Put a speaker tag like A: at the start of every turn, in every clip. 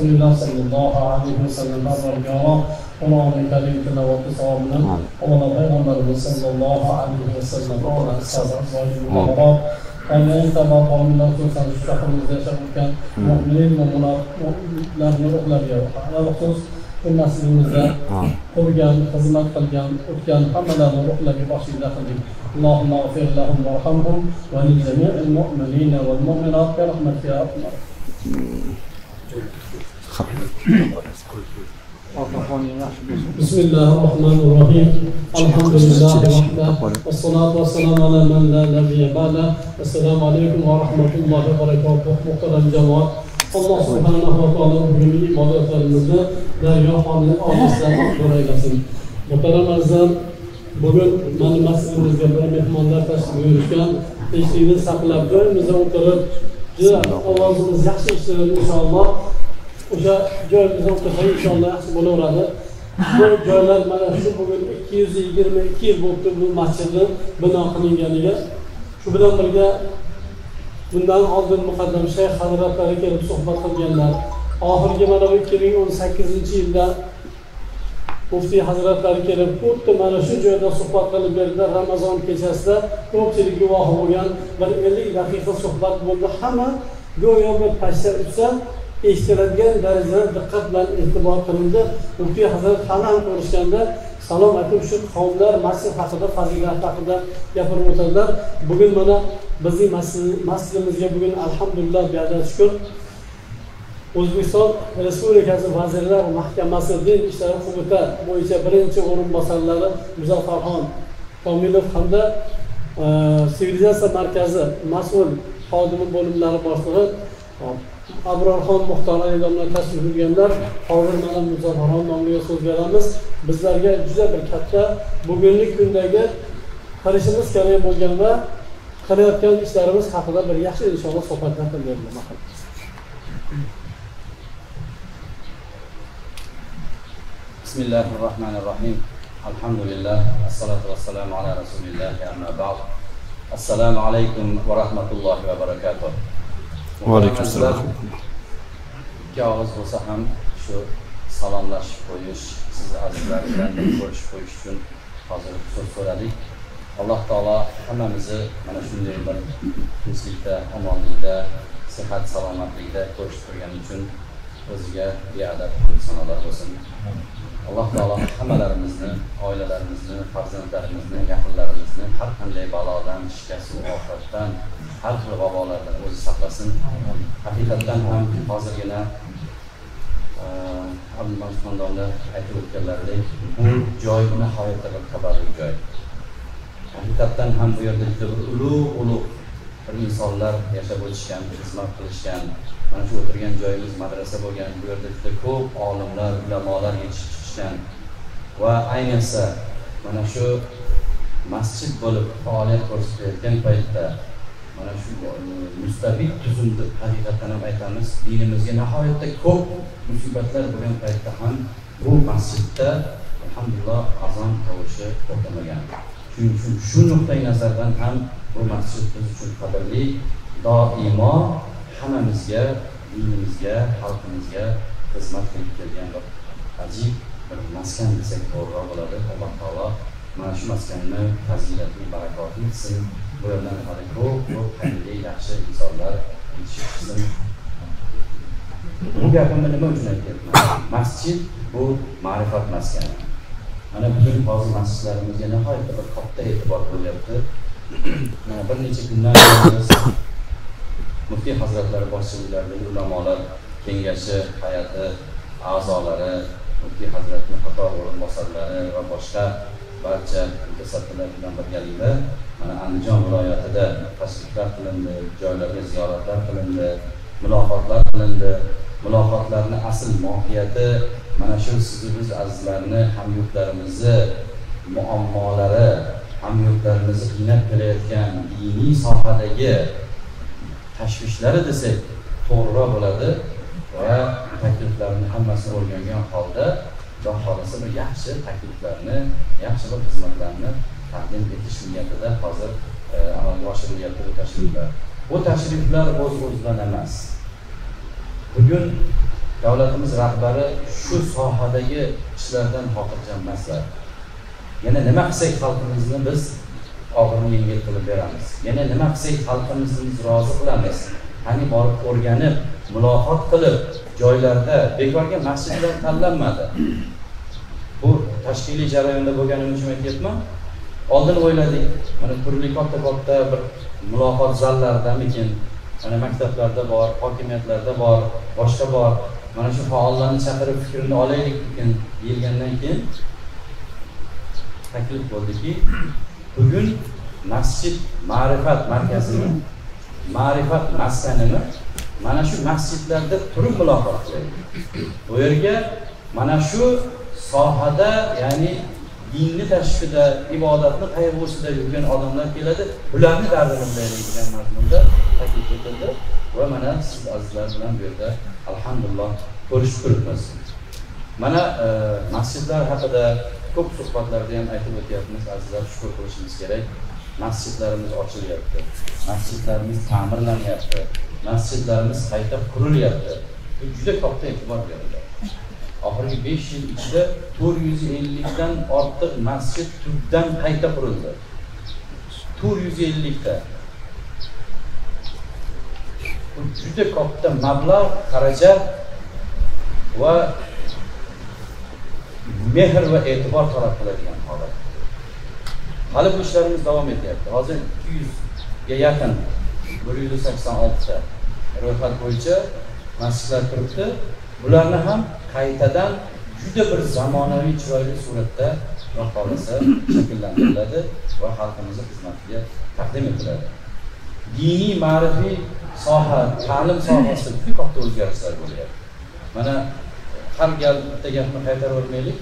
A: رسول الله صلى الله عليه وسلم بركاته اللهم كريم تلاوة وما ولا
B: بيغمبر صلى الله عليه وسلم ولا أساس أزواجه ومرات كما أنت بابا من الله تنسى الشيخ مؤمنين ومنافقين أغلب يوحى على الخصوص naslimizda qurgan xizmat qilgan o'tgan hammalarini ruhlariga boshingda qildik اللهم اغفر لهم وارحمهم وللجميع المؤمنين والمؤمنات برحمتك يا رب الراحمين Bismillahirrahmanirrahim. Elhamdülillah vahda. Ve salatu ve selamu ala men la nebiye ba'da. Esselamu aleyküm ve rahmetullahi ve berekatuhu. Muhterem cemaat. Allah subhanahu ve teala bugün ibadetlerimizde derya hamle ahlisler makbul eylesin. Muhterem azizim, bugün ben mescidimizde bir mehmanlar teşvik buyururken, eşliğini saklab, önümüze oturup, ovozimiz yaxshi eshitiladi inshaalloh o'sha joyimizda o'tirsak inshaalloh bu joylar mana shu bugun ikki yuz yigirma ikki yil bo'libdi bu masjidni bino qilinganiga. Shu bilan birga bundan oldin muqaddam shayx hazratlari kelib suhbat qilganlar. Oxirgi mana bu ikki ming o'n sakkizinchi yilda muftiy hazratlari kelib xuddi mana shu joyda suhbat qilib berdilar ramazon kechasida ko'pchilik guvohi bo'lgan bir ellik daqiqa suhbat bo'ldi. Hamma go'yo bir pashsha uchsa eshitiladigan darajada diqqat bilan e'tibor qilindi. Muftiy hazrat hali ham ko'rishganda salom aytib shu qavmlar masjid haqida fazilat haqida gapirib o'tadilar. Bugun mana bizning masjidimizga bugun alhamdulillah buyoqda shukur o'zbekiston respublikasi vazirlar mahkamasi din ishlari qo'mita bo'yicha birinchi o'rinbosarlari muzaffarxon komilov hamda e, sivilizatsiya markazi mas'ul xodimi bo'limlari boshlig'i abrorxon muxtor ali domla tashrif buyurganlar hozir mana muzaffarxon nomiga so'z beramiz bizlarga juda bir katta bugungi kundagi qilishimiz kerak bo'lgan va qilayotgan ishlarimiz haqida bir yaxshi inshaalloh suhbatlar qilib berilmoqda
C: بسم الله الرحمن الرحيم الحمد لله الصلاة والسلام على رسول الله أما بعد السلام عليكم ورحمة الله وبركاته
D: va alaykum assalom
C: ikki og'iz bo'lsa ham shu salomlashib qo'yish siz azizlar bilan ko'rishib qo'yish uchun hozir so'z so'radik alloh taolo hammamizni mana shunday bir tinchlikda omonlikda sihat salomatlikda ko'rishib turgani uchun o'ziga beadab sanolar bo'lsin alloh taolo hammalarimizni oilalarimizni farzandlarimizni yaqinlarimizni har qanday balodan shikast ofatdan har xil vabolardan o'zi saqlasin. Haqiqatdan ham hozirgina e, abdumajid aytib o'tganlaridek bu joy nihoyatda bir tabarruk joy. Haqiqatdan ham bu yerda juda bir ulug' ulug' bir insonlar yashab o'tishgan xizmat qilishgan mana shu o'tirgan joyimiz madrasa bo'lgan bu yerda juda ko'p olimlar ulamolar yetishib chiqishgan va ayniqsa mana shu masjid bo'lib faoliyat ko'rsatayotgan paytda mana shu mustabid tuzumni haqiqatdan ham aytamiz. Dinimizga nihoyatda ko'p musibatlar bo'lgan paytda ham bu masjidda alhamdulillah azon tovushi to'xtamagan shuning uchun shu nuqtai nazardan ham bu masjid biz uchun qadrli doimo hammamizga dinimizga xalqimizga xizmat qilib kelgan bir ajib bir maskan desak to'g'riroq bo'ladi. Alloh taolo mana shu maskanni fazilatli barakotli qilsin. Bu hali ko'p ko'p qanday yaxshi insonlar yetishsin bu gapimni nima uchun aytyapman masjid bu ma'rifat maskani mana bugun hozir masjidlarimizga nihoyatda bir katta e'tibor bo'lyapti mana bir necha kundan biz muftiy hazratlari boshchiliglaridagi ulamolar kengashi hay'ati a'zolari muftiy hazratni qator o'rinbosarlari va boshqa barcha mutasaddilar bilan birgalikda mana andijon viloyatida tashriflar qilindi joylarga ziyoratlar qilindi muloqotlar qilindi. Muloqotlarni asl mohiyati mana shu sizni biz azizlarni hamyurtlarimizni muammolari hamyurtlarimizni qiynab kelayotgan diniy sohadagi tashvishlari desak to'g'riroq bo'ladi va takliflarni hammasini o'rgangan holda xudo xohlasa bir yaxshi takliflarni yaxshi bir xizmatlarni taqdim etish niyatida hozir e, amalga oshirilyapti bu tashriflar. Bu tashriflar o'z o'zidan emas. Bugun davlatimiz rahbari shu sohadagi ishlardan xotirjam emaslar. Yana nima qilsak xalqimizni biz og'irini yengil qilib beramiz? Yana nima qilsak xalqimizni biz rozi qilamiz? Qani borib o'rganib muloqot qilib joylarda bekorga masjidlar tanlanmadi. Bu tashkiliy jarayonda bo'lganim uchun aytyapman oldin o'yladik mana turli katta katta bir muloqot zallaridarmikin mana maktablarda bor hokimiyatlarda bor boshqa bor. Mana shu faollarni chaqirib fikrini olaylik deyilgandan keyin taklif bo'ldiki bugun masjid ma'rifat markazini ma'rifat maskanini mana shu masjidlarda turib muloqot qilaylik bu yerga mana shu sohada ya'ni dinni tashqida ibodatni qayg'usida yurgan odamlar keladi. Ularni dardini bilaylik degan mazmunda taklif etildi va mana siz azizlar bilan bu yerda alhamdulillah ko'rishib turibmiz. Mana e, masjidlar haqida ko'p suhbatlarda ham aytib o'tyapmiz azizlar shukur qilishimiz kerak. Masjidlarimiz ochilyapti masjidlarimiz ta'mirlanyapti. Masjidlarimiz qayta qurilyapti. Bu juda katta e'tibor beriladi oxirgi besh yil ichida to'rt yuz ellikdan ortiq masjid tubdan qayta qurildi. To'rt yuz ellikta bu juda katta mablag' xarajat va mehr va e'tibor talab qiladigan holat. Hali bu ishlarimiz davom etyapti. Hozir ikki yuzga yaqin. Bir yuz sakson oltita ro'yxat bo'yicha masjidlar turibdi. Bularni ham qaytadan juda bir zamonaviy chiroyli suratda xudo xohlasa shakllantiriladi va xalqimizni xizmatiga taqdim etiladi. Diniy ma'rifiy soha ta'lim sohasida juda katta o'zgarishlar bo'lyapti. Mana har gal bitta gapni qaytaravermaylik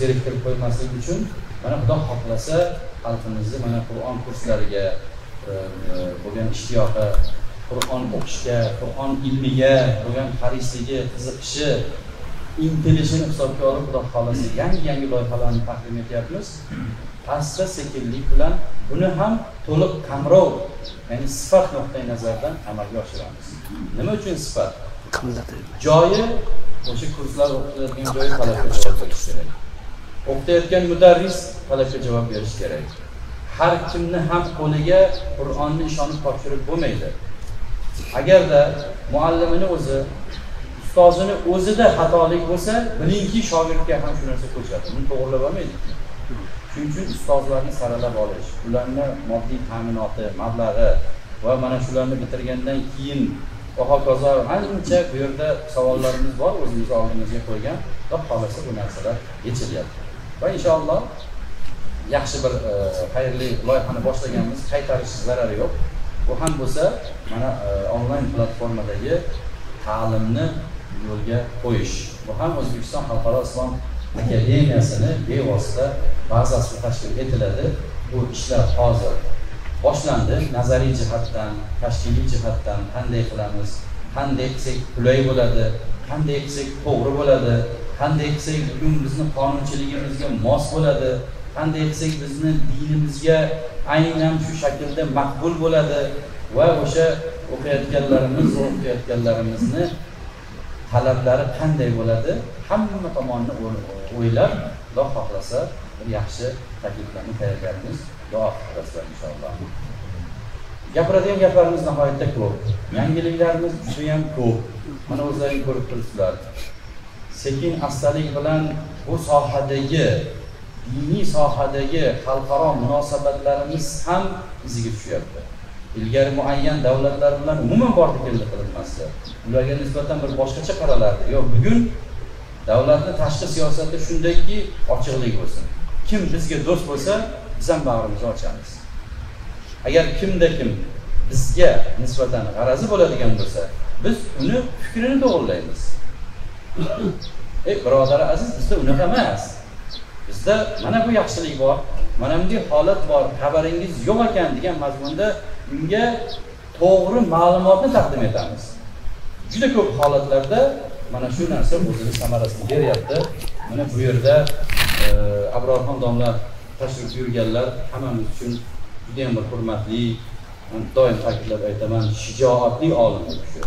C: zeriktirib qo'ymaslik uchun mana xudo xohlasa xalqimizni mana qur'on kurslariga bo'lgan ishtiyoqi qur'on o'qishga qur'on ilmiga bo'lgan harisligi qiziqishi intilishini hisobga olib xudo xohlasa yangi yangi loyihalarni taqdim etyapmiz. Asta sekinlik bilan buni ham to'liq qamrov ya'ni sifat nuqtai nazaridan amalga oshiramiz. Nima uchun sifat? Joyi o'sha kurslar o'qitiladigan joyi talabga javob berishi kerak. O'qitayotgan mudarris talabga javob berishi kerak. Har kimni ham qo'liga qur'onni ishonib topshirib bo'lmaydi. Agarda muallimini o'zi ustozini o'zida xatolik bo'lsa bilingki shogirdga ham shu narsa ko'chadi. Buni to'g'irlab olmaydi. Shuning uchun ustozlarni saralab olish ularni moddiy ta'minoti mablag'i va mana shularni bitirgandan keyin va hokazo ancha bu yerda savollarimiz bor o'zimizni oldimizga qo'ygan xudo xohlasa bu narsalar yechilyapti. Va inshaalloh yaxshi bir e, xayrli loyihani boshlaganmiz. Qaytarish zarari yo'q. Bu ham bo'lsa mana e, onlayn platformadagi ta'limni yo'lga qo'yish. Bu ham o'zbekiston xalqaro islom akademiyasini bevosita bazasi tashkil etiladi. Bu ishlar hozir boshlandi. Nazariy jihatdan tashkiliy jihatdan qanday qilamiz? Qanday qilsak qulay bo'ladi? Qanday qilsak to'g'ri bo'ladi? Qanday qilsak bugun bizni qonunchiligimizga mos bo'ladi? Qanday qilsak bizni dinimizga aynan shu shaklda maqbul bo'ladi va o'sha o'qiyotganlarimiz o'qiyotganlarimizni talablari qanday bo'ladi hamma tomonni o'ylab xudo xohlasa bir yaxshi takliflarni tayyorlaymiz duo qilasizlar inshaalloh. Gapiradigan gaplarimiz nihoyatda ko'p yangiliklarimiz judayam ko'p. Mana o'zlaring ko'rib turibsizlar. Sekin astalik bilan bu sohadagi diniy sohadagi xalqaro munosabatlarimiz ham iziga tushyapti. Ilgari muayyan davlatlar bilan umuman bordi keldi qilinmasdi ularga nisbatan bir boshqacha qaralardi yo'q bugun davlatni tashqi siyosati shundayki ochiqlik bo'lsin. Kim bizga do'st bo'lsa biz ham bag'rimizni ochamiz. Agar kimda kim bizga nisbatan g'arazi bo'ladigan bo'lsa biz uni fikrini to'g'irlaymiz. Ey birodar aziz bizda unaqa emas. Bizda mana bu yaxshilik bor mana bunday holat bor xabaringiz yo'q ekan degan mazmunda unga to'g'ri ma'lumotni taqdim etamiz. Juda ko'p holatlarda mana shu narsa o'zini samarasini beryapti. Mana bu yerda e, abrorxon domla tashrif buyurganlar hammamiz uchun judayam bir hurmatli doim ta'kidlab aytaman shijoatli olim kishi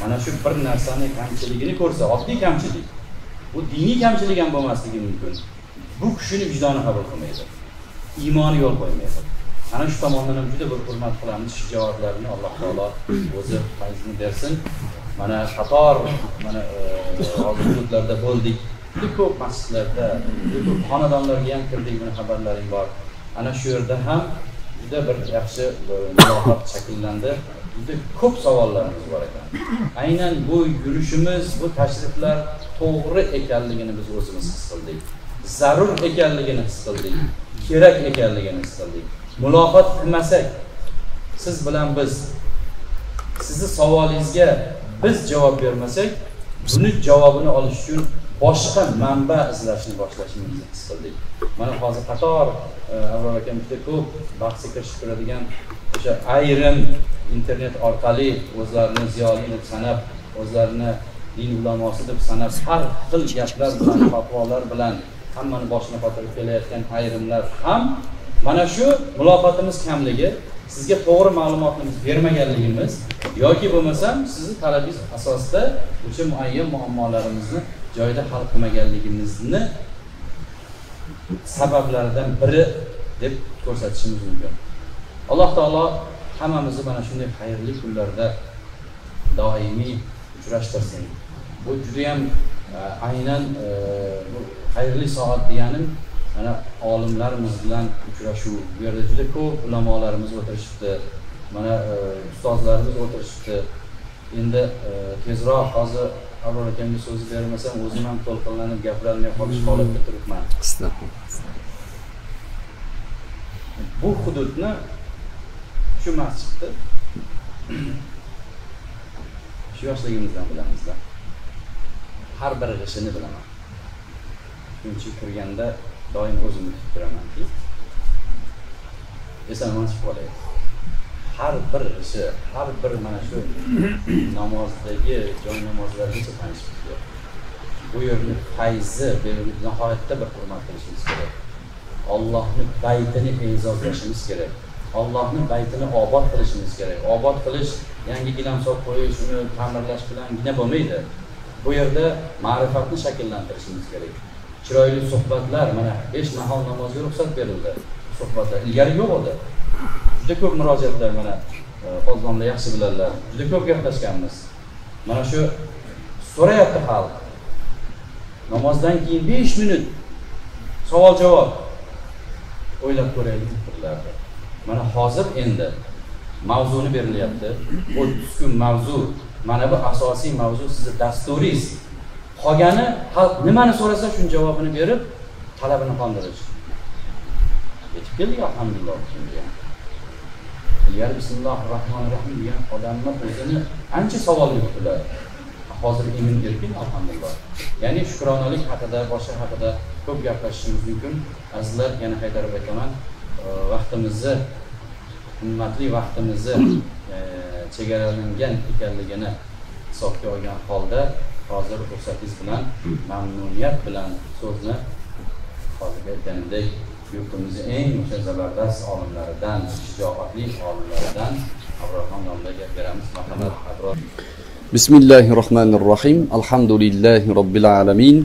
C: mana shu bir narsani kamchiligini ko'rsa oddiy kamchilik. Bu diniy kamchilik ham bo'lmasligi mumkin. Bu kishini vijdoni qabul qilmaydi. Iymoni yo'l qo'ymaydi. Ana shu tomondan ham juda bir hurmat qilamiz. Shijoatlarini alloh taolo o'zi fayzini bersin. Mana qator mana hozir hududlarda bo'ldik. Juda ko'p masjidlarda juda ko'p xonadonlarga ham kirdik. Buni xabarlaring bor. Ana shu yerda ham juda bir yaxshi e, muloqot shakllandi. Juda ko'p savollarimiz bor ekan. Aynan bu yurishimiz bu tashriflar to'g'ri ekanligini biz o'zimiz his qildik. Zarur ekanligini his qildik kerak ekanligini his qildik. Muloqot qilmasak siz bilan biz sizni savolingizga biz javob bermasak buni javobini olish uchun boshqa manba izlashni boshlashimizni his qildik. Mana hozir qator e, avror akam juda ko'p bahsga kirishib turadigan o'sha ayrim internet orqali o'zlarini ziyoli deb sanab o'zlarini din ulamosi deb sanab har xil gaplar bilan fatvolar bilan hammani boshini qotirib kelayotgan ayrimlar ham mana shu muloqotimiz kamligi sizga to'g'ri ma'lumotni bermaganligimiz yoki bo'lmasam sizni talabingiz asosida o'sha muayyan muammolarimizni joyida hal qilmaganligimizni sabablaridan biri deb ko'rsatishimiz mumkin. Alloh taolo hammamizni mana shunday xayrli kunlarda doimiy uchrashtirsin. Bu judayam aynan bu xayrli soat deganim mana olimlarimiz bilan uchrashuv bu yerda juda ko'p ulamolarimiz o'tirishibdi mana ustozlarimiz o'tirishibdi. Endi tezroq hozir abror akamga so'z bermasam o'zim ham to'lqinlanib gapirolmay qolish holatda turibman. Bu hududni shu masjidni shu yoshligimizdan bilamizda har bir g'ishini bilaman. Shuning uchun kirganda doim o'zimni tutib turamanki esamman chiqib qolay har bir ishi har bir mana shu namozdagi joy namozlargacha tanishib ketyapti bu yerni fayzi nihoyatda bir hurmat qilishimiz kerak. Ollohni baytini e'zozlashimiz kerak. Ollohni baytini obod qilishimiz kerak. Obod qilish yangi gilam solib qo'yish uni ta'mirlash bilangina bo'lmaydi. Bu yerda ma'rifatni shakllantirishimiz kerak. Chiroyli suhbatlar mana besh mahal namozga ruxsat berildi. Suhbatlar ilgari yo'q edi. Juda ko'p murojaatlar mana e, qozg'onda yaxshi biladilar juda ko'p gaplashganmiz. Mana shu so'rayapti xalq. Namozdan keyin besh minut savol javob o'ylab ko'raylik fikrlarni mana hozir endi mavzuni berilyapti. O'ttiz kun mavzu. Mana bu asosiy mavzu sizni dasturingiz qolgani xalq nimani so'rasa shuni javobini berib talabini qondirish. Yetib keldik alhamdulillah ilgari bismillahi rohmanir rohim degan odamlar o'zini ancha savol qildilar hozir emin erkin alhamdulillah. Ya'ni shukronalik haqida boshqa haqida ko'p gaplashishimiz mumkin. Azizlar yana qaytarib aytaman vaqtimizni qimmatli vaqtimizni e, chegaralangan ekanligini hisobga olgan holda hozir ruxsatingiz bilan mamnuniyat bilan so'zni hozirgi aytganimdek yurtimizni eng o'sha zabardast olimlaridan shijoatli olimlaridan abrorxon nomida gap beramiz marhamat abror
D: بسم الله الرحمن الرحيم الحمد لله رب العالمين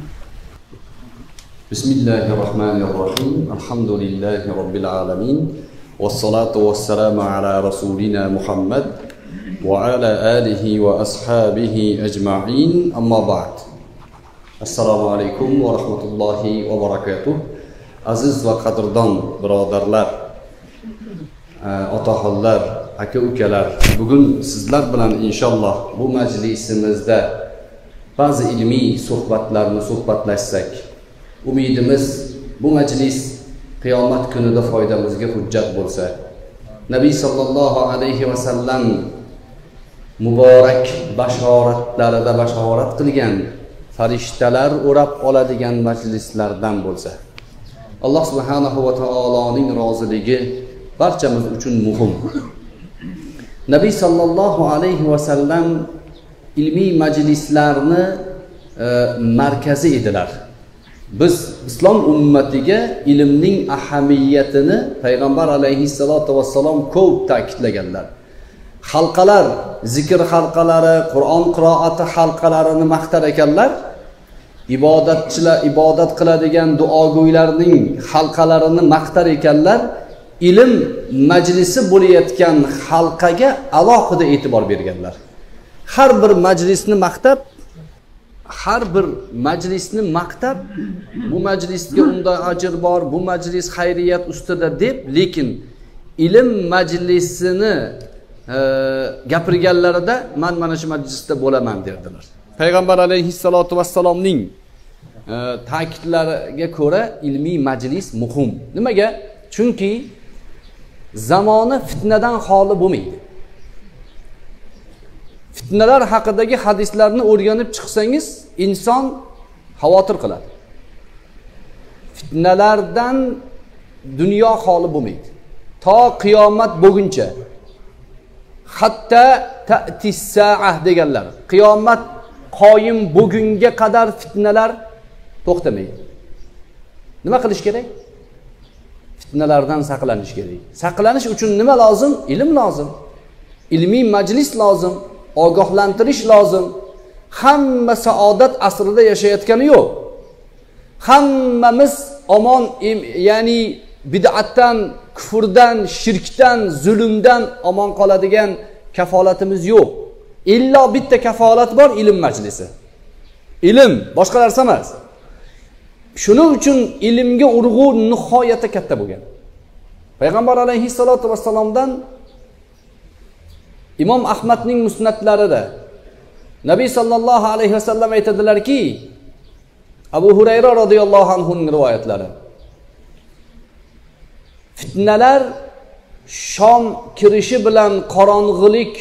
D: بسم الله الرحمن الرحيم الحمد لله رب العالمين والصلاة والسلام على رسولنا محمد وعلى آله وأصحابه أجمعين أما بعد السلام عليكم ورحمة الله وبركاته عزيز وقدردان برادرlar otaxonlar aka ukalar bugun sizlar bilan inshaalloh bu majlisimizda ba'zi ilmiy suhbatlarni suhbatlashsak umidimiz bu majlis qiyomat kunida foydamizga hujjat bo'lsa nabiy sollallohu alayhi vasallam muborak bashoratlarida bashorat qilgan farishtalar o'rab oladigan majlislardan bo'lsa. Alloh subhanahu va taoloning roziligi barchamiz uchun muhim. Nabiy sollallohu alayhi vasallam ilmiy majlislarni e, markazi edilar. Biz islom ummatiga ilmning ahamiyatini payg'ambar alayhissalotu vassalom ko'p ta'kidlaganlar. Halqalar zikr halqalari qur'on qiroati halqalarini maqtar ekanlar ibodatchilar ibodat qiladigan duogo'ylarning halqalarini maqtar ekanlar ilm majlisi bo'layotgan halqaga alohida e'tibor berganlar. Har bir majlisni maqtab har bir majlisni maqtab bu majlisga unda ajr bor bu majlis xayriyat ustida deb lekin ilm majlisini gapirganlarida man mana shu majlisda bo'laman derdilar. Payg'ambar alayhissalotu vassalomning ta'kidlariga ko'ra ilmiy majlis muhim. Nimaga? Chunki zamoni fitnadan xoli bo'lmaydi. Fitnalar haqidagi hadislarni o'rganib chiqsangiz inson xavotir qiladi. Fitnalardan dunyo xoli bo'lmaydi. To qiyomat bo'lguncha hatta tatissaah deganlar. Qiyomat qoyim bo'lgunga qadar fitnalar to'xtamaydi. Nima qilish kerak? Fitnalardan saqlanish kerak. Saqlanish uchun nima lozim? Ilm lozim. Ilmiy majlis lozim. Ogohlantirish lozim. Hamma saodat asrida yashayotgani yo'q. Hammamiz omon ya'ni bid'atdan kufrdan shirkdan zulmdan omon qoladigan kafolatimiz yo'q. Illo bitta kafolat bor ilm majlisi. Ilm boshqa narsa emas. Shuning uchun ilmga urg'u nihoyatda katta bo'lgan. Payg'ambar alayhissalotu vassalomdan imom ahmadning musnatlarida nabiy sollallohu alayhi vasallam aytadilarki abu hurayra roziyallohu anhuning rivoyatlari fitnalar shom kirishi bilan qorong'ilik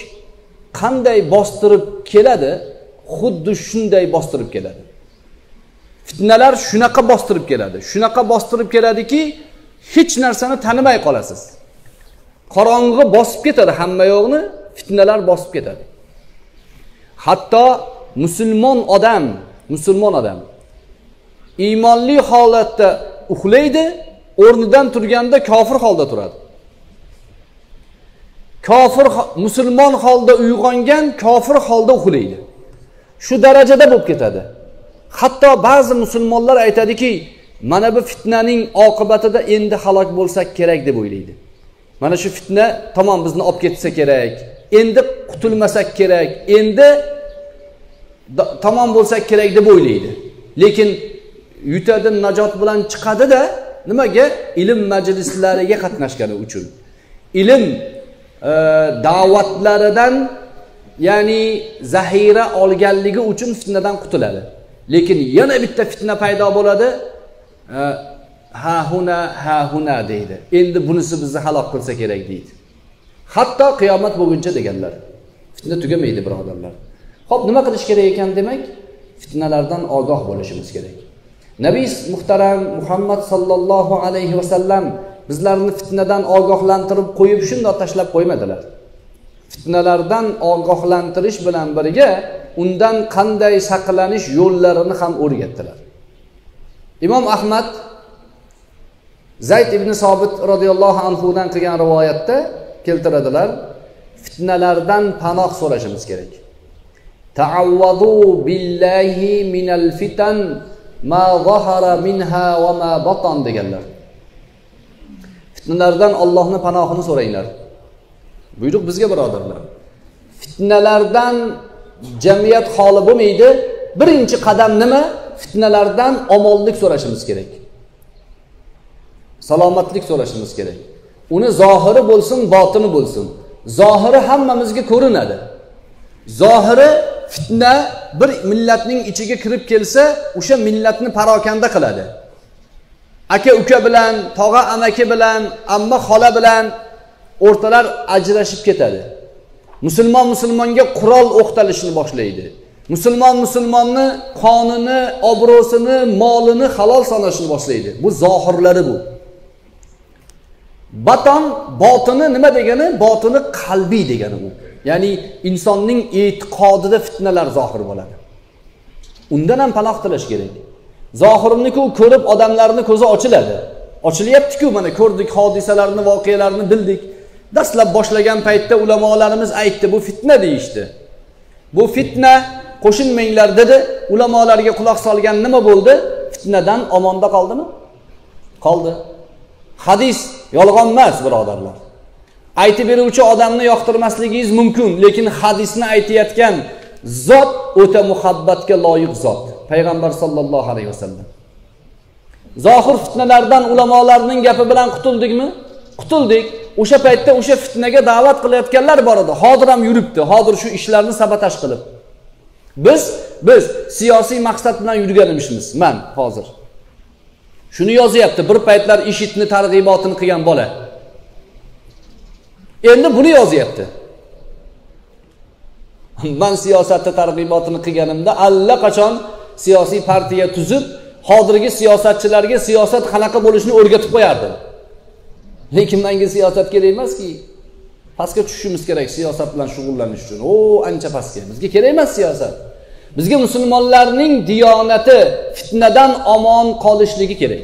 D: qanday bostirib keladi? Xuddi shunday bostirib keladi. Fitnalar shunaqa bostirib keladi. Shunaqa bostirib keladiki hech narsani tanimay qolasiz. Qorong'i bosib ketadi hamma yoqni fitnalar bosib ketadi. Hatto musulmon odam musulmon odam iymonli holatda uxlaydi o'rnidan turganda kofir holda turadi. Kofir musulmon holda uyg'ongan kofir holda uxlaydi. Shu darajada bo'lib ketadi. Hatto ba'zi musulmonlar aytadiki mana bu fitnaning oqibatida endi halok bo'lsak kerak deb o'ylaydi. Mana shu fitna tamom bizni olib ketsa kerak. Endi qutulmasak kerak. Endi tamom bo'lsak kerak deb o'ylaydi. Lekin yutadi najot bilan chiqadida nimaga? Ilm majlislariga qatnashgani uchun. Ilm e, da'vatlaridan ya'ni zahira olganligi uchun fitnadan qutuladi. Lekin yana bitta fitna paydo bo'ladi. E, ha huna ha huna deydi. Endi bunisi bizni halok qilsa kerak deydi. Hatto qiyomat bo'lguncha deganlar. Fitna tugamaydi birodarlar. Ho'p nima qilish kerak ekan demak? Fitnalardan ogoh bo'lishimiz kerak. Nabiy muhtaram muhammad sollallohu alayhi vasallam bizlarni fitnadan ogohlantirib qo'yib shundoq tashlab qo'ymadilar. Fitnalardan ogohlantirish bilan birga undan qanday saqlanish yo'llarini ham o'rgatdilar. Imom ahmad zayd ibn sobit roziyallohu anhudan qilgan rivoyatda keltiradilar fitnalardan panoh so'rashimiz kerak. Taavvadu billahi minal fitan ma zahara minha va ma boton deganlar. Fitnalardan ollohni panohini so'ranglar. Buyruq bizga birodarlar. Fitnalardan jamiyat holi bo'lmaydi. Birinchi qadam nima? Fitnalardan omonlik so'rashimiz kerak. Salomatlik so'rashimiz kerak. Uni zohiri bo'lsin botini bo'lsin. Zohiri hammamizga ko'rinadi. Zohiri fitna bir millatning ichiga kirib kelsa o'sha millatni parokanda qiladi. Aka uka bilan tog'a amaki bilan amma xola bilan o'rtalar ajrashib ketadi. Musulmon musulmonga qurol o'qtalishni boshlaydi. Musulmon musulmonni qonini obro'sini molini halol sanashni boshlaydi. Bu zohirlari bu. Baton botini nima degani? Botini qalbiy degani bu. Ya'ni insonning e'tiqodida fitnalar zohir bo'ladi. Undan ham panoh tilash kerak. Zohirniku ko'rib odamlarni ko'zi ochiladi. Ochilyaptiku mana ko'rdik hodisalarni voqealarni bildik. Dastlab boshlagan paytda ulamolarimiz aytdi bu fitna deyishdi. Bu fitna qo'shinmanglar dedi ulamolarga quloq solgan nima bo'ldi? Fitnadan omonda qoldimi? Qoldi. Hadis yolg'on emas birodarlar. Aytib beruvchi odamni yoqtirmasligingiz mumkin lekin hadisni aytayotgan zot o'ta muhabbatga loyiq zot. Payg'ambar sollallohu alayhi vasallam. Zohir fitnalardan ulamolarning gapi bilan qutuldikmi? Qutuldik o'sha paytda o'sha fitnaga da'vat qilayotganlar bor edi. Hozir ham yuribdi. Hozir shu ishlarni sabotaj qilib. Biz biz siyosiy maqsad bilan yurgan emishmiz man hozir. Shuni yozyapti. Bir paytlar ishitni targ'ibotini qilgan bola. Endi buni yozyapti. Man siyosatni targ'ibotini qilganimda allaqachon siyosiy partiya tuzib hozirgi siyosatchilarga siyosat qanaqa bo'lishini o'rgatib qo'yardim. Lekin manga siyosat kerak emaski. Pastga tushishimiz kerak siyosat bilan shug'ullanish uchun. O ancha pastga. Bizga kerak emas siyosat. Bizga musulmonlarning diyonati fitnadan omon qolishligi kerak.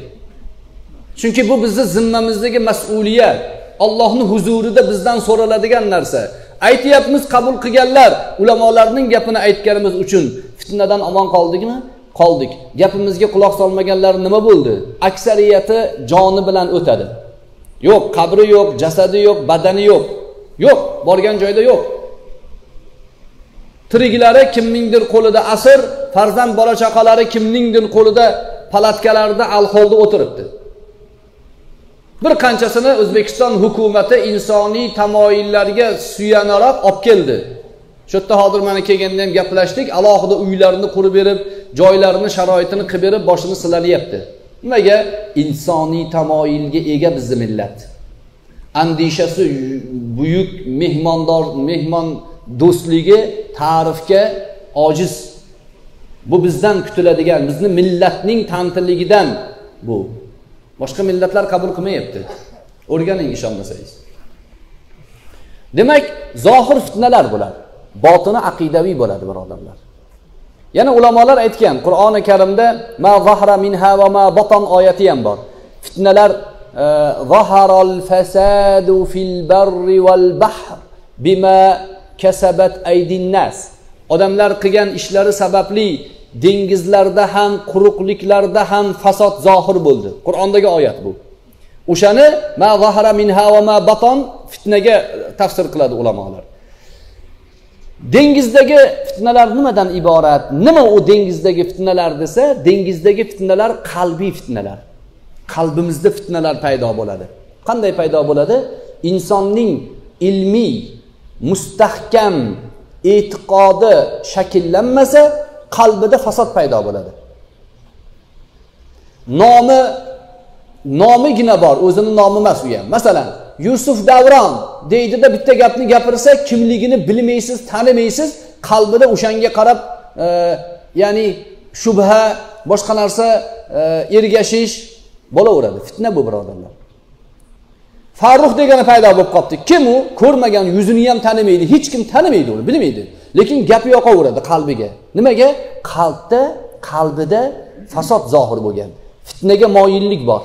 D: Chunki bu bizni zimmamizdagi mas'uliyat. Allohni huzurida bizdan so'raladigan narsa. Aytyapmiz qabul qilganlar ulamolarning gapini aytganimiz uchun fitnadan omon qoldikmi? Qoldik. Gapimizga quloq solmaganlar nima bo'ldi? Aksariyati joni bilan o'tadi. Yo'q qabri yo'q jasadi yo'q badani yo'q. Yo'q borgan joyda yo'q. Tiriklari kimningdir qo'lida asir farzand bola chaqalari kimningdir qo'lida palatkalarda alholda o'tiribdi. Bir qanchasini o'zbekiston hukumati insoniy tamoyillarga suyanaroq olib keldi. Shu yerda hozir mana kelganda ham gaplashdik. Alohida uylarni qurib berib joylarini sharoitini qilib berib boshini silanyapti nimaga? Insoniy tamoyilga ega bizni millat. Andishasi buyuk mehmondor mehmon do'stligi ta'rifga ojiz. Bu bizdan kutiladigan bizni millatning tantiligidan bu. Boshqa millatlar qabul qilmayapti. O'rganing ishonmasangiz. Demak zohir fitnalar bo'ladi. Botini aqidaviy bo'ladi birodarlar yana ulamolar aytgan qur'oni karimda ma zahra minha va ma boton oyati ham bor. Fitnalar e, zaharol fasadu fil barri val bahr bima kasabat aydin nas. Odamlar qilgan ishlari sababli dengizlarda ham quruqliklarda ham fasod zohir bo'ldi. Qur'ondagi oyat bu. O'shani ma zahara minha va ma baton fitnaga tafsir qiladi ulamolar. Dengizdagi fitnalar nimadan iborat? Nima u dengizdagi fitnalar desa dengizdagi fitnalar qalbiy fitnalar. Qalbimizda fitnalar paydo bo'ladi. Qanday paydo bo'ladi? Insonning ilmiy mustahkam e'tiqodi shakllanmasa qalbida fasod paydo bo'ladi. Nomi nomigina bor o'zini nomi emas u ham. Masalan yusuf davron deydida bitta gapni gapirsa kimligini bilmaysiz tanimaysiz qalbida o'shanga qarab e, ya'ni shubha boshqa narsa e, ergashish bo'laveradi. Fitna bu birodarlar. Farruh degani paydo bo'lib qolibdi. Kim u? Ko'rmagan yuzini ham tanimaydi hech kim tanimaydi uni bilmaydi. Lekin gapi yoqaveradi qalbiga. Nimaga? Qalbda qalbida fasod zohir bo'lgan. Fitnaga moyillik bor.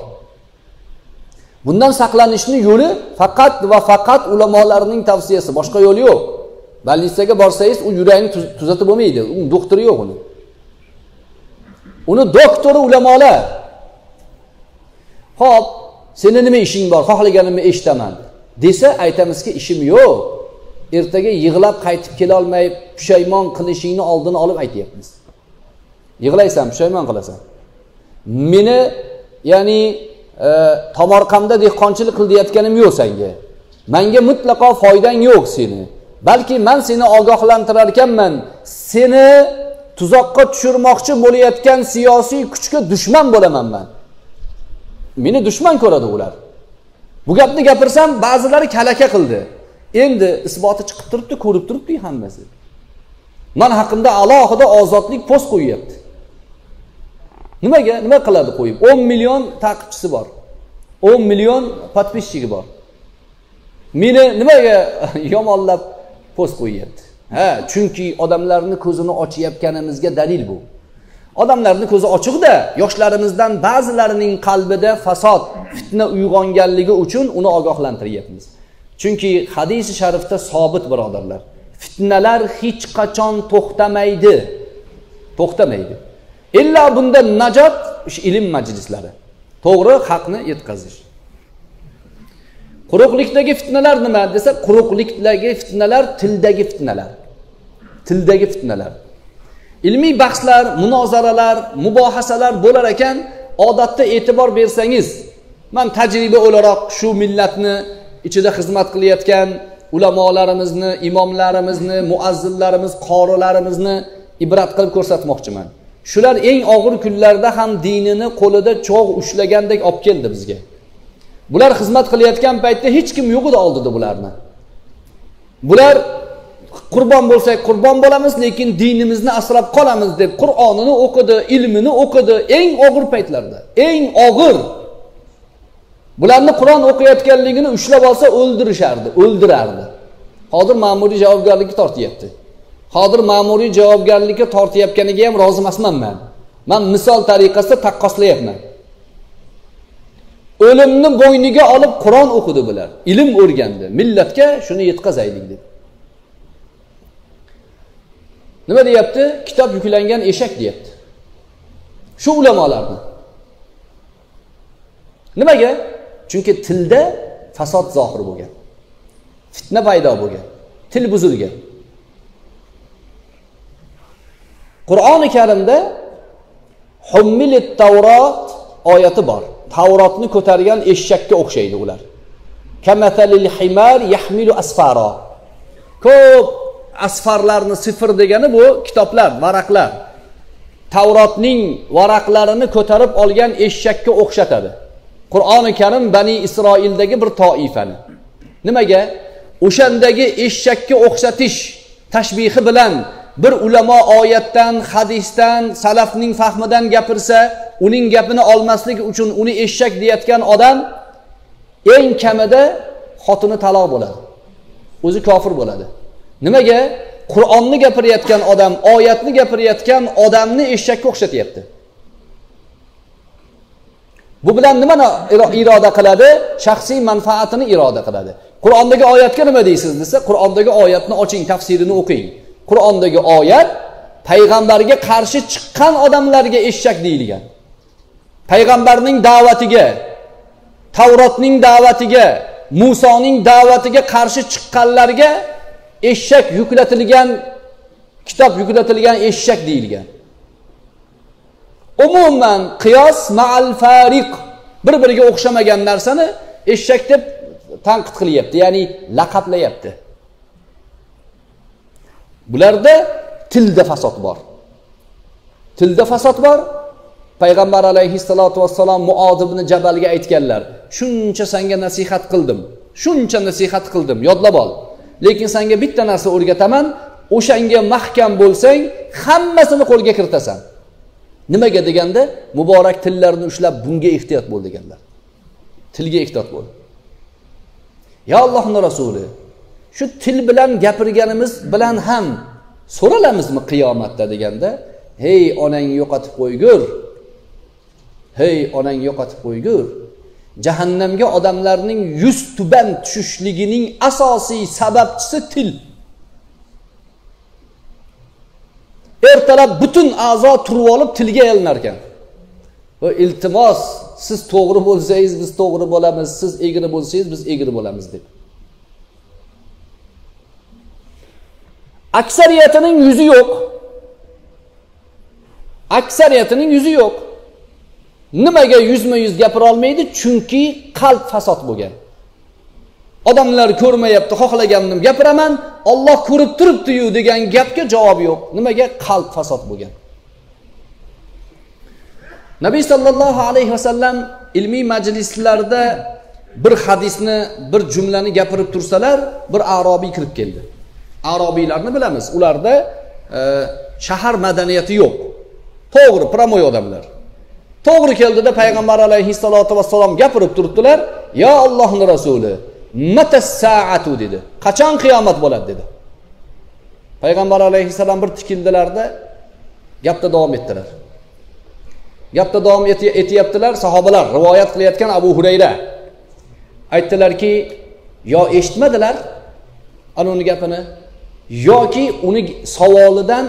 D: Bundan saqlanishni yo'li faqat va faqat ulamolarning tavsiyasi boshqa yo'l yo'q. Больницаga borsangiz u yurakni tuzatib bo'lmaydi u doktori yo'q uni. Uni doktori ulamolar. Ho'p seni nima ishing bor? Xohlaganimni eshitaman. Desa aytamizki ishim yo'q. Ertaga yig'lab qaytib kelolmay pushaymon qilishingni oldini olib aytyapmiz. Yig'laysan pushaymon qilasan. Meni ya'ni e, tomorqamda dehqonchilik qil deyotganim yo'q senga. Manga mutlaqo foydang yo'q seni. Balki man seni ogohlantirar ekanman seni tuzoqqa tushirmoqchi bo'layotgan siyosiy kuchga dushman bo'laman man. Meni dushman ko'radi ular. Bu gapni gapirsam ba'zilari kalaka qildi. Endi isboti chiqib turibdi ko'rib turibdi hammasi. Man haqimda alohida ozodlik post qo'yyapti. Nimaga? Nima qiladi qo'yib? o'n million taqibchisi bor. o'n million подписчиgi bor. Meni nimaga yomonlab post qo'yyapti? Ha chunki odamlarni ko'zini ochayotganimizga dalil bu. Odamlarni ko'zi ochiqda. Yoshlarimizdan ba'zilarining qalbida fasod fitna uyg'onganligi uchun uni ogohlantiryapmiz. Chunki hadisi sharifda sobit birodarlar fitnalar hech qachon to'xtamaydi. To'xtamaydi. Illa bunda najot ilm majlislari. To'g'ri haqni yetkazish. Quruqlikdagi fitnalar nima desa quruqlikdagi fitnalar tildagi fitnalar. Tildagi fitnalar. Ilmiy bahslar munozaralar mubohasalar bo'lar ekan odatda e'tibor bersangiz man tajriba o'laroq shu millatni ichida xizmat qilayotgan ulamolarimizni imomlarimizni muazzinlarimiz qorilarimizni ibrat qilib ko'rsatmoqchiman. Shular eng og'ir kunlarda ham dinini qo'lida cho'g' ushlagandek olib keldi bizga. Bular xizmat qilayotgan paytda hech kim yo'q edi oldida bularni. Bular qurbon bo'lsak qurbon bo'lamiz lekin dinimizni asrab qolamiz deb qur'onini o'qidi ilmini o'qidi eng og'ir paytlarda eng og'ir. Bularni qur'on o'qiyotganligini ushlab olsa o'ldirishardi o'ldirardi. Hozir ma'muriy javobgarlikka tortyapti. Hozir ma'muriy javobgarlikka tortayotganiga ham rozi emasman man. Man misol tariqasida taqqoslayapman. O'limni bo'yniga olib qur'on o'qidi bular ilm o'rgandi. Millatga shuni yetkazaylik deb. Nima deyapti? Kitob yuklangan eshak deyapti. Shu ulamolarni. Nimaga? Chunki tilda fasod zohir bo'lgan. Fitna paydo bo'lgan. Til buzilgan. Qur'oni karimda hummilit tavrot oyati bor. Tavrotni ko'targan eshakka o'xshaydi ular. Kamatalil himar yahmilu asfaro ko'p asfarlarni sifr degani bu kitoblar varaqlar. Tavrotning varaqlarini ko'tarib olgan eshakka o'xshatadi. Qur'oni karim bani isroildagi bir toifani. Nimaga? O'shandagi eshakka o'xshatish tashbihi bilan bir ulamo oyatdan hadisdan salafning fahmidan gapirsa uning gapini olmaslik uchun uni eshak deyayotgan odam eng kamida xotini taloq bo'ladi. O'zi kofir bo'ladi. Nimaga? Qur'onni gapirayotgan odam oyatni gapirayotgan odamni eshakka o'xshatyapti. Bu bilan nimani iroda qiladi? Shaxsiy manfaatini iroda qiladi. Qur'ondagi oyatga nima deysiz desa qur'ondagi oyatni oching tafsirini o'qing. Qur'ondagi oyat payg'ambarga qarshi chiqqan odamlarga eshak deyilgan. Payg'ambarning da'vatiga tavrotning da'vatiga musoning da'vatiga qarshi chiqqanlarga eshak yuklatilgan kitob yuklatilgan eshak deyilgan. Umuman qiyos maal fariq bir biriga o'xshamagan narsani eshak deb tanqid qilyapti ya'ni laqablayapti. Bularda tilda fasod bor. Tilda fasod bor. Payg'ambar alayhissalotu vassalom muod ibn jabalga aytganlar shuncha sanga nasihat qildim shuncha nasihat qildim yodlab ol. Lekin senga bitta narsa o'rgataman o'shanga mahkam bo'lsang hammasini qo'lga kiritasan. Nimaga deganda muborak tillarni ushlab bunga ehtiyot bo'l deganlar. Tilga ehtiyot bo'l. Yo allohni rasuli shu til bilan gapirganimiz bilan ham so'ralamizmi qiyomatda deganda hey onang yo'qotib qo'ygur hey onang yo'qotib qo'ygur jahannamga odamlarning yuz tuban tushishligining asosiy sababchisi til. Ertalab butun a'zo turib olib tilga aylanar ekan va iltimos siz to'g'ri bo'lsangiz biz to'g'ri bo'lamiz siz egri bo'lsangiz biz egri bo'lamiz deb. Aksariyatining yuzi yo'q. Aksariyatining yuzi yo'q. Nimaga yuzma yuz gapira olmaydi chunki qalb fasod bo'lgan. Odamlar ko'rmayapti xohlaganimni gapiraman olloh ko'rib turibdiyu degan gapga javob yo'q. Nimaga? Qalb fasod bo'lgan. Nabiy sollallohu alayhi vasallam ilmiy majlislarda bir hadisni bir jumlani gapirib tursalar bir arobiy kirib keldi. Arobiylarni bilamiz. Ularda e, shahar madaniyati yo'q. To'g'ri promoy odamlar. To'g'ri keldida payg'ambar alayhissalotu vassalom gapirib turibdilar. Yo allohni rasuli matassaatu dedi. Qachon qiyomat bo'ladi? dedi. Payg'ambar alayhissalom bir tikildilarda gapda davom etdilar. Gapda davom etyaptilar. Sahobalar rivoyat qilayotgan abu hurayra. Aytdilarki yo eshitmadilar ana uni gapini yoki uni savolidan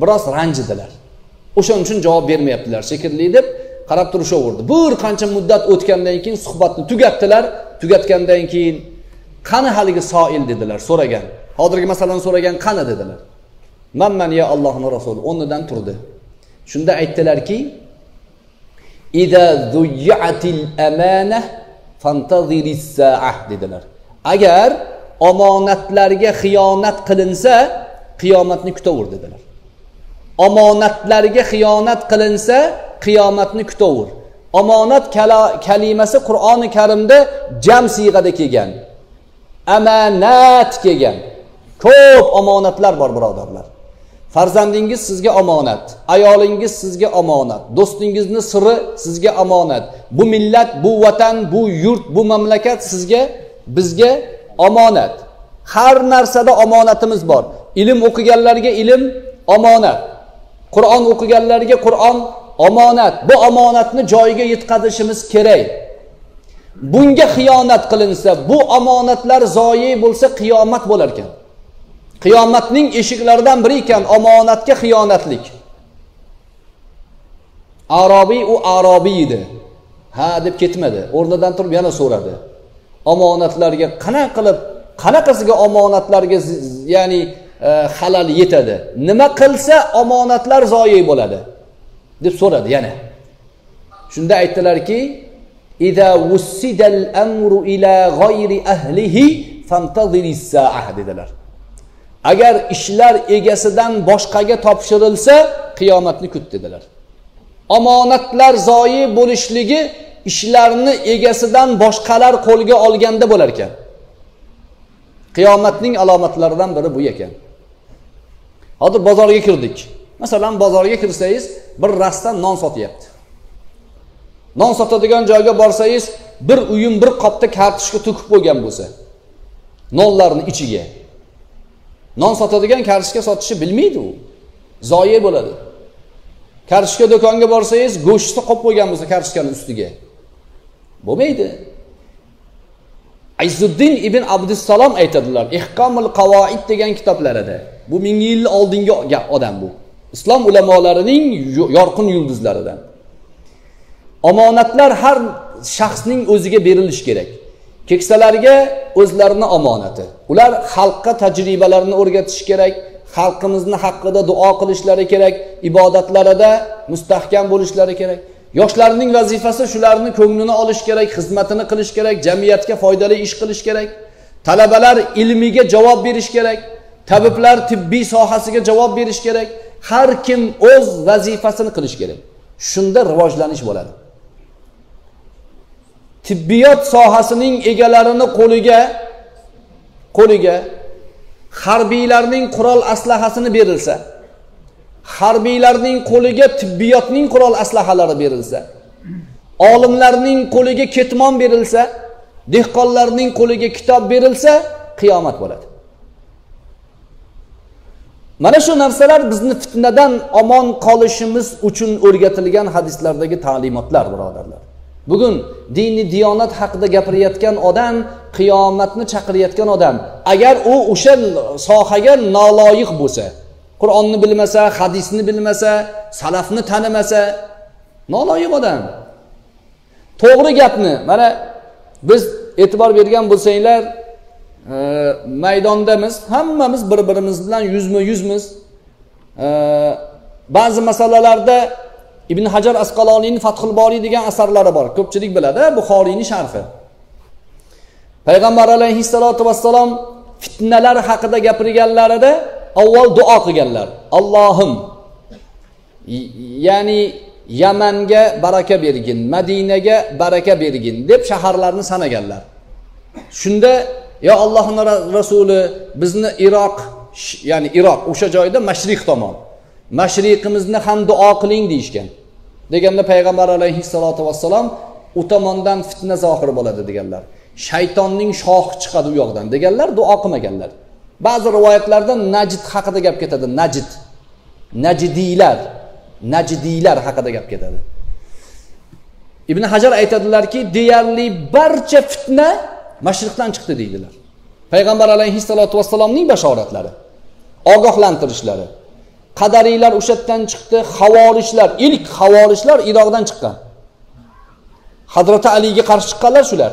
D: biroz ranjidilar. O'shaning uchun javob bermayaptilar shekilli deb qarab turishaverdi bir qancha muddat o'tgandan keyin suhbatni tugatdilar. Tugatgandan keyin qani haligi soil dedilar so'ragan. Hozirgi masalani so'ragan qani dedilar. Manman ya allohni rasuli o'rnidan turdi. Shunda aytdilarki dedilar. Agar omonatlarga xiyonat qilinsa qiyomatni kutaver dedilar. Omonatlarga xiyonat qilinsa qiyomatni kutaver omonat kalimasi qur'oni karimda jam siyg'ada kelgan. Amanat kelgan. Ko'p omonatlar bor birodarlar. Farzandingiz sizga omonat ayolingiz sizga omonat do'stingizni siri sizga omonat. Bu millat bu vatan bu yurt bu mamlakat sizga bizga omonat. Har narsada omonatimiz bor. Ilm o'qiganlarga ilm omonat. Qur'on o'qiganlarga qur'on omonat bu omonatni joyiga yetkazishimiz kerak. Bunga xiyonat qilinsa bu omonatlar zoyi bo'lsa qiyomat bo'lar ekan. Qiyomatning eshiklaridan biri ekan omonatga xiyonatlik. Arobiy u arobiy edi. Ha deb ketmadi. O'rnidan turib yana so'radi. Omonatlarga qanaqa qilib qanaqasiga omonatlarga ya'ni E, halal yetadi. Nima qilsa omonatlar zoyi bo'ladi deb so'radi yana. Shunda aytdilarki dedilar. Agar ishlar egasidan boshqaga topshirilsa qiyomatni kut dedilar. Omonatlar zoyi bo'lishligi ishlarni egasidan boshqalar qo'lga olganda bo'lar ekan qiyomatning alomatlaridan biri bu ekan. Hozir bozorga kirdik. Masalan bozorga kirsangiz bir rastdan non sotyapti. Non sotadigan joyga borsangiz bir uyum bir qopda kartoshka to'kib qo'ygan bo'lsa nonlarni ichiga. Non sotadigan kartoshka sotishni bilmaydi u. Zoye bo'ladi. Kartoshka do'konga borsangiz go'shtni qo'yib qo'ygan bo'lsa kartoshkani ustiga. Bo'lmaydi. Ayzuddin ibn abdussalom aytadilar ehkomul qavoid degan kitoblarida. Bu ming yil oldingi odam bu. Islom ulamolarining yorqin yulduzlaridan. Omonatlar har shaxsning o'ziga berilishi kerak. Keksalarga o'zlarini omonati. Ular xalqqa tajribalarini o'rgatish kerak xalqimizni haqqida duo qilishlari kerak ibodatlarida mustahkam bo'lishlari kerak. Yoshlarning vazifasi shularni ko'nglini olish kerak xizmatini qilish kerak jamiyatga foydali ish qilish kerak. Talabalar ilmiga javob berish kerak. Tabiblar tibbiy sohasiga javob berish kerak. Har kim o'z vazifasini qilish kerak. Shunda rivojlanish bo'ladi. Tibbiyot sohasining egalarini qo'liga qo'liga harbiylarning qurol aslahasini berilsa harbiylarning qo'liga tibbiyotning qurol aslahalari berilsa olimlarning qo'liga ketmon berilsa dehqonlarning qo'liga kitob berilsa qiyomat bo'ladi. Mana shu narsalar bizni fitnadan omon qolishimiz uchun o'rgatilgan hadislardagi ta'limotlar birodarlar. Bugun diniy diyonat haqida gapirayotgan odam qiyomatni chaqirayotgan odam agar u o'sha sohaga noloyiq bo'lsa qur'onni bilmasa hadisni bilmasa salafni tanimasa noloyiq odam. To'g'ri gapni mana biz e'tibor bergan bo'lsanglar maydondamiz. Hammamiz bir birimiz bilan yuzma yuzmiz. E, ba'zi masalalarda ibn hajar asqaloniyni fathul boriy degan asarlari bor. Ko'pchilik biladi. Buxoriyni sharhi. Payg'ambar alayhissalotu vassalom fitnalar haqida gapirganlarida avval duo qilganlar. Allohim ya'ni yamanga baraka bergin madinaga baraka bergin deb shaharlarni sanaganlar. Shunda yo allohni rasuli bizni iroq ya'ni iroq o'sha joyda mashriq tomon. Mashriqimizni ham duo qiling deyishgan. Deganda payg'ambar alayhissalotu vassalom u tomondan fitna zohir bo'ladi deganlar. Shaytonning shoxi chiqadi u yoqdan deganlar duo qilmaganlar. Ba'zi rivoyatlarda najid haqida gap ketadi najid. Najidiylar najdiylar haqida gap ketadi. Ibn hajar aytadilarki deyarli barcha fitna mashriqdan chiqdi deydilar. Payg'ambar alayhissalotu vassalomning bashoratlari ogohlantirishlari qadariylar o'sha yerdan chiqdi havorijlar ilk havorijlar iroqdan chiqqan. Hazrati aliga qarshi chiqqanlar shular.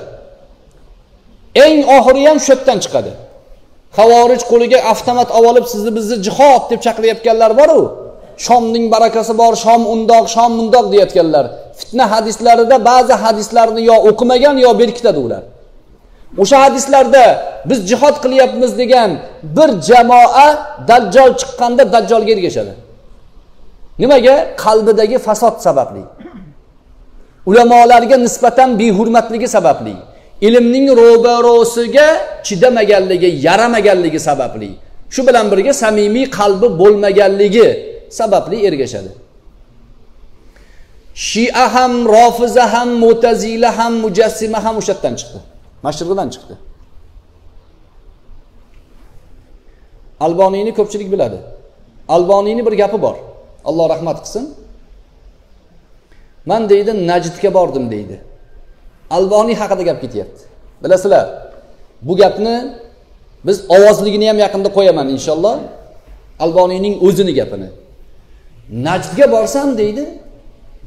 D: Eng oxiri ham shu yerdan chiqadi. Havorij qo'liga avtomat olib sizni bizni jihod deb chaqirayotganlar boru. Shomning barakasi bor shom undoq shom mundoq deyayotganlar fitna hadislarida ba'zi hadislarni yo o'qimagan yo berkitadi ular. O'sha hadislarda biz jihod qilyapmiz degan bir jamoa dajjol chiqqanda dajjolga ergashadi. Nimaga? Qalbidagi fasod sababli. Ulamolarga nisbatan behurmatligi sababli. Ilmning ro'barosiga chidamaganligi yaramaganligi sababli. Shu bilan birga samimiy qalbi bo'lmaganligi sababli ergashadi. Shia ham rofiza ham mo'tazila ham mujassima ham o'sha yerdan chiqdi. Mashrig'idan chiqdi. Alboniyni ko'pchilik biladi. Alboniyni bir gapi bor. Alloh rahmat qilsin. Man deydi najdga bordim deydi. Alboniy haqida gap ketyapti. Bilasizlar bu gapni biz ovozligini ham yaqinda qo'yaman inshaalloh. Alboniyning o'zini gapini. Najdga borsam deydi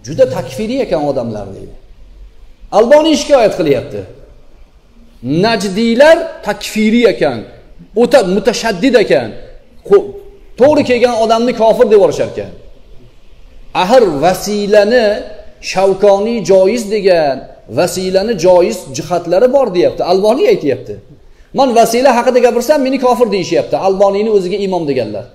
D: juda takfiriy ekan odamlar deydi. Alboniy shikoyat qilyapti. Najdiylar takfiriy ekan o'ta mutashaddid ekan. To'g'ri kelgan odamni kofir deb yuborishar ekan axir vasilani shavkoniy joiz degan vasilani joiz jihatlari bor deyapti. Alboniy aytyapti. Man vasila haqida gapirsam meni kofir deyishyapti. Alboniyni o'ziga imom deganlar.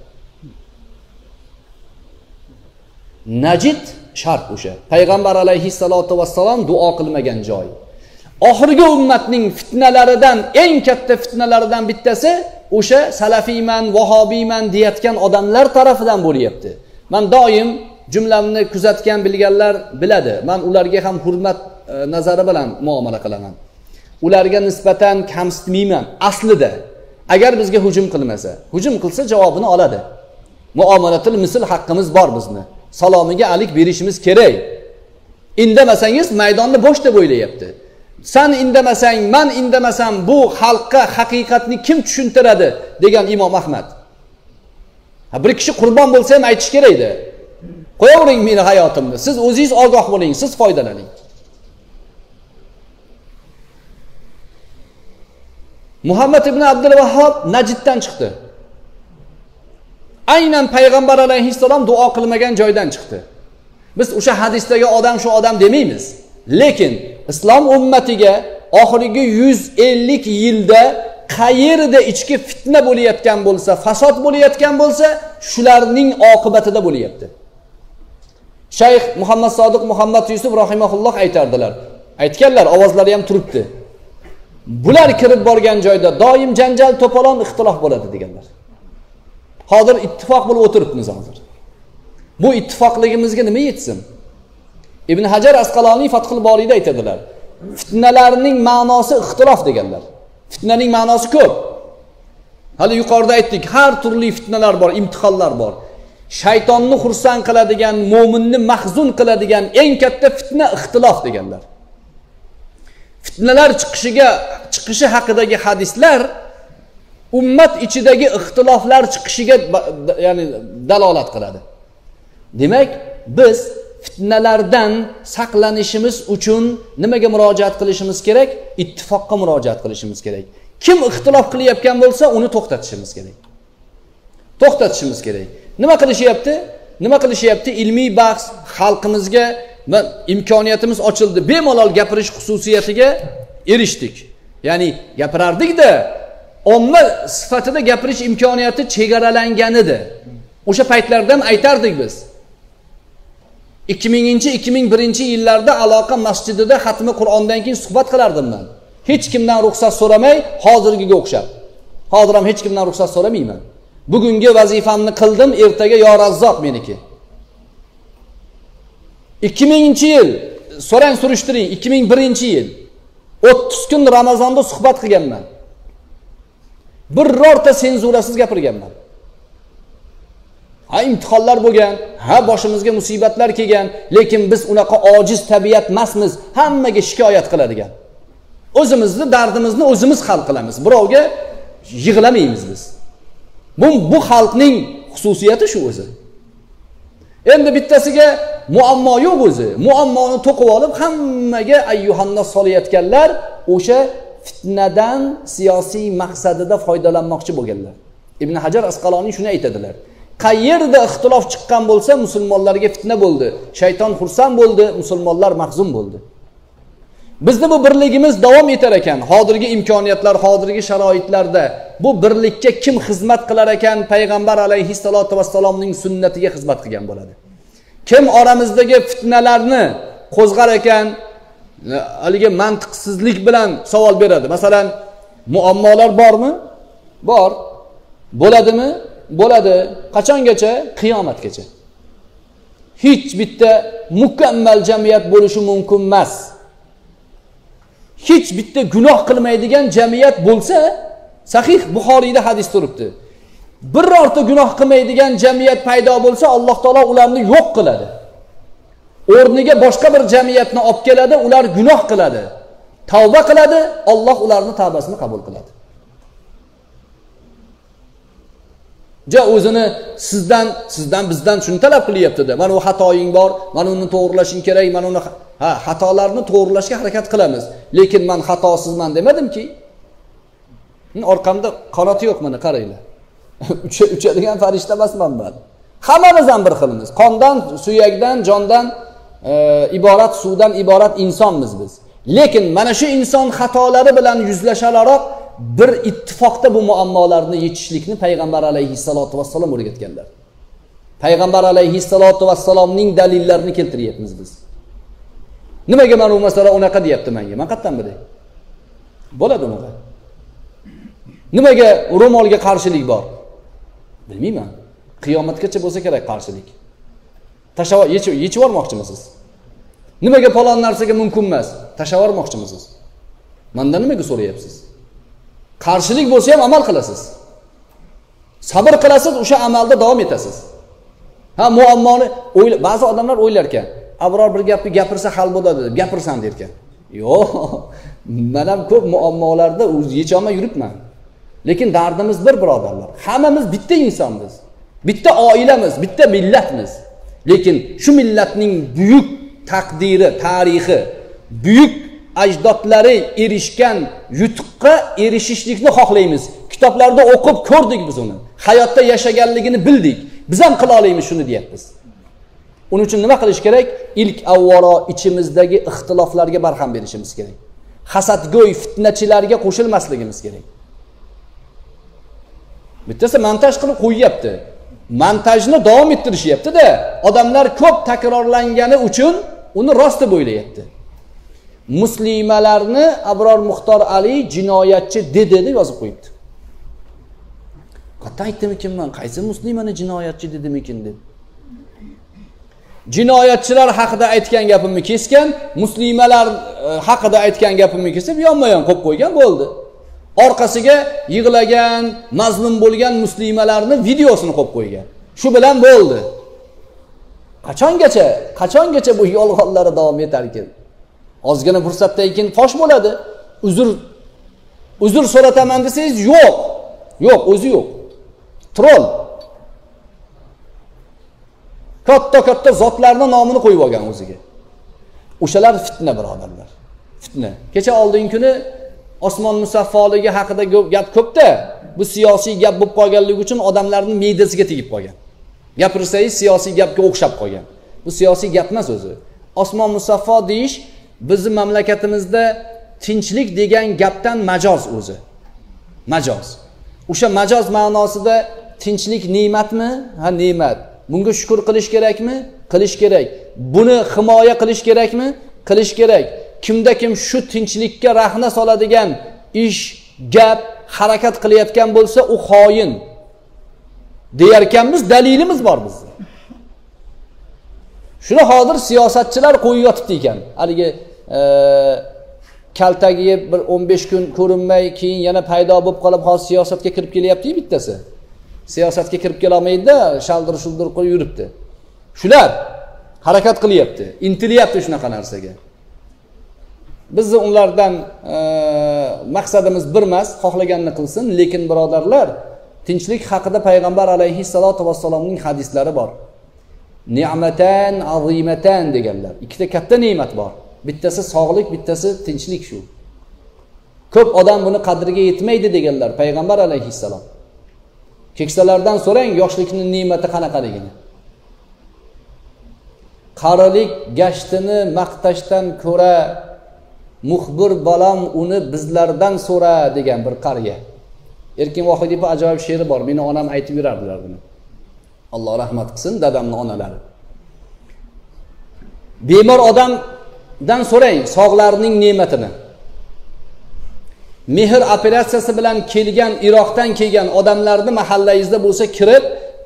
D: Najid shart o'sha. Payg'ambar alayhissalotu vassalom duo qilmagan joy. Oxirgi ummatning fitnalaridan eng katta fitnalaridan bittasi o'sha salafiyman vahobiyman deyayotgan odamlar tarafidan bo'lyapti. Man doim jumlamni kuzatgan bilganlar biladi. Man ularga ham hurmat e, nazari bilan muomala qilaman. Ularga nisbatan kamsitmayman aslida. Agar bizga hujum qilmasa hujum qilsa javobini oladi. Muomalatil misl haqqimiz bor bizni. Salomiga alik berishimiz kerak. Indamasangiz maydonni bo'sh deb o'ylayapti. San indamasang man indamasam bu xalqqa haqiqatni kim tushuntiradi? degan imom ahmad. Ha bir kishi qurbon bo'lsa ham aytish kerakda qo'yavering meni hayotimni. Siz o'zingiz ogoh bo'ling siz foydalaning. Muhammad ibn abdul vahhob najddan chiqdi. Aynan payg'ambar alayhissalom duo qilmagan joydan chiqdi. Biz o'sha hadisdagi odam shu odam demaymiz. Lekin islom ummatiga oxirgi yuz ellik yilda qayerda ichki fitna bo'layotgan bo'lsa fasod bo'layotgan bo'lsa shularning oqibatida bo'lyapti. Shayx muhammad sodiq muhammad yusuf rahimaulloh aytardilar. Aytganlar ovozlari ham turibdi. Bular kirib borgan joyda doim janjal to'polon ixtilof bo'ladi deganlar. Hozir ittifoq bo'lib o'tiribmiz hozir. Bu ittifoqligimizga nima yetsin? Ibn hajar asqaloniy fathul boriyda aytadilar. Fitnalarning ma'nosi ixtilof deganlar. Fitnaning ma'nosi ko'p. Hali yuqorida aytdik har turli fitnalar bor imtihonlar bor. Shaytonni xursand qiladigan mo'minni mahzun qiladigan eng katta fitna ixtilof deganlar. Fitnalar chiqishiga chiqishi haqidagi hadislar ummat ichidagi ixtiloflar chiqishiga ya'ni dalolat qiladi. Demak biz fitnalardan saqlanishimiz uchun nimaga murojaat qilishimiz kerak? Ittifoqqa murojaat qilishimiz kerak. Kim ixtilof qilayotgan bo'lsa uni to'xtatishimiz kerak. To'xtatishimiz kerak. Nima qilishyapti? Nima qilishyapti? Ilmiy bahs xalqimizga imkoniyatimiz ochildi. Bemalol gapirish xususiyatiga erishdik. Ya'ni gapirardikda omma sifatida gapirish imkoniyati chegaralangan edi o'sha paytlardan aytardik biz. Ikki minginchi ikki ming birinchi yillarda aloqa masjidida xatmi qur'ondan keyin suhbat qilardim man. Hech kimdan ruxsat so'ramay hozirgiga o'xshab. Hozir ham hech kimdan ruxsat so'ramayman. Bugungi vazifamni qildim ertaga yo razzoq meniki. Ikki minginchi yil so'rang surishtiring ikki ming birinchi yil. O'ttiz kun ramazonda suhbat qilganman. Birorta senzurasiz gapirganman. Ha imtihonlar bo'lgan ha boshimizga musibatlar kelgan lekin biz unaqa ojiz tabiat emasmiz hammaga shikoyat qiladigan. O'zimizni dardimizni o'zimiz hal qilamiz birovga yig'lamaymiz biz. Bu bu xalqning xususiyati shu o'zi. Endi bittasiga muammo yo'q o'zi. Muammoni to'qib olib hammaga ayyuhannos solayotganlar o'sha fitnadan siyosiy maqsadida foydalanmoqchi bo'lganlar. Ibn hajar asqaloniy shuni aytadilar. Qayerda ixtilof chiqqan bo'lsa musulmonlarga fitna bo'ldi shayton xursand bo'ldi musulmonlar mahzun bo'ldi. Bizni bu birligimiz davom etar ekan. Hozirgi imkoniyatlar hozirgi sharoitlarda bu birlikka kim xizmat qilar ekan? Payg'ambar alayhissalotu vassalomning sunnatiga xizmat qilgan bo'ladi. Kim oramizdagi fitnalarni qo'zg'ar ekan haligi mantiqsizlik bilan savol beradi. Masalan muammolar bormi? Bor. Bo'ladimi? Bo'ladi qachongacha? Qiyomatgacha. Hech bitta mukammal jamiyat bo'lishi mumkin emas. Hech bitta gunoh qilmaydigan jamiyat bo'lsa sahih buxoriyda hadis turibdi. Birorta gunoh qilmaydigan jamiyat paydo bo'lsa alloh taolo ularni yo'q qiladi. O'rniga boshqa bir jamiyatni olib keladi ular gunoh qiladi. Tavba qiladi olloh ularni tavbasini qabul qiladi. Ja o'zini sizdan sizdan bizdan shuni talab qilyaptida. Mana bu xatoying bor mana uni to'g'irlashing kerak mana uni ha xatolarni to'g'irlashga harakat qilamiz. Lekin man xatosizman demadimki. Hm, orqamda qanoti yo'q mana qaranglar. Uchadigan farishta emasman man. Hammamiz ham bir xilmiz. Qondan suyakdan jondan e, iborat suvdan iborat insonmiz biz. Lekin mana shu inson xatolari bilan yuzlashalaroq bir ittifoqda bu muammolarni yechishlikni payg'ambar alayhissalotu vassalom o'rgatganlar. Payg'ambar alayhissalotu vassalomning dalillarini keltiryapmiz biz. Nimaga mana bu masala unaqa deyapti manga man qayerdan bilay? Bo'ladi unaqa nimaga ro'molga qarshilik bor? Bilmayman. Qiyomatgacha bo'lsa kerak qarshilik. Tashlab yechib yubormoqchimisiz? Nimaga falon narsaga mumkin emas tashlab yubormoqchimisiz? Mandan nimaga so'rayapsiz? Qarshilik bo'lsa ham amal qilasiz. Sabr qilasiz o'sha amalda davom etasiz. Ha muammoni o'yla ba'zi odamlar o'ylar ekan biror bir gapni gapirsa hal bo'ladi deb gapirsan derkan. Yo'q man ham ko'p muammolarda yecholmay yuribman. Lekin dardimiz bir birodarlar. Hammamiz bitta insonmiz. Bitta oilamiz bitta millatmiz. Lekin shu millatning buyuk taqdiri tarixi buyuk ajdodlari erishgan yutuqqa erishishlikni xohlaymiz. Kitoblarda o'qib ko'rdik biz uni. Hayotda yashaganligini bildik. Biz ham qila olamiz shuni deyapmiz. Uning uchun nima qilish kerak? Ilk avvalo ichimizdagi ixtiloflarga barham berishimiz kerak. Hasadgo'y fitnachilarga qo'shilmasligimiz kerak. Bittasi montaj qilib qo'yyapti. Montajni davom ettirishyaptida odamlar ko'p takrorlangani uchun uni rost deb o'ylayapti muslimalarni abror muxtor ali jinoyatchi dedi deb yozib qo'yibdi. Qayerdan aytdimikinman qaysi muslimani jinoyatchi dedimikin deb jinoyatchilar haqida aytgan gapimni kesgan muslimalar e, haqida aytgan gapimni kesib yonma yon qo'yib qo'ygan bo'ldi. Orqasiga yig'lagan mazlum bo'lgan muslimalarni videosini qo'yib qo'ygan. Shu bilan bo'ldi. Qachongacha qachongacha bu yolg'onlari davom etarkan ozgina fursatdan keyin fosh bo'ladi. Uzr uzr so'rataman desangiz yo'q. Yo'q o'zi yo'q. Troll. Katta katta zotlarni nomini qo'yib olgan o'ziga. O'shalar fitna birodarlar. Fitna. Kecha oldingi kuni osmon musaffoligi haqida gap ko'pda bu siyosiy gap bo'lib qolganligi uchun odamlarni me'dasiga tegib qolgan. Gapirsangiz siyosiy gapga o'xshab qolgan. Bu siyosiy gap emas o'zi. Osmon musaffo deyish bizni mamlakatimizda tinchlik degan gapdan majoz o'zi. Majoz. O'sha majoz ma'nosida tinchlik ne'matmi? Ha ne'mat. Bunga shukur qilish kerakmi? Qilish kerak. Buni himoya qilish kerakmi? Qilish kerak. Kimda kim shu tinchlikka rahna soladigan ish gap harakat qilayotgan bo'lsa u xoin. Deyarkanmiz dalilimiz bor bizni shuni hozir siyosatchilar qo'yib yotibdi ekan. Haligi e, kaltagi yeb bir o'n besh kun ko'rinmay keyin yana paydo bo'lib qolib hozir siyosatga kirib kelyaptiyu bittasi. Siyosatga kirib kelolmaydida shaldir shuldir qilib yuribdi. Shular harakat qilyapti intilyapti shunaqa narsaga. Bizni ulardan e, maqsadimiz bir emas xohlaganini qilsin lekin birodarlar tinchlik haqida payg'ambar alayhissalotu vassalomning hadislari bor. Ne'matan azimatan deganlar. Ikkita katta ne'mat bor. Bittasi sog'lik bittasi tinchlik shu. Ko'p odam buni qadriga yetmaydi deganlar payg'ambar alayhissalom. Keksalardan so'rang yoshlikni ne'mati qanaqaligini. Qarilik gashtini maqtashdan ko'ra muxbir bolam uni bizlardan so'ra degan bir qariya. Erkin vohidiyni ajoyib she'ri bor meni onam aytib yurardilar buni. Alloh rahmat qilsin dadamni onalari. Bemor odamdan so'rang sog'larning ne'matini. Mehr operatsiyasi bilan kelgan iroqdan kelgan odamlarni mahallangizda bo'lsa kirib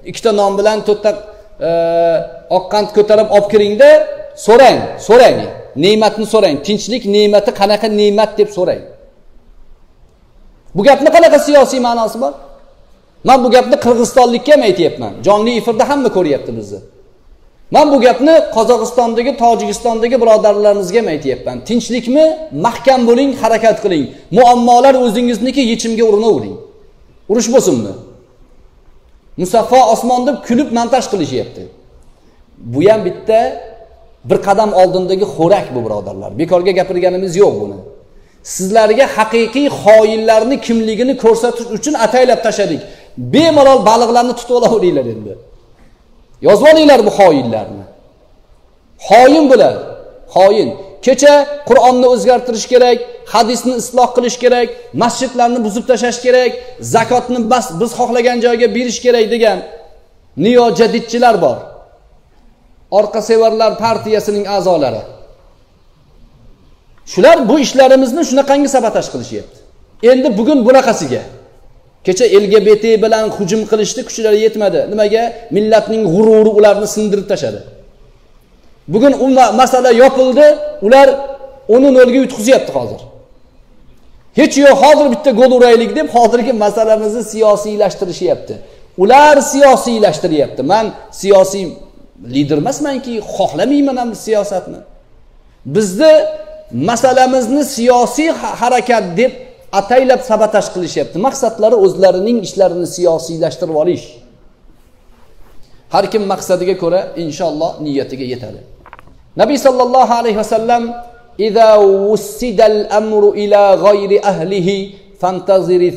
D: ikkita non bilan to'rtta e, oq qand ko'tarib olib kiringda so'rang so'rang. Ne'matni so'rang. Tinchlik ne'mati qanaqa ne'mat deb so'rang. Bu gapni qanaqa siyosiy ma'nosi bor? Man bu gapni qirg'izistonlikka ham aytyapman. Jonli efirda hamma ko'ryapti bizni? Man bu gapni qozog'istondagi tojikistondagi birodarlarimizga ham aytyapman. Tinchlikmi? Mahkam bo'ling harakat qiling. Muammolar o'zingizniki yechimga urinavering urush bo'lsinmi? Musaffo osmon deb kulib montaj qilishyapti. Bu ham bitta bir qadam oldindagi xo'rak bu birodarlar. Bekorga gapirganimiz yo'q buni. Sizlarga haqiqiy xoinlarni kimligini ko'rsatish uchun ataylab tashladik. Bemalol baliqlarni tutib olaveringlar endi. Yozib olinglar bu xoinlarni. Xoin bular xoin. Kecha qur'onni o'zgartirish kerak hadisni isloh qilish kerak masjidlarni buzib tashlash kerak zakotni bas biz xohlagan joyga berish kerak degan neo jadidchilar bor. Orqa sevarlar partiyasining a'zolari. Shular bu ishlarimizni shunaqangi sabotaj qilishyapti. Endi bugun bunaqasiga. Kecha lgbt bilan hujum qilishni kuchlari yetmadi. Nimaga? Millatning g'ururi ularni sindirib tashladi. Bugun u masala yopildi ular o'ni nolga yutqizyapti hozir. Hech yo'q hozir bitta gol uraylik deb hozirgi masalamizni siyosiylashtirishyapti. Ular siyosiylashtiryapti. Man siyosiy lider emasmanki xohlamayman ham siyosatni. Bizni masalamizni siyosiy harakat deb ataylab sabotaj qilishyapti. Maqsadlari o'zlarining ishlarini siyosiylashtirib olish. Har kim maqsadiga ko'ra inshaalloh niyatiga yetadi. Nabiy sollallohu alayhi vasallam amru ila g'ayri ahlihi fantaziri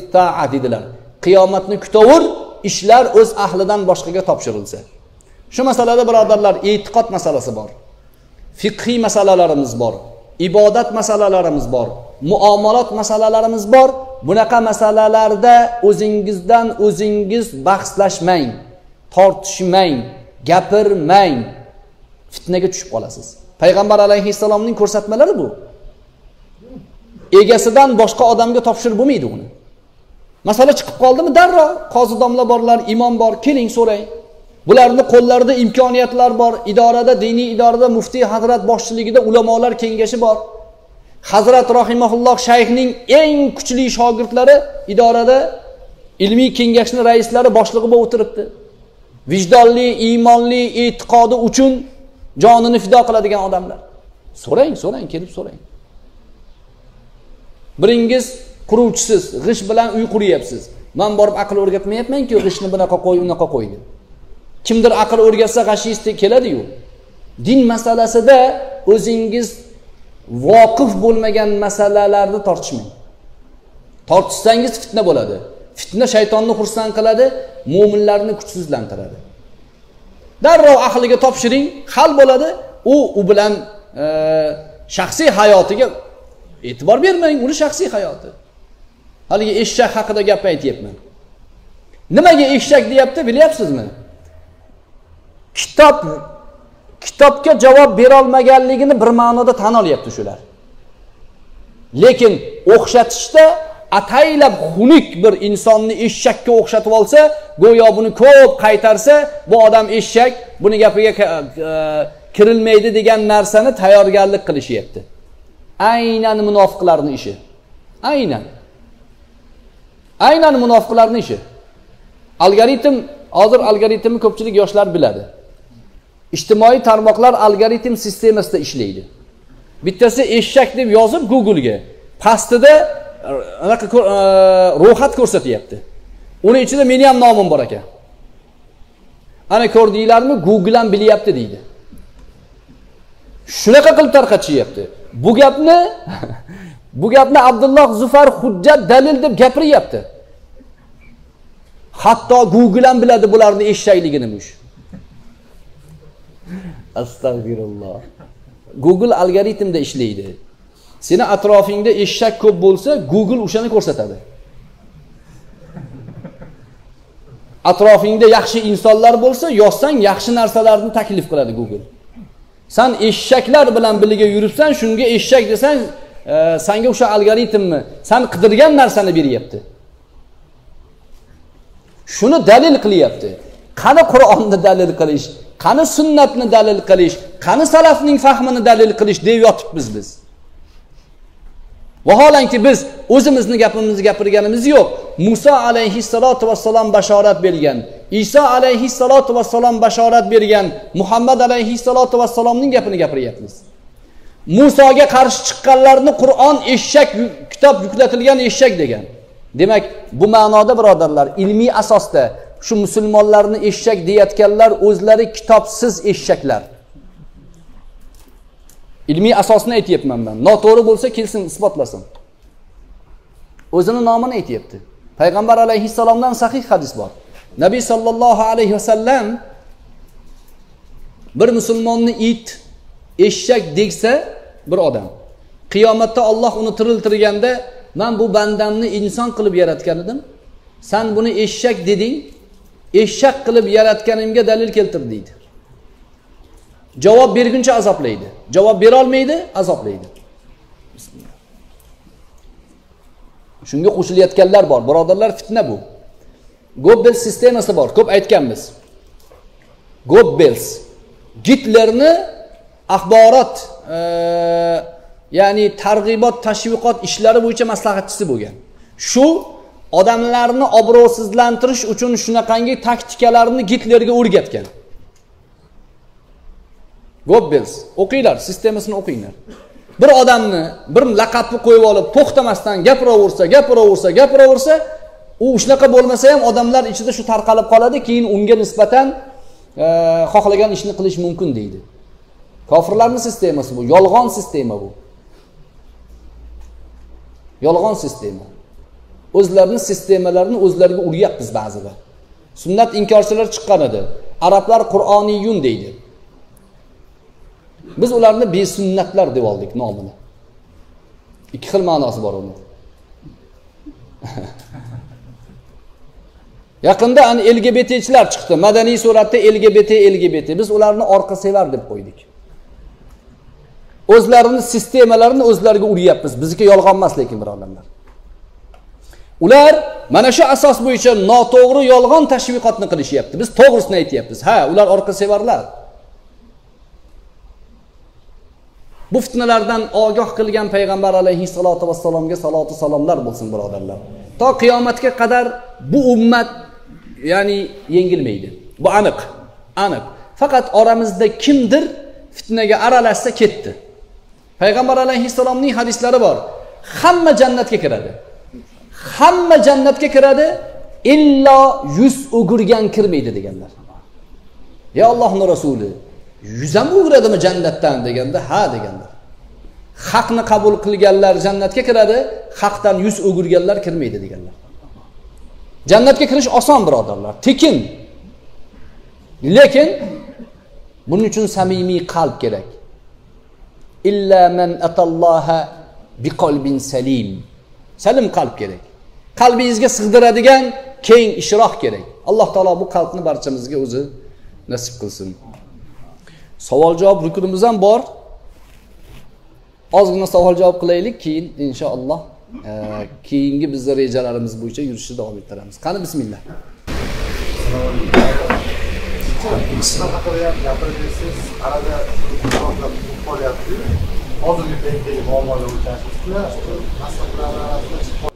D: dedilar. Qiyomatni kutaver ishlar o'z ahlidan boshqaga topshirilsa. Shu masalada birodarlar e'tiqod masalasi bor. Fiqhiy masalalarimiz bor. Ibodat masalalarimiz bor. Muomalat masalalarimiz bor. Bunaqa masalalarda o'zingizdan o'zingiz bahslashmang tortishmang gapirmang. Fitnaga tushib qolasiz. Payg'ambar alayhissalomning ko'rsatmalari bu. Egasidan boshqa odamga topshirib bo'lmaydi uni. Masala chiqib qoldimi? Darrov. Qozi domla borlar imom bor keling so'rang. Bularni qo'llarida imkoniyatlar bor. Idorada diniy idorada muftiy hazrat boshchiligida ulamolar kengashi bor. Hazrat rohimaulloh shayxning eng kuchli shogirdlari idorada ilmiy kengashni raislari boshlig'i bo'lib o'tiribdi. Vijdonli iymonli e'tiqodi uchun jonini fido qiladigan odamlar. So'rang so'rang kelib so'rang. Biringiz quruvchisiz g'isht bilan uy quryapsiz man borib aql o'rgatmayapmanku g'ishtni bunaqa qo'y unaqa qo'y deb. Kimdir aql o'rgatsa g'ashingiz keladiyu. Din masalasida o'zingiz voqif bo'lmagan masalalarni tortishmang. Tortishsangiz fitna bo'ladi. Fitna shaytonni xursand qiladi mo'minlarni kuchsizlantiradi. Darrov ahliga topshiring hal bo'ladi. U u bilan e, shaxsiy hayotiga e'tibor bermang uni shaxsiy hayoti. Haligi eshak haqida gap aytyapman. Nimaga eshak deyapti bilyapsizmi? Kitob kitobga javob berolmaganligini bir ma'noda tan olyapti shular. Lekin o'xshatishda ataylab xunuk bir insonni eshakka o'xshatib olsa go'yo buni ko'p qaytarsa bu odam eshak buni gapiga e, kirilmaydi degan narsani tayyorgarlik qilishyapti. Aynan munofiqlarni ishi. Aynan. Aynan munofiqlarni ishi. Algoritm hozir algoritmni ko'pchilik yoshlar biladi. Ijtimoiy tarmoqlar algoritm sistemasida ishlaydi. Bittasi eshak deb yozib googlega pastida e, anaqa e, ro'yxat ko'rsatyapti. Uni ichida meni ham nomim bor ekan ana ko'rdinglarmi google ham bilyapti deydi. Shunaqa qilib tarqatishyapti. Bu gapni bu gapni abdulloh zufar hujjat dalil deb gapiryapti. Hatto google ham biladi bularni eshakligini mush astag'firulloh. Google algoritmda ishlaydi. Seni atrofingda eshak ko'p bo'lsa google o'shani ko'rsatadi. Atrofingda yaxshi insonlar bo'lsa yozsang yaxshi narsalarni taklif qiladi google. San eshaklar bilan birga yuribsan shunga eshak desang e, sanga o'sha algoritmni san qidirgan narsani beryapti. Shuni dalil qilyapti. Qani qur'onni dalil qilish? Qani sunnatni dalil qilish qani salafning fahmini dalil qilish deb yotibmiz biz. Vaholanki biz o'zimizni gapimizni gapirganimiz yo'q. Muso alayhissalotu vassalom bashorat bergan iso alayhissalotu vassalom bashorat bergan muhammad alayhissalotu vassalomning gapini gapiryapmiz. Musoga qarshi chiqqanlarni qur'on eshak kitob yuklatilgan eshak degan. Demak bu ma'noda birodarlar ilmiy asosda shu musulmonlarni eshak deyayotganlar o'zlari kitobsiz eshaklar. Ilmiy asosini aytyapman man. Noto'g'ri bo'lsa kelsin isbotlasin. O'zini nomini aytyapti. Payg'ambar alayhissalomdan sahih hadis bor. Nabiy sollallohu alayhi vasallam bir musulmonni it eshak degsa bir odam. Qiyomatda olloh uni tiriltirganda man bu bandamni inson qilib yaratgan edim. San buni eshak deding eshak qilib yaratganimga dalil keltir deydi. Javob berguncha azoblaydi. Javob berolmaydi azoblaydi. Shunga qo'shilayotganlar bor. Birodarlar fitna bu. Gobbels sistemasi bor. Ko'p aytganmiz. Gobbels gitlerni axborot e, ya'ni targ'ibot tashviqot ishlari bo'yicha maslahatchisi bo'lgan. Shu odamlarni obro'sizlantirish uchun shunaqangi taktikalarni gitlerga o'rgatgan. Gobbels o'qinglar sistemasini o'qinglar. Bir odamni bir laqabni qo'yib olib to'xtamasdan gapiraversa gapiraversa gapiraversa u shunaqa bo'lmasa ham odamlar ichida shu tarqalib qoladi keyin unga nisbatan e, xohlagan ishni qilish mumkin deydi. Kofirlarni sistemasi bu yolg'on sistema bu. Yolg'on sistema. O'zlarini sistemalarini o'zlariga uryapmiz ba'zida. Sunnat inkorchilar chiqqan edi arablar qur'oniyun deydi. Biz ularni besunnatlar deb oldik nomini. Ikki xil ma'nosi bor uni. Yaqinda ana lgbtchilar chiqdi. Madaniy suratda lgbt lgbt biz ularni orqa sevar deb qo'ydik. O'zlarini sistemalarini o'zlariga uryapmiz. Bizniki yolg'on emas lekin birodarlar. Ular mana shu asos bo'yicha noto'g'ri yolg'on tashviqotni qilishyapti. Biz to'g'risini aytyapmiz. Ha ular orqa sevarlar. Bu fitnalardan ogoh qilgan payg'ambar alayhissalotu vassalomga salotu salomlar bo'lsin birodarlar. To qiyomatga qadar bu ummat ya'ni yengilmaydi. Bu aniq aniq. Faqat oramizda kimdir fitnaga aralashsa ketdi. Payg'ambar alayhissalomning hadislari bor. Hamma jannatga kiradi. Hamma jannatga kiradi illo yuz o'girgan kirmaydi deganlar. Ya allohni rasuli yuz ham o'giradimi jannatdan deganda ha deganlar. Haqni qabul qilganlar jannatga kiradi haqdan yuz o'girganlar kirmaydi deganlar. Jannatga kirish oson birodarlar tekin. Lekin buning uchun samimiy qalb kerak. Illa man atalloha biqolbin salim. Salim qalb kerak. Qalbingizga sig'diradigan keng ishroq kerak. Alloh taolo bu qalbni barchamizga o'zi nasib qilsin. Savol javob rukunimiz ham bor. Ozgina savol javob qilaylik keyin inshaalloh e, keyingi bizni rejalarimiz bo'yicha yurishni davom ettiramiz. Qani bismillah.
E: Islam haqida gapirib bersangiz arada hozirgi paytdagi muammolar o'rtasida masalalar arasida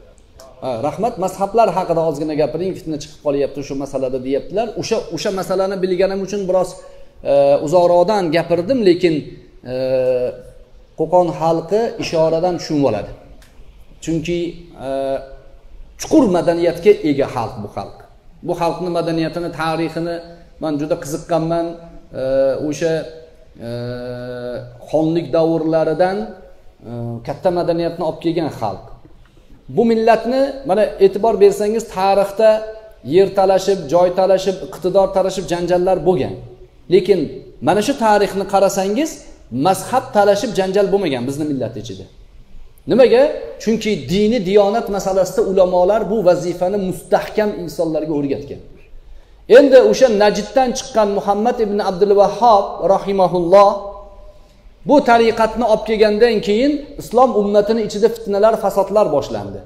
D: Э, rahmat mazhablar haqida ozgina gapiring fitna chiqib qolyapti shu masalada deyaptilar. O'sha o'sha masalani bilganim uchun biroz e, uzoqroqdan gapirdim lekin e, qo'qon xalqi ishoradan tushunib oladi. Chunki e, chuqur madaniyatga ega xalq bu xalq. Bu xalqni madaniyatini tarixini man juda qiziqqanman. O'sha xonlik davrlaridan katta madaniyatni olib kelgan xalq. Bu millatni mana e'tibor bersangiz tarixda yer talashib joy talashib iqtidor talashib janjallar bo'lgan. Lekin mana shu tarixni qarasangiz mazhab talashib janjal bo'lmagan bizni millat ichida. Nimaga? Chunki dini diyonat masalasida ulamolar bu vazifani mustahkam insonlarga o'rgatgan. Endi o'sha najddan chiqqan muhammad ibn abdul vahhob rahimaulloh bu tariqatni olib kelgandan keyin islom ummatini ichida fitnalar fasodlar boshlandi.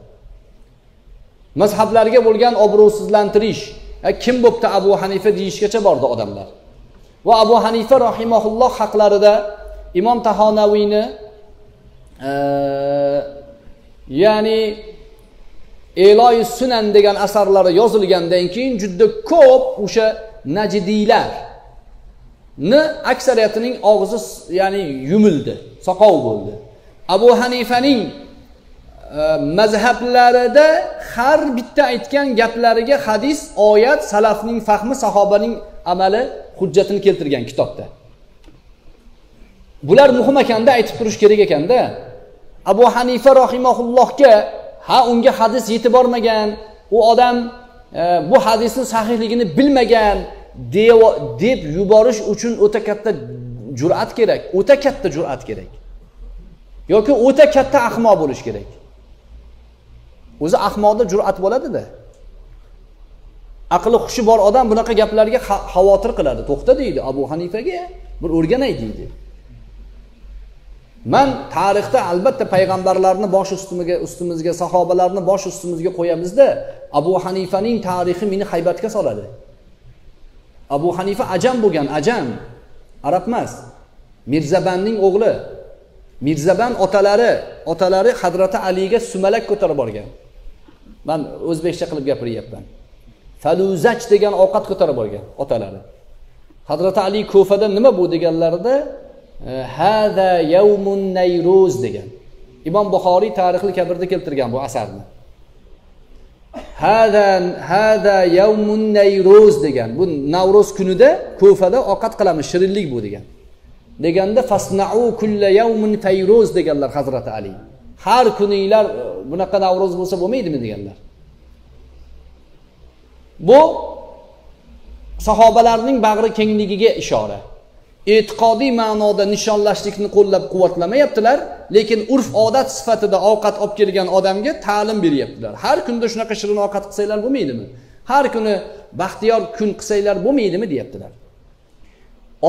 D: Mazhablarga bo'lgan obro'sizlantirish kim bo'pti abu hanifa deyishgacha bordi odamlar. Va abu hanifa rahimaulloh haqlarida imom tahonaviyni e, ya'ni eloyi sunan degan asarlari yozilgandan keyin juda ko'p o'sha najdiylar ni aksariyatining og'zi ya'ni yumildi soqov bo'ldi. Abu hanifaning e, mazhablarida har bitta aytgan gaplariga hadis oyat salafning fahmi sahobaning amali hujjatini keltirgan kitobda. Bular muhim ekanda aytib turish kerak ekanda abu hanifa rohimaullohga ha unga hadis yetib bormagan u odam e, bu hadisni sahihligini bilmagan deb yuborish uchun o'ta katta jur'at kerak. O'ta katta jur'at kerak. Yoki o'ta katta ahmoq bo'lish kerak. O'zi ahmoqda jur'at bo'ladida. Aqli hushi bor odam bunaqa gaplarga xavotir qiladi. To'xta deydi abu hanifaga bir o'rganay deydi. Man tarixda albatta payg'ambarlarni bosh ustimizga ustimizga sahobalarni bosh ustimizga qo'yamizda abu hanifaning tarixi meni haybatga soladi. Abu hanifa ajam bo'lgan ajam. Arab emas. Mirzabanning o'g'li. Mirzaban otalari otalari hadrati aliga sumalak ko'tarib borgan. Man o'zbekcha qilib gapiryapman. Faluzach degan ovqat ko'tarib borgan otalari. Hadrati ali ko'fada nima bu deganlarida e, hada yavmun nayruz degan. Imom buxoriy tarixli kabirda keltirgan bu asarni. Hada hada yavmun nayruz degan. Bu navro'z kunida kufada ovqat qilamiz shirinlik bu degan. Deganda fasnau kulla yawmin fayruz deganlar hazrati ali. Har kuninglar e, bunaqa navro'z bo'lsa bo'lmaydimi deganlar. Bu sahobalarning bag'ri kengligiga ishora. E'tiqodiy ma'noda nishonlashlikni qo'llab quvvatlamayaptilar lekin urf odat sifatida ovqat olib kelgan odamga ta'lim beryaptilar. Har kunda shunaqa shirin ovqat qilsanglar bo'lmaydimi? Har kuni baxtiyor kun qilsanglar bo'lmaydimi deyaptilar.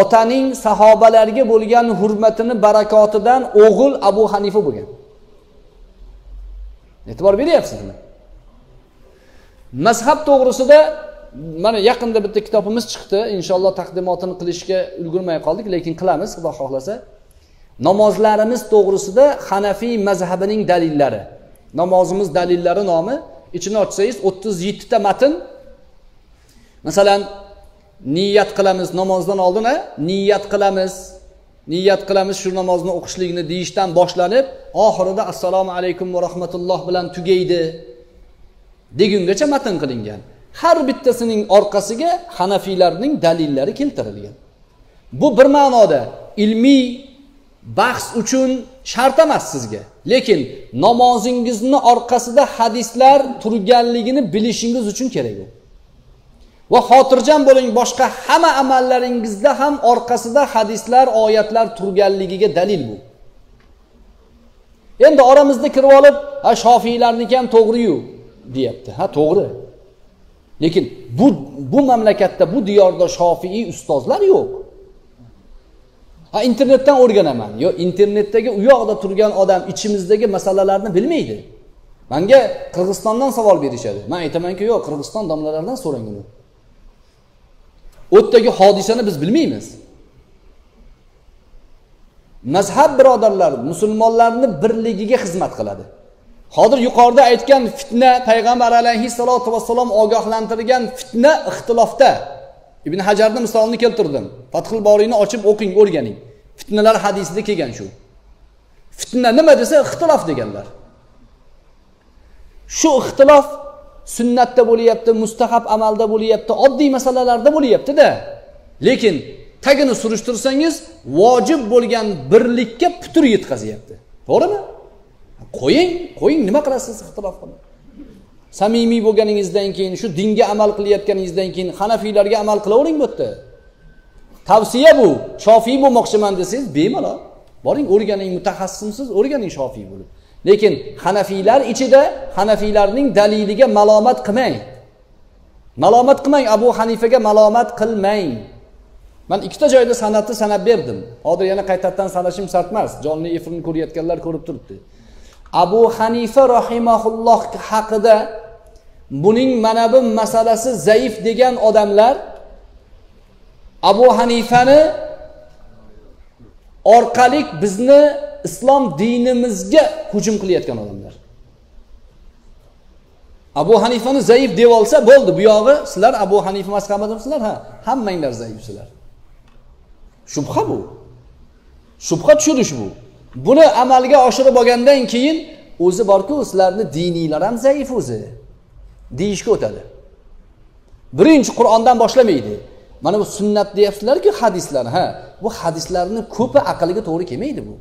D: Otaning sahobalarga bo'lgan hurmatini barakotidan o'g'il abu hanifa bo'lgan. E'tibor beryapsizmi? Mazhab to'g'risida mana yaqinda bitta kitobimiz chiqdi. Inshaalloh taqdimotini qilishga ulgurmay qoldik lekin qilamiz xudo xohlasa. Namozlarimiz to'g'risida hanafiy mazhabining dalillari. Namozimiz dalillari nomi. Ichini ochsangiz o'ttiz yettita matn. Masalan niyat qilamiz namozdan oldin a? Niyat qilamiz. Niyat qilamiz shu namozni o'qishlikni deyishdan boshlanib oxirida assalomu alaykum va rahmatulloh bilan tugaydi. Degungacha matn qilingan. Har bittasining orqasiga hanafiylarning dalillari keltirilgan. Bu bir ma'noda ilmiy bahs uchun shart emas sizga. Lekin namozingizni orqasida hadislar turganligini bilishingiz uchun kerak u. Va xotirjam bo'ling boshqa hamma amallaringizda ham orqasida hadislar oyatlar turganligiga dalil bu. Endi oramizda kirib olib ha shofiylarniki ham to'g'riyu deyapti. Ha to'g'ri. Lekin bu bu mamlakatda bu diyorda shofiiy ustozlar yo'q. Ha internetdan o'rganaman. Yo internetdagi u yoqda turgan odam ichimizdagi masalalarni bilmaydi. Manga qirg'izistondan savol berishadi. Man aytamanki yo'q qirg'iziston domlalaridan so'rang uni o'tdagi hodisani biz bilmaymiz. Mazhab birodarlar musulmonlarni birligiga xizmat qiladi. Hozir yuqorida aytgan fitna payg'ambar alayhissalotu vassalom ogohlantirgan fitna ixtilofda. Ibn hajarni misolini keltirdim. Fathul boriyni ochib o'qing o'rganing. Fitnalar hadisida kelgan shu. Fitna nima desa ixtilof deganlar. Shu ixtilof sunnatda bo'lyapti mustahab amalda bo'lyapti oddiy masalalarda bo'lyaptida lekin tagini surishtirsangiz vojib bo'lgan birlikka putur yetkazyapti. To'g'rimi? Qo'ying qo'ying nima qilasiz? Ixtilof qilib. Samimiy bo'lganingizdan keyin shu dinga amal qilayotganingizdan keyin hanafiylarga amal qilavering bu yerda. Tavsiya bu shofiy bo'lmoqchiman desangiz bemalol. Boring o'rganing mutaxassissiz o'rganing shofiy bo'lib. Lekin hanafiylar ichida hanafiylarning daliliga malomat qilmang. Malomat qilmang abu hanifaga malomat qilmang. Man ikkita joyda san'atni sanab berdim. Hozir yana qaytadan sanashim shart emas jonli efirni ko'rayotganlar ko'rib turibdi. Abu hanifa rahimaulloh haqida buning mana bu masalasi zaif degan odamlar abu hanifani orqali bizni islom dinimizga hujum qilayotgan odamlar. Abu hanifani zaif deb olsa bo'ldi. Bu yog'i sizlar abu hanifa mazhabidasizlar ha hammanglar zaifsizlar. Shubha bu. Shubha tushirish bu. Buni amalga oshirib olgandan keyin o'zi borku sizlarni diniylar ham zaif o'zi. Deyishga o'tadi. Birinchi qur'ondan boshlamaydi. Mana bu sunnat deyapsizlarku hadislar ha. Bu hadislarni ko'pi aqlga to'g'ri kelmaydi bu.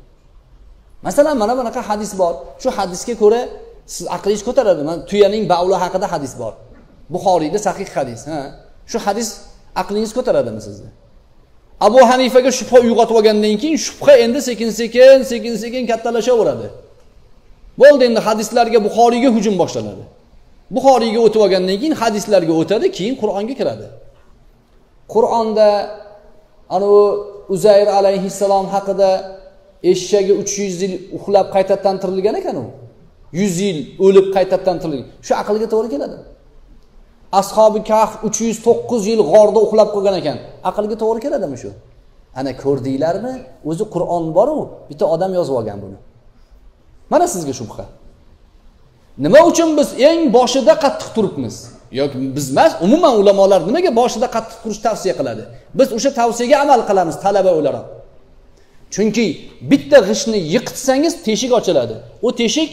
D: Masalan mana bunaqa hadis bor. Shu hadisga ko'ra siz aqlingiz ko'taradi mana tuyaning bavli haqida hadis bor. Buxoriyda sahih hadis ha. Shu hadis aqlingiz ko'taradimi sizni? Abu hanifaga shubha uyg'otib olgandan keyin shubha endi sekin sekin sekin sekin kattalashaveradi bo'ldi endi hadislarga buxoriyga hujum boshlanadi. Buxoriyga o'tib olgandan keyin hadislarga o'tadi keyin qur'onga kiradi. Qur'onda anavi uzayr alayhissalom haqida eshagi uch yuz yil uxlab qaytadan tirilgan ekan u. Yuz yil o'lib qaytadan tirilgan shu aqlga to'g'ri keladi. Ashobi kaf uch yuz to'qqiz yil g'orda uxlab qolgan ekan. Aqlga to'g'ri keladimi shu? Ana ko'rdinglarmi? O'zi qur'on boru bitta odam yozib olgan buni. Mana sizga shubha. Nima uchun biz eng boshida qattiq turibmiz? Yoki biz emas umuman ulamolar nimaga boshida qattiq turish tavsiya qiladi? Biz o'sha tavsiyaga amal qilamiz talaba o'laroq. Chunki bitta g'ishtni yiqitsangiz teshik ochiladi. U teshik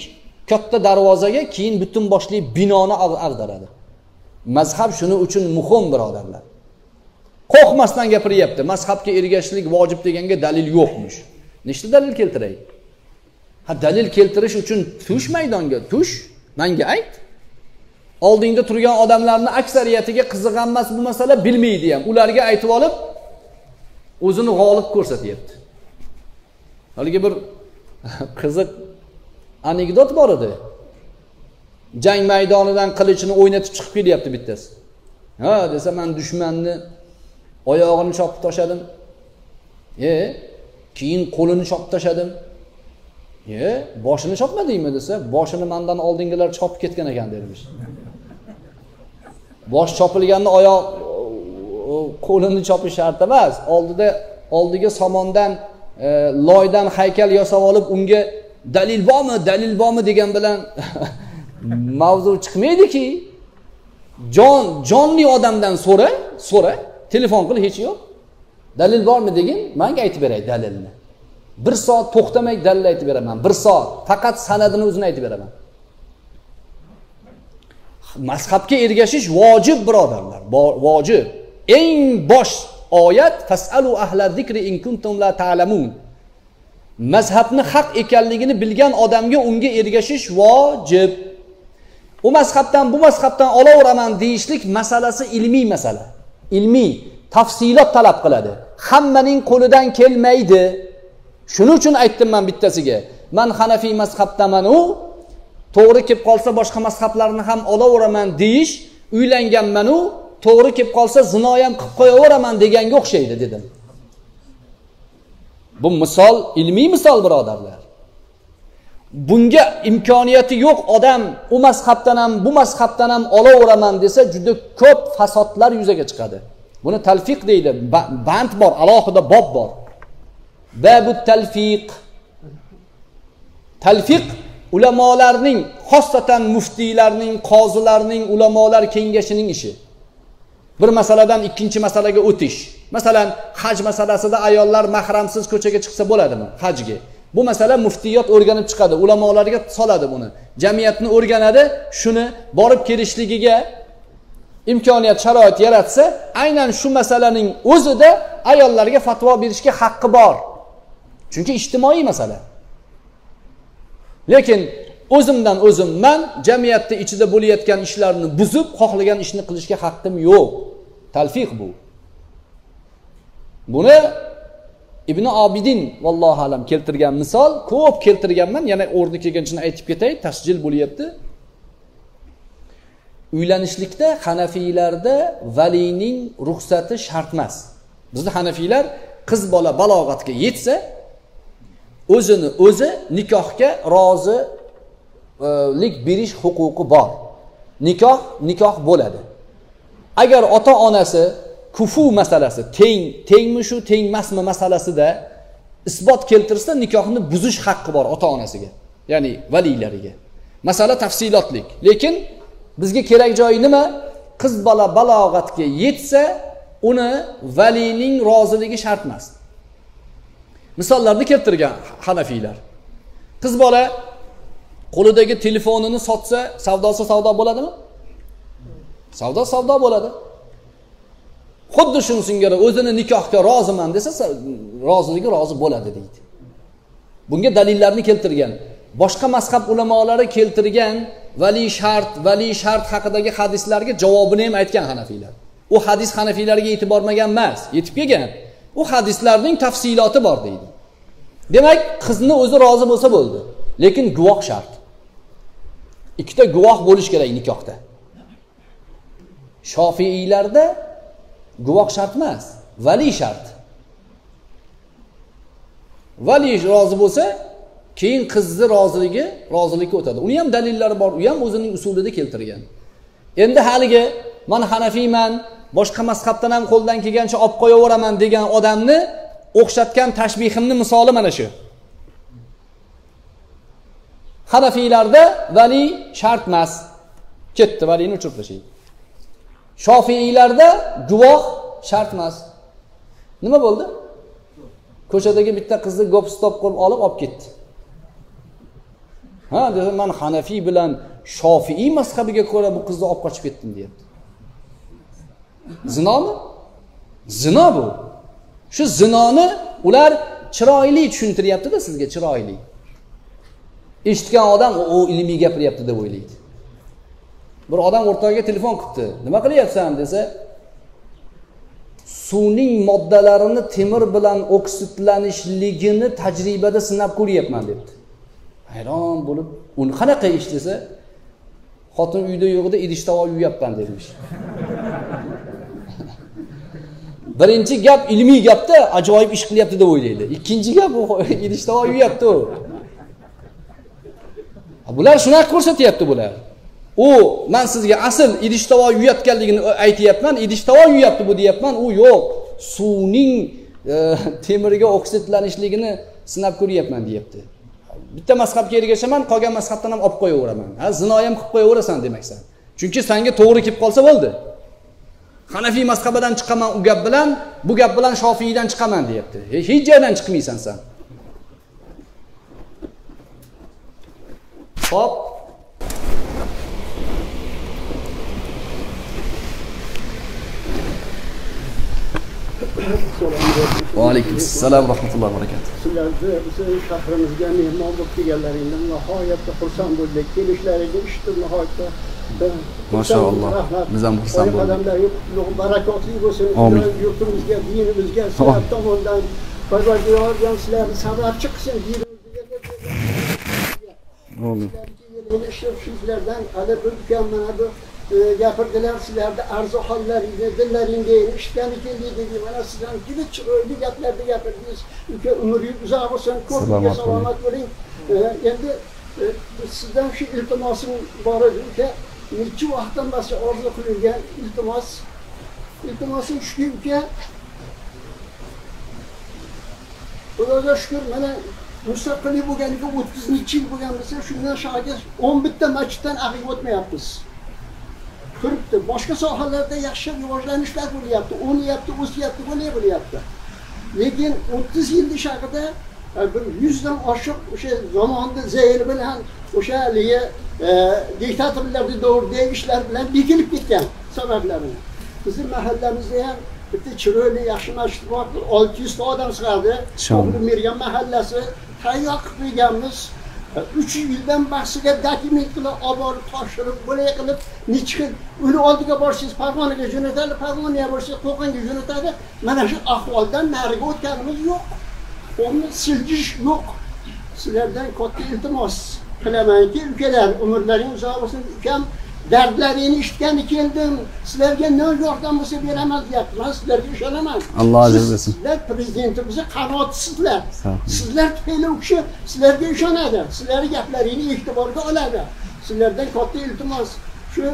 D: katta darvozaga keyin butun boshli binoni ag'daradi. Mazhab shuning uchun muhim birodarlar. Qo'rqmasdan gapiryapti. Mazhabga ergashishlik vojib deganga dalil yo'qmish. Nechta dalil keltiray? Ha dalil keltirish uchun tush maydonga tush? Manga ayt? Oldingda turgan odamlarni aksariyatiga qiziq emas bu masala bilmaydi ham. Ularga aytib olib o'zini g'olib ko'rsatyapti. Haligi bir qiziq anekdot bor edi. Jang maydonidan qilichini o'ynatib chiqib kelyapti bittasi. Ha desa man dushmanni oyog'ini chopib tashladim. E keyin qo'lini chopib tashladim. E boshini chopmadingmi desa boshini mandan oldingilar chopib ketgan ekan dermish bosh chopilganda oyoq qo'lini chopish shart emas. Oldida oldiga somondan e, loydan haykal yasab olib unga dalil bormi? Dalil bormi? degan bilan mavzu chiqmaydiki jon jonli odamdan so'ra so'ra telefon qil hech yo'q. Dalil bormi degin manga aytib beray dalilni. Bir soat to'xtamay dalil aytib beraman bir soat. Faqat sanadini o'zini aytib beraman. Mazhabga ergashish vojib birodarlar vojib. Eng bosh oyat fasalu ahla zikri in kuntum la ta'lamun. Mazhabni haq ekanligini bilgan odamga unga ergashish vojib. U mazhabdan bu mazhabdan olaveraman deyishlik masalasi ilmiy masala. Ilmiy tafsilot talab qiladi. Hammaning qo'lidan kelmaydi. Shuning uchun aytdim man bittasiga man hanafiy mazhabdamanu to'g'ri kelib qolsa boshqa mazhablarni ham olaveraman deyish uylanganmanu to'g'ri kelib qolsa zino ham qilib qo'yaveraman deganga o'xshaydi dedim. Bu misol ilmiy misol birodarlar. Bunga imkoniyati yo'q odam u mazhabdan ham bu mazhabdan ham olaveraman desa juda ko'p fasodlar yuzaga chiqadi. Buni talfiq deydi. Band bor alohida bob bor. Babu talfiq. Talfiq ulamolarning xosatan muftiylarning qozilarning ulamolar kengashining ishi. Bir masaladan ikkinchi masalaga o'tish. Masalan haj masalasida ayollar mahramsiz ko'chaga chiqsa bo'ladimi? Hajga. Bu masala muftiyot o'rganib chiqadi ulamolarga soladi buni. Jamiyatni o'rganadi shuni borib kelishligiga imkoniyat sharoit yaratsa aynan shu masalaning o'zida ayollarga fatvo berishga haqqi bor. Chunki ijtimoiy masala. Lekin o'zimdan o'zim man jamiyatni ichida bo'layotgan ishlarni buzib xohlagan ishni qilishga haqqim yo'q. Talfiq bu. Buni ibn obidin vallohu alam keltirgan misol ko'p keltirganman yana o'rni kelganchini aytib ketay tasjil bo'lyapti. Uylanishlikda hanafiylarda valiyning ruxsati shart emas. Bizni hanafiylar qiz bola balog'atga yetsa o'zini o'zi nikohga rozilik e, berish huquqi bor. Nikoh nikoh bo'ladi. Agar ota onasi kufu masalasi. Teng tengmi shu tengmasmi masalasida isbot keltirsa nikohni buzish haqqi bor ota onasiga ya'ni valiylariga. Masala tafsilotlik. Lekin bizga kerak joyi nima? Qiz bola balog'atga yetsa uni valiyning roziligi shart emas. Misollarni keltirgan hanafiylar. Qiz bola qo'lidagi telefonini sotsa savdosi savdo bo'ladimi? Savdo savdo bo'ladi. Xuddi shuni singari o'zini nikohga roziman desa roziligi rozi bo'ladi deydi. Bunga dalillarni keltirgan boshqa mazhab ulamolari keltirgan vali shart vali shart haqidagi hadislarga javobini ham aytgan hanafiylar. U hadis hanafiylarga yetib bormagan emas yetib kelgan. U hadislarning tafsiloti bor deydi. Demak qizni o'zi rozi bo'lsa bo'ldi lekin guvoh shart. Ikkita guvoh bo'lishi kerak nikohda. Shofiiylarda guvoh shart emas vali shart. Vali rozi bo'lsa keyin qizni roziligi rozilikka o'tadi. Uni ham dalillari bor u ham o'zining usulida keltirgan. Endi haligi man hanafiyman boshqa mazhabdan ham qo'ldan kelgancha olib qo'yaveraman degan odamni o'xshatgan tashbihimni misoli mana shu. Hanafiylarda vali shart emas. Ketdi valini o'chirib tashlaydi shofiiylarda guvoh shart emas. Nima bo'ldi? Ko'chadagi bitta qizni go'p stop qilib olib olib ketdi. Ha desa man hanafiy bilan shofiiy mazhabiga ko'ra bu qizni olib qochib ketdim deyapti. Zinomi? Zino bu. Shu zinoni ular chiroyli tushuntiryaptida sizga chiroyli. Eshitgan odam u ilmiy gapiryapti deb o'ylaydi. Bir odam o'rtog'iga telefon qilibdi. Nima qilyapsan? desa suvning moddalarini temir bilan oksidlanishligini tajribada sinab ko'ryapman debdi. Hayron bo'lib uni qanaqa ish? desa xotin uyda yo'q edi idish tovoq yuvyapman demiş birinchi gap ilmiy gapda ajoyib ish qilyapti deb o'ylaydi. Ikkinchi gap u idish tovoq yuvyapti u. Bular shunaqa ko'rsatyapti bular. U man sizga asl idish tovoq yuyayotganligini aytyapman idish tovoq yuyapti bu deyapman u yo'q. Suvning e, temiriga oksidlanishligini sinab ko'ryapman deyapti. Bitta mazhabga ergashaman qolgan mazhabdan ham olib qo'yaveraman. Ha zino ham qilib qo'yaverasan demaksan. Chunki sanga to'g'ri kelib qolsa bo'ldi. Hanafiy mazhabidan chiqaman u gap bilan bu gap bilan shofiydan chiqaman deyapti. E, hech joydan chiqmaysan san hop. Va alaykum assalom va rahmatullohi va barakatuh
F: sizlarni bizni shahrimizga mehmon bo'lib kelganlaringdan nihoyatda xursand bo'ldik kelishlaringizni eshitib nihoyatda
D: Mashaalloh. Biz ham xursand bo'ldik.
F: qadamlaringiz qutlug' barakotli bo'lsin
D: Amin.
F: yurtimizga dinimizga sizlar tomonidan parvardigor sizlarni sababchi qilsin dinimizga ishlab sizlardan hali bir ukam mana bu gapirdilar sizlarni arzu hollaringizni dillaringni eshitgani keldik dedi. Mana sizdan juda chiroyli gaplarni gapirdingiz. Uka umringiz uzoq bo'lsin ko'pinga
D: Salomat bo'ling.
F: E, endi e, sizdan shu iltimosim bor edi uka. Necha vaqtdan beri orzu qilingan iltimos? Iltimosim shuki uka xudoga shukur mana mustaqillik bo'lganiga o'ttiz necha yil bo'lgan bo'lsa shundan shogird o'n bitta masjiddan aqib o'tmayapmiz turibdi. Boshqa sohalarda yaxshi rivojlanishlar bo'lyapti o'nyapti o'syapti bo'lyapti. Lekin o'ttiz yil ishag'ida e, bir yuzdan oshiq o'sha zamonni zeyri bilan o'sha haligi e, diktatorlarni davridagi ishlar bilan bekilib ketgan sabablarini. Bizni mahallamizda ham bitta chiroyli yaxshi masjid bor olti yuzta odam sig'adi. Mergan mahallasi. Tayyor qilib qo'yganmiz uch yildan bahsiga dokument qilib olib borib topshirib bo'lay qilib necha xil uni oldiga borsangiz farg'onaga jo'natadi farg'onaga borsangiz qo'qonga jo'natadi. Mana shu ahvoldan nariga o'tganimiz yo'q. Uni siljish yo'q. Sizlardan katta iltimos qilamanki ukalar umrlaring uzoq bo'lsin ukam. Dardlaringni eshitgani keldim. Sizlarga ne yordam bo'lsa beraman deyapti man sizlarga ishonaman
D: Alloh ajr
F: Siz-
D: bersin.
F: sizlar prezidentimizni
D: ol.
F: sizlar tufayli u kishi sizlarga ishonadi. Sizlarni gaplaringni e'tiborga oladi. Sizlardan katta iltimos. Shu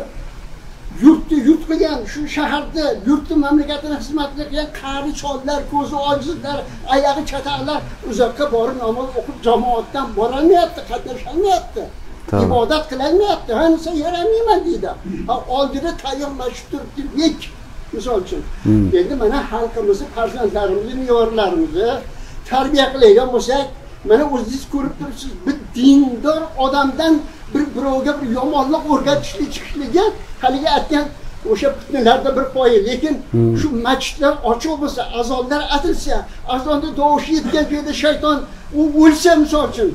F: yurtni yurt qilgan shu shaharda yurtni mamlakatini xizmatini qilgan qari chollar ko'zi ojizlar oyog'i chataqlar uzoqqa borib namoz o'qib jamoatdan borolmayapti qatnasholmayapti. Ibodat qilolmayapti ha desa yaramayman deydi ha oldida tayyor masjid turibdi bek misol uchun endi mana xalqimizni farzandlarimizni mevorlarimizni tarbiya qiladigan bo'lsak mana o'zingiz ko'rib turibsiz bir dindor odamdan bir birovga bir yomonlik o'rgatishlik chiqishligi haligi aytgan o'sha fitnalarda bir poyi lekin shu masjidlar ochiq bo'lsa azonlar atilsa azonni tovushi yetgan joyda shayton u o'lsa misol uchun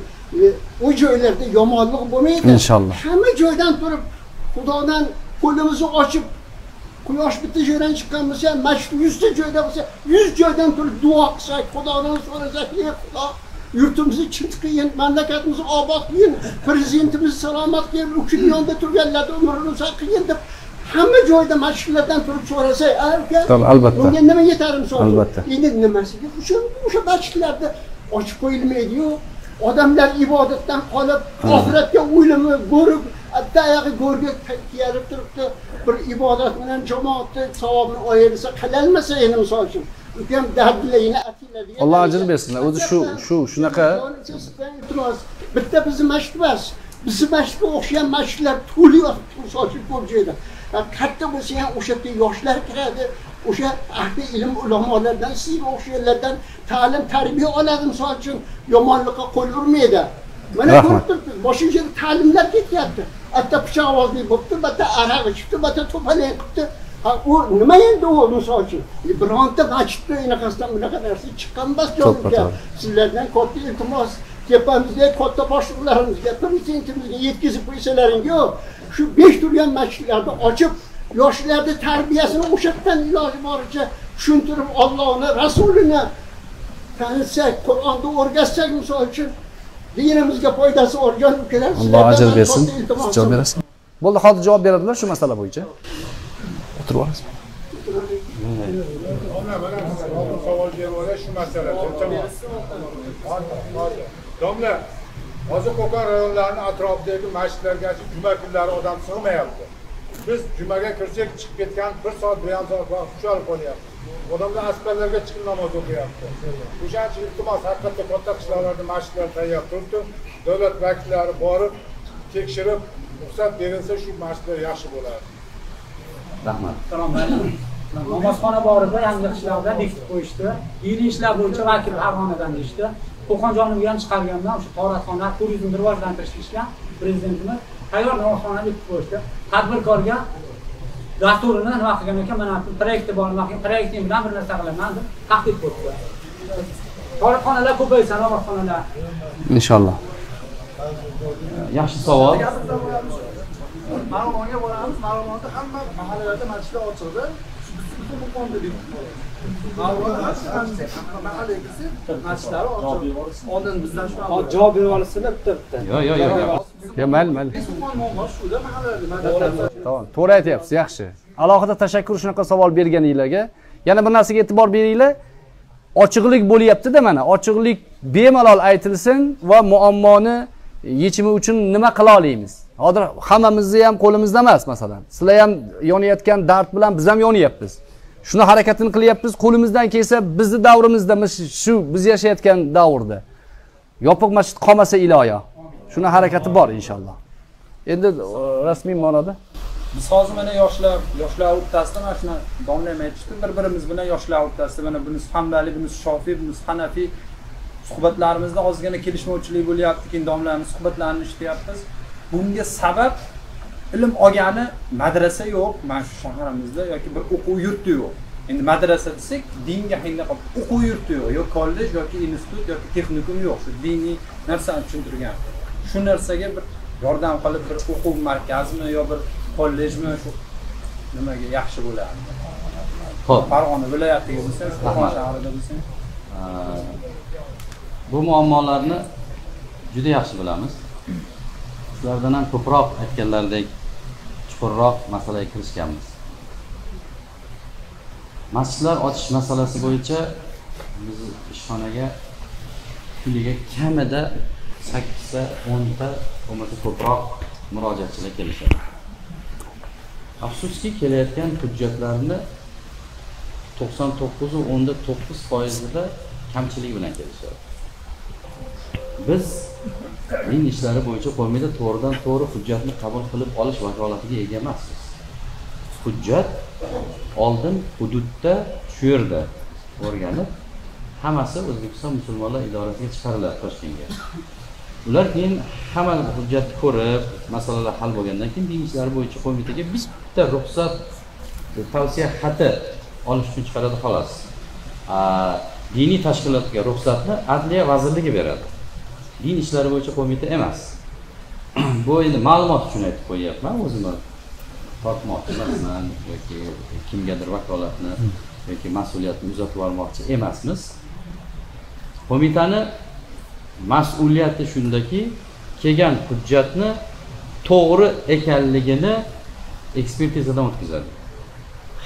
F: u joylarda yomonlik bo'lmaydi
D: Inshaalloh.
F: hamma joydan turib xudodan qo'limizni ochib quyosh bitta joydan chiqqan bo'lsa masjid yuzta joyda bo'lsa yuz joydan turib duo qilsak xudodan so'rasak ey xudo yurtimizni tinch qilgin mamlakatimizni obod qilgin prezidentimizni salomat qilgin u yonida turganlarni umrini uzoq qilgin deb hamma joyda masjidlardan turib so'rasak a uka
D: Tabii, albatta.
F: bunga nima yetadi misol?
D: Albatta.
F: endi nimasiga o'sha o'sha masjidlarda ochib qo'yilmaydiyu odamlar ibodatdan qolib oxiratga go'rib bitta oyog'i go'rga kiyalib turibdi. Bir ibodat bilan jamoatni savobini oyabilsa qilolmasa endi misol uchun ukam dardlaringni atinglar
D: Alloh ajr bersin. O'zi shu- shu- shunaqa-
F: iltimos bitta bizni masjid emas bizni masjidga o'xshagan masjidlar yotibdi misol uchun ko'p joyda. Katta bo'lsa ham o'sha yerga yoshlar kiradi o'sha ahli ilm ulamolardan sizga o'xshaganlardan ta'lim tarbiya oladi misol uchun yomonlikqa qo'l urmaydi. Mana ko'rib turibsiz boshqa yerda ta'limlar ketyapti. Bitta pichoqbozlik bo'libdi bitta aroq ichibdi bitta to'palak qilibdi u nima endi u misol uchun? Bironta masjidda unaqasidan bunaqa narsa chiqqan emas
D: to'g'ri.
F: sizlardan katta iltimos tepamizga katta boshliqlarimizga prezidentimizga yetkazib qo'ysalaringu shu besh turgan masjidlarni ochib yoshlarni tarbiyasini o'sha yerdan iloji boricha tushuntirib ollohni rasulini tanitsak qur'onni o'rgatsak misol uchun dinimizga foydasi jon ukalar
D: Alloh ajr bersin. Javob berasiz. Bo'ldi, hozir javob beradilar shu masala bo'yicha. O'tirib olasiz.
E: domla mana savol berib shu masala domla hozir qo'qon rayonlarini atrofidagi masjidlarga juma kunlari odam sig'mayapti biz jumaga kirsak chiqib ketgan bir soat bir yarim soat vaqt kuch olib qolyapti odamlar askarlarga chiqib namoz o'qiyapti. O'shaning uchun iltimos haqiqatda katta qishloqlarda masjidlar tayyor turibdi. Davlat vakillari borib tekshirib ruxsat berilsa shu masjidlar yaxshi bo'ladi
C: rahmat.
G: Assalomu alaykum. Namozxona bor edi yangi qishloqda bekitib qo'yishdi. Diniy ishlar bo'yicha vakil farg'onadan deyishdi. Qo'qonjonimga ham chiqarganman o'sha toratxona turizmni rivojlantirishga ishgan prezidentimiz tayyor bekitib qo'yishdi. Tadbirkorga dasturini nima qilgan ekan? Mana proyekti bor nima qilgan proyekting bilan bir narsa qilaman deb tahdid qo'yibdi toratxonalar ko'paysa namozxonalar
D: inshaalloh
C: yaxshi savol.
H: Marg'ilonga boramiz, Marg'ilonda hamma mahallalarda masjidlar ochildi. Butun Qo'qonda Oldin bizdan
B: javob berib olasizlar bitta bitta
C: yo'q yo'q yo'q
D: yo'q mayli mayli tamom to'g'ri aytyapsiz yaxshi. Alohida tashakkur shunaqa savol berganinglarga. Yana bir narsaga e'tibor beringlar. Ochiqlik bo'lyaptida mana ochiqlik bemalol aytilsin va muammoni yechimi uchun nima qila olamiz hozir hammamizni ham qo'limizda emas masalan. Sizlar ham yonayotgan dard bilan biz ham yonyapmiz shuni harakatini qilyapmiz. Qo'limizdan kelsa bizni davrimizda shu biz yashayotgan davrda. Yopiq masjid qolmasa iloyo. Shuni harakati bor inshaalloh. Endi e, rasmiy ma'noda?
I: Biz hozir mana yoshlar yoshlar o'rtasida mana shuni domla ham aytishdi bir birimiz bilan yoshlar o'rtasida mana bunisi hambali bunisi shofiy bunisi hanafiy suhbatlarimizda ozgina kelishmovchilik bo'lyapti keyin domlamiz suhbatlarini eshityapmiz bunga sabab ilm olgani madrasa yo'q mana shu shaharimizda yoki bir o'quv yurti yo'q. Endi madrasa desak dinga qolib o'quv yurti yo'q yo kollej yoki institut yoki texnikum yo'q shu diniy narsani tushuntirgan. Shu narsaga bir yordam qilib bir o'quv markazimi yo bir kollejmi shu nimaga yaxshi bo'lardi
C: ho'p
I: farg'ona viloyatiga bo'lsa qo'qon
C: Rahmat.
I: shahrida bo'lsa
C: bu muammolarni juda yaxshi bilamiz. Shulardan ham ko'proq aytganlaridek chuqurroq masalaga kirishganmiz. Masjidlar ochish masalasi bo'yicha biz ishxonaga kuniga kamida sakkizta o'nta bo'lmasa ko'proq murojaatchilar kelishadi. Afsuski kelayotgan hujjatlarni to'qson to'qqizu o'nda to'qqiz foizida kamchilik bilan kelishadi. Biz din ishlari bo'yicha qo'mita to'g'ridan to'g'ri hujjatni qabul qilib olish vakolatiga ega emassiz hujjat oldin hududda shu yerda o'rganib hammasi o'zbekiston musulmonlar idorasiga chiqariladi toshkentga. Ular keyin hamma hujjatni ko'rib masalalar hal bo'lgandan keyin din ishlari bo'yicha qo'mitaga bitta ruxsat e, tavsiya xati olish uchun chiqaradi xolos. Diniy tashkilotga ruxsatni adliya vazirligi beradi. Din ishlari bo'yicha qo'mita emas. Bu endi ma'lumot uchun aytib qo'yyapman o'zimni tortmoqchi emasman yoki kimgadir vakolatni yoki mas'uliyatni uzatib yubormoqchi emasmiz. Qo'mitani mas'uliyati shundaki kelgan hujjatni to'g'ri ekanligini ekspertizadan o'tkazadi.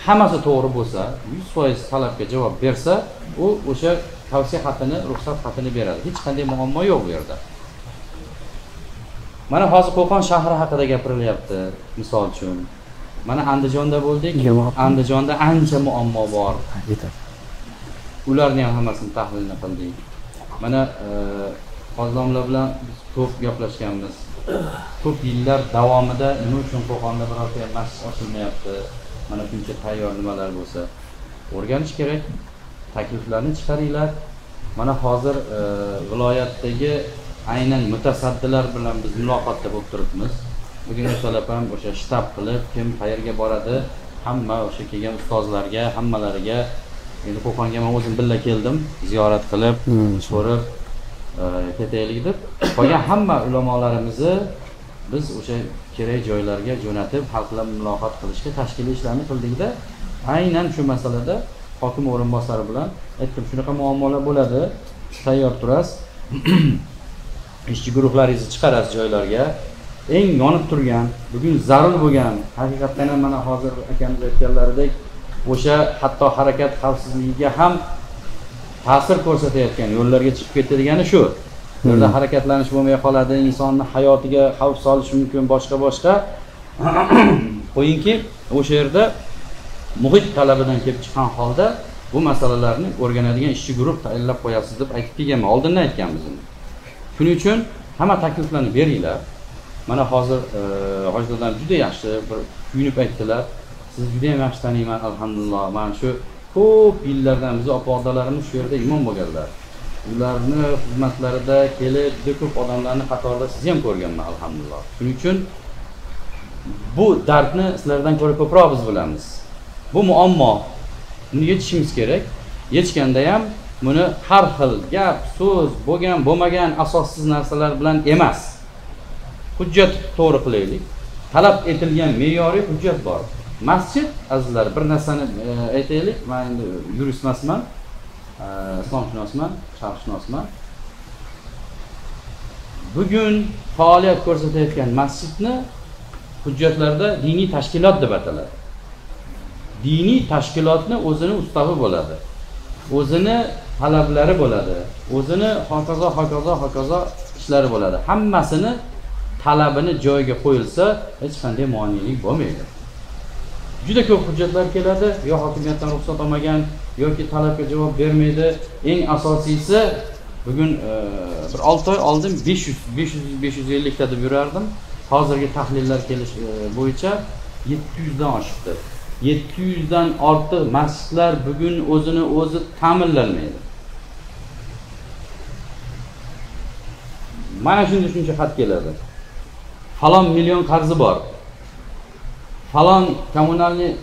C: Hammasi to'g'ri bo'lsa yuz foiz talabga javob bersa u o'sha tavsiya xatini ruxsat xatini beradi. Hech qanday muammo yo'q bu yerda. Mana hozir qo'qon shahri haqida gapirilyapti misol uchun. Mana andijonda bo'ldik. Andijonda ancha muammo bor. Ularni ham hammasini tahlilini qildik. Mana qozonlar bilan biz ko'p gaplashganmiz. Ko'p yillar davomida nima uchun qo'qonda birorta ham masjid ochilmayapti? Mana shuncha tayyor nimalar bo'lsa o'rganish kerak takliflarni chiqaringlar. Mana hozir e, viloyatdagi aynan mutasaddilar bilan biz muloqotda bo'lib turibmiz. Bugun ertalab ham o'sha shtab qilib kim qayerga boradi hamma o'sha kelgan ustozlarga hammalariga endi qo'qonga man o'zim birga keldim ziyorat qilib so'rab e, ketaylik deb. Qolgan hamma ulamolarimizni biz o'sha kerak joylarga jo'natib xalq bilan muloqot qilishga tashkiliy ishlarni qildikda. Aynan shu masalada hokim o'rinbosari bilan aytdim shunaqa muammolar bo'ladi tayyor turasiz. Ishchi guruhlaringizni chiqarasiz joylarga. Eng yonib turgan bugun zarur bo'lgan haqiqatdan ham mana hozir akamiz aytganlaridek o'sha hatto harakat xavfsizligiga ham ta'sir ko'rsatayotgan yo'llarga chiqib ketadigan shu. Bu yerda harakatlanish bo'lmay qoladi insonni hayotiga xavf solishi mumkin boshqa boshqa qo'yingki o'sha yerda muhit talabidan kelib chiqqan holda bu masalalarni o'rganadigan ishchi guruh tayinlab qo'yasiz deb aytib kelganman. Oldindan aytganmiz uni shuning uchun hamma takliflarni beringlar. Mana hozir e, hoji dadam juda yaxshi bir kuyunib aytdilar. Sizni juda ham yaxshi taniyman alhamdulillah. Mana shu ko'p yillardan bizni opa odalarimiz shu yerda imom bo'lganlar. Ularni xizmatlarida kelib juda ko'p odamlarni qatorida sizni ham ko'rganman alhamdulillah. Shuning uchun bu dardni sizlardan ko'ra ko'proq biz bilamiz. Bu muammo buni yechishimiz kerak. Yechganda ham buni har xil gap so'z bo'lgan bo'lmagan asossiz narsalar bilan emas. Hujjat to'g'ri qilaylik. Talab etilgan me'yoriy hujjat bor. Masjid azizlar bir narsani e, aytaylik. Man endi yurist emasman e, islomshunosman sharqshunosman. Bugun faoliyat ko'rsatayotgan masjidni hujjatlarda diniy tashkilot deb ataladi diniy tashkilotni o'zini ustavi bo'ladi. O'zini talablari bo'ladi. O'zini hokazo hokazo hokazo ishlari bo'ladi. Hammasini talabini joyiga qo'yilsa hech qanday muammolik bo'lmaydi. Juda ko'p hujjatlar keladi. Yo hokimiyatdan ruxsat olmagan yoki talabga javob bermaydi. Eng asosiysi bugun e, bir olti oy oldin besh yuz besh yuz besh yuz ellikta deb yurardim. Hozirgi tahlillar kelish e, bo'yicha yetti yuzdan oshibdi. Yetti yuzdan ortiq masjidlar bugun o'zini o'zi ta'minlanmaydi mana shunday shuncha xat keladi. Falon million qarzi bor. Falon kommunalniy e,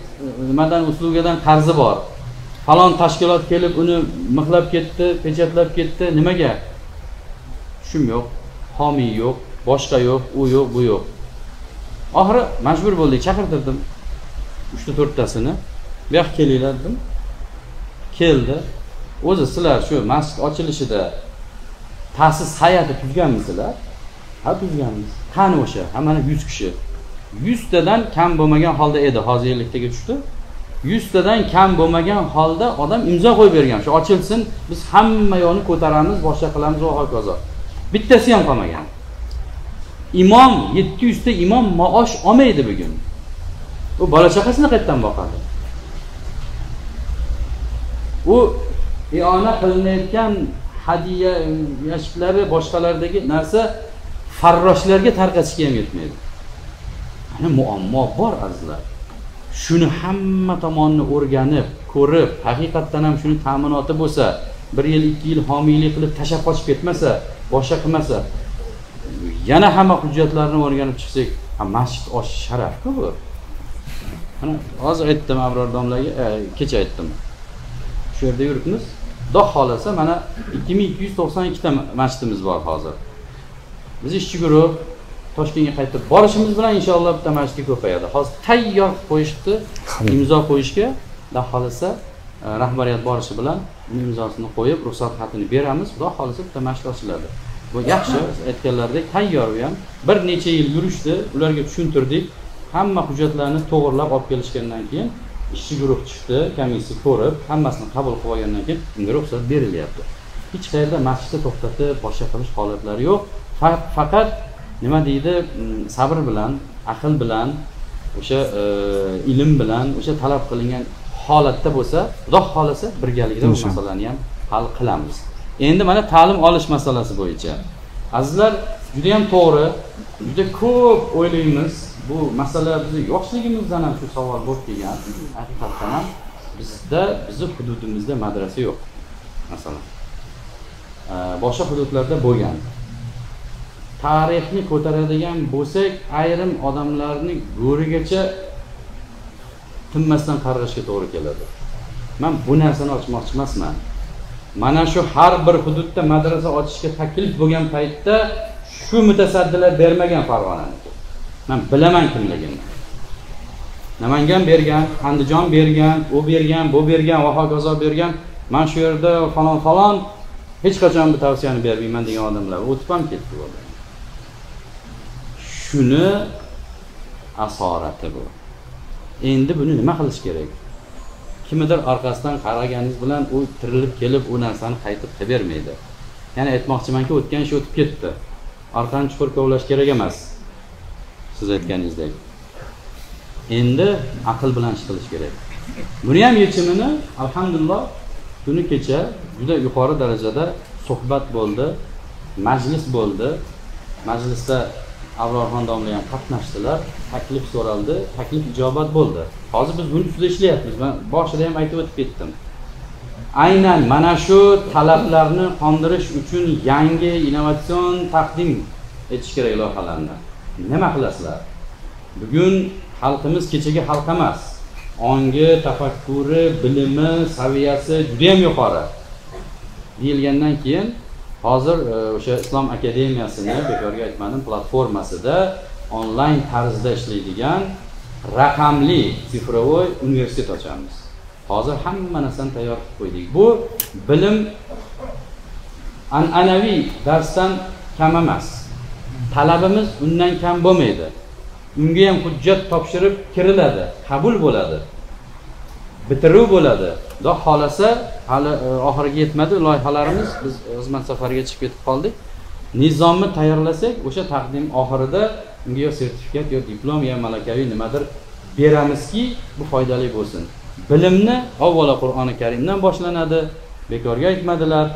C: nimadan uslugadan qarzi bor. Falon tashkilot kelib uni mixlab ketdi pechatlab ketdi. Nimaga? Tushum yo'q homiy yo'q boshqa yo'q u yo'q bu yo'q. Oxiri majbur bo'ldik chaqirtirdim. Uchta to'rttasini bu yoqqa kelinglar dedim. Keldi. O'zi sizlar shu masjid ochilishida ta'sis hay'ati tuzganmisizlar ha tuzganmiz. Qani o'sha? Ha mana yuz kishi. Yuztadan kam bo'lmagan holda edi. Hozir elliktaga tushdi. Yuztadan kam bo'lmagan holda odam imzo qo'yib bergan. Shu ochilsin biz hamma yoqni ko'taramiz boshqa qilamiz va hokazo. Bittasi ham qolmagan. Imom yetti yuzta imom maosh olmaydi bugun. U bola chaqasini qayerdan boqadi? U iona qilinayotgan hadya yashiklari boshqalardagi narsa farroshlarga tarqatishga ham yetmaydi. Mana muammo bor azizlar. Shuni hamma tomonni o'rganib ko'rib haqiqatdan ham shuni ta'minoti bo'lsa bir yil ikki yil homiylik qilib tashlab qochib ketmasa boshqa qilmasa yana hamma hujjatlarni o'rganib chiqsak masjid ochish sharafku bu. Mana hozir aytdim abror domlaga e, kecha aytdim. Shu yerda yuribmiz. Xudo xohlasa mana ikki ming ikki yuz to'qson ikkita masjidimiz bor hozir. Biz ishchi guruh toshkentga qaytib borishimiz bilan inshaalloh bitta masjid ko'payadi. Hozir tayyor qo'yishibdi imzo qo'yishga. Xudo xohlasa e, rahbariyat borishi bilan imzosini qo'yib ruxsat xatini beramiz. Xudo xohlasa bitta masjid ochiladi. Bu yaxshi aytganlaridek tayyor u ham. Bir necha yil yurishdi ularga tushuntirdik hamma hujjatlarni to'g'irlab olib kelishgandan keyin ishchi guruh chiqdi komissiya ko'rib hammasini qabul qilib olgandan keyin unga ruxsat berilyapti. Hech qayerda masjidni to'xtatib boshqa qilish holatlari yo'q. Faqat nima deydi mm, sabr bilan aql bilan o'sha e, ilm bilan o'sha talab qilingan holatda bo'lsa xudo xohlasa birgalikda bu masalani ham hal qilamiz. Endi mana ta'lim olish masalasi bo'yicha. Azizlar judayam to'g'ri juda ko'p o'ylaymiz bu masala bizni yoshligimizdan ham shu savol bo'lib kelgan. Haqiqatdan ham bizda bizni hududimizda madrasa yo'q masalan. Boshqa hududlarda bo'lgan. Tarixni ko'taradigan bo'lsak ayrim odamlarni go'rigacha tinmasdan qarg'ashga to'g'ri keladi. Man bu narsani ochmoqchi emasman. Mana shu har bir hududda madrasa ochishga taklif bo'lgan paytda shu mutasaddilar bermagan farg'onani. Man bilaman kimligini. Namangan bergan andijon bergan u bergan bu bergan va hokazo bergan. Man shu yerda falon falon hech qachon bu tavsiyani bermayman degan odamlar o'tib ham ketdi shuni asorati bu. Endi buni nima qilish kerak? Kimnidir orqasidan qaraganingiz bilan u tirilib kelib u narsani qaytib qilib bermaydi ya'ni aytmoqchimanki o'tgan ish o'tib ketdi. Orqani chuqur kovlash kerak emas. Siz aytganingizdek endi aql bilan ish qilish kerak. Buni ham yechimini alhamdulillah kuni kecha juda yuqori darajada suhbat bo'ldi majlis bo'ldi. Majlisda abrorxon domla ham qatnashdilar. Taklif so'raldi taklif ijobat bo'ldi. Hozir biz buni ustida ishlayapmiz. Man boshida ham aytib o'tib ketdim. Aynan mana shu talablarni qondirish uchun yangi innovatsion taqdim etish kerak loyihalarni. Nima qilasizlar bugun xalqimiz kechagi xalq emas. Ongi tafakkuri bilimi saviyasi judayam yuqori. Deyilgandan keyin hozir e, o'sha islom akademiyasini bekorga aytmadim platformasida onlayn tarzda ishlaydigan raqamli sifrovoy universitet ochamiz. Hozir hamma narsani tayyor qilib qo'ydik. Bu bilim an'anaviy darsdan kam emas. Talabimiz undan kam bo'lmaydi. Unga ham hujjat topshirib kiriladi qabul bo'ladi. Bitiruv bo'ladi. Xudo xohlasa hali e, oxiriga yetmadi. Loyihalarimiz biz xizmat safariga chiqib ketib qoldik. Nizomni tayyorlasak o'sha taqdim oxirida unga yo sertifikat yo diplom yo malakaviy nimadir beramizki bu foydali bo'lsin. Bilimni avvalo qur'oni karimdan boshlanadi. Bekorga aytmadilar.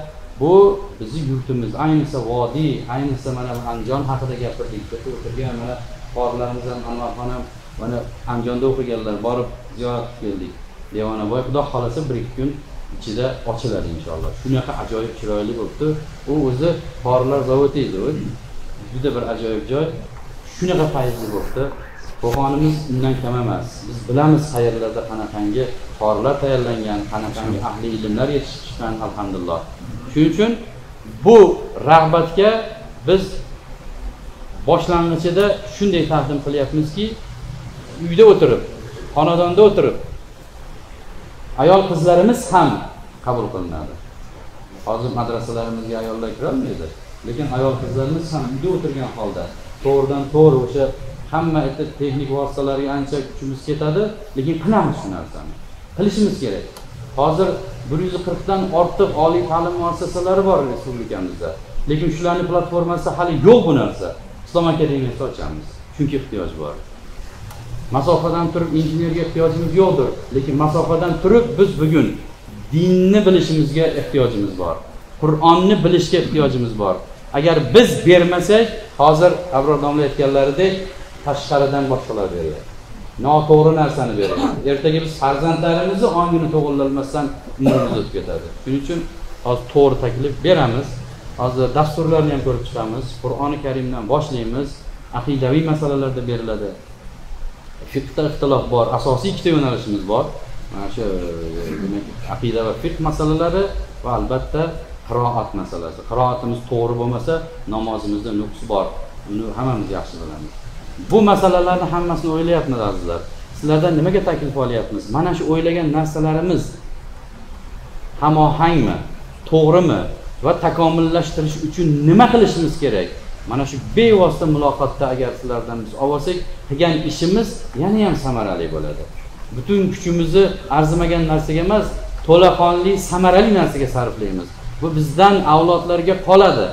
C: Bu bizni yurtimiz ayniqsa vodiy ayniqsa mana bu andijon haqida gapirdik. O'tirgan mana qorilarimiz ham anvarxon ham mana andijonda o'qiganlar borib ziyorat qilib keldik. Devonaboy xudo xohlasa bir ikki kun ichida ochiladi inshaalloh. Shunaqa ajoyib chiroyli bo'libdi. U o'zi qorilar zavodi edi u juda bir ajoyib joy. Shunaqa fayzli bo'libdi. Qo'qonimiz undan kam emas. Biz bilamiz qayerlarda qanaqangi qorilar tayyorlangan qanaqangi ahli ilmlar yetishib chiqqan alhamdulillah. Shuning uchun bu rag'batga biz boshlang'ichida shunday taqdim qilyapmizki uyda o'tirib xonadonda o'tirib ayol qizlarimiz ham qabul qilinadi. Hozir madrasalarimizga ayollar kirolmaydi lekin ayol qizlarimiz ham uyda o'tirgan holda to'g'ridan to'g'ri o'sha hamma aytdi texnik vositalarga ancha kuchimiz ketadi lekin qilamiz shu narsani. Qilishimiz kerak. Hozir bir yuz qirqdan ortiq oliy ta'lim muassasalari bor respublikamizda. Lekin shularni platformasi hali yo'q bu narsa. Islom akademiyasi ochamiz chunki ehtiyoj bor. Masofadan turib injenerga ehtiyojimiz yo'qdir lekin masofadan turib biz bugun dinni bilishimizga ehtiyojimiz bor qur'onni bilishga ehtiyojimiz bor. Agar biz bermasak hozir abror domla aytganlaridek tashqaridan boshqalar beryapti noto'g'ri narsani beryapti ertaga biz farzandlarimizni ongini to'g'irlolmasdan umrimiz o'tib ketadi. Shuning uchun hozir to'g'ri taklif beramiz. Hozir dasturlarni ham ko'rib chiqamiz. Qur'oni karimdan boshlaymiz. Aqidaviy masalalarda beriladi. Fiqda ixtilof bor. Asosiy ikkita yo'nalishimiz bor. Mana shu demak aqida va fiqh masalalari va albatta qiroat masalasi. Qiroatimiz to'g'ri bo'lmasa namozimizda nuqs bor. Buni hammamiz yaxshi bilamiz. Bu masalalarni hammasini o'ylayapmiz azizlar sizlardan nimaga taklif olyapmiz? Mana shu o'ylagan narsalarimiz hamohangmi to'g'rimi va takomillashtirish uchun nima qilishimiz kerak? Mana shu bevosita muloqotda agar sizlardan biz olsak qilgan ishimiz yana ham samarali bo'ladi. Butun kuchimizni arzimagan narsaga emas to'laqonli samarali narsaga sarflaymiz. Bu bizdan avlodlarga qoladi.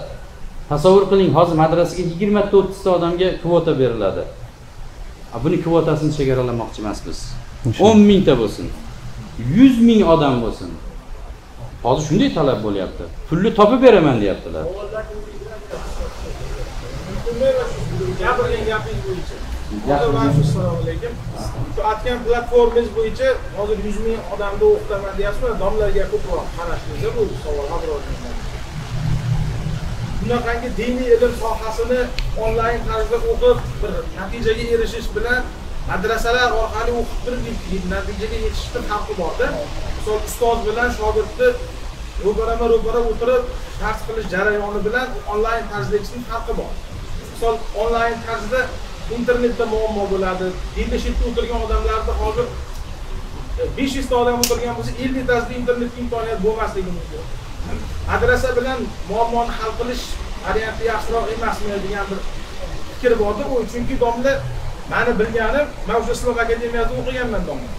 C: Tasavvur qiling hozir madrasaga yigirmata o'ttizta odamga kvota beriladi. Buni kvotasini chegaralamoqchi emas biz o'n mingta bo'lsin yuz ming odam bo'lsin. Hozir shunday talab bo'lyapti. Pulni topib beraman deyaptilar.
E: Assalomu alaykum shu aytgan platformangiz bo'yicha hozir yuz ming odamni o'qitaman deyapsizmi domlarga ko'proq qarashingizda bu savol bunaqangi diniy ilm sohasini onlayn tarzda o'qib bir natijaga erishish bilan madrasalar orqali o'qib turib natijaga yetishishni farqi borda. Misol ustoz bilan shogirdni ro'barama ro'bara o'tirib dars qilish jarayoni bilan onlayn tarzda farqi bor. Misol onlayn tarzda internetda muammo bo'ladi. Ellik yerda o'tirgan odamlarni hozir e, besh yuzta odam o'tirgan bo'lsa ellitasida internetga imkoniyat bo'lmasligi mumkin. Madrasa bilan muammoni hal qilish varianti yaxshiroq emasmi degan bir fikr bordi u chunki domla mani bilganim man o'sha islom akademiyasida o'qiganman domla.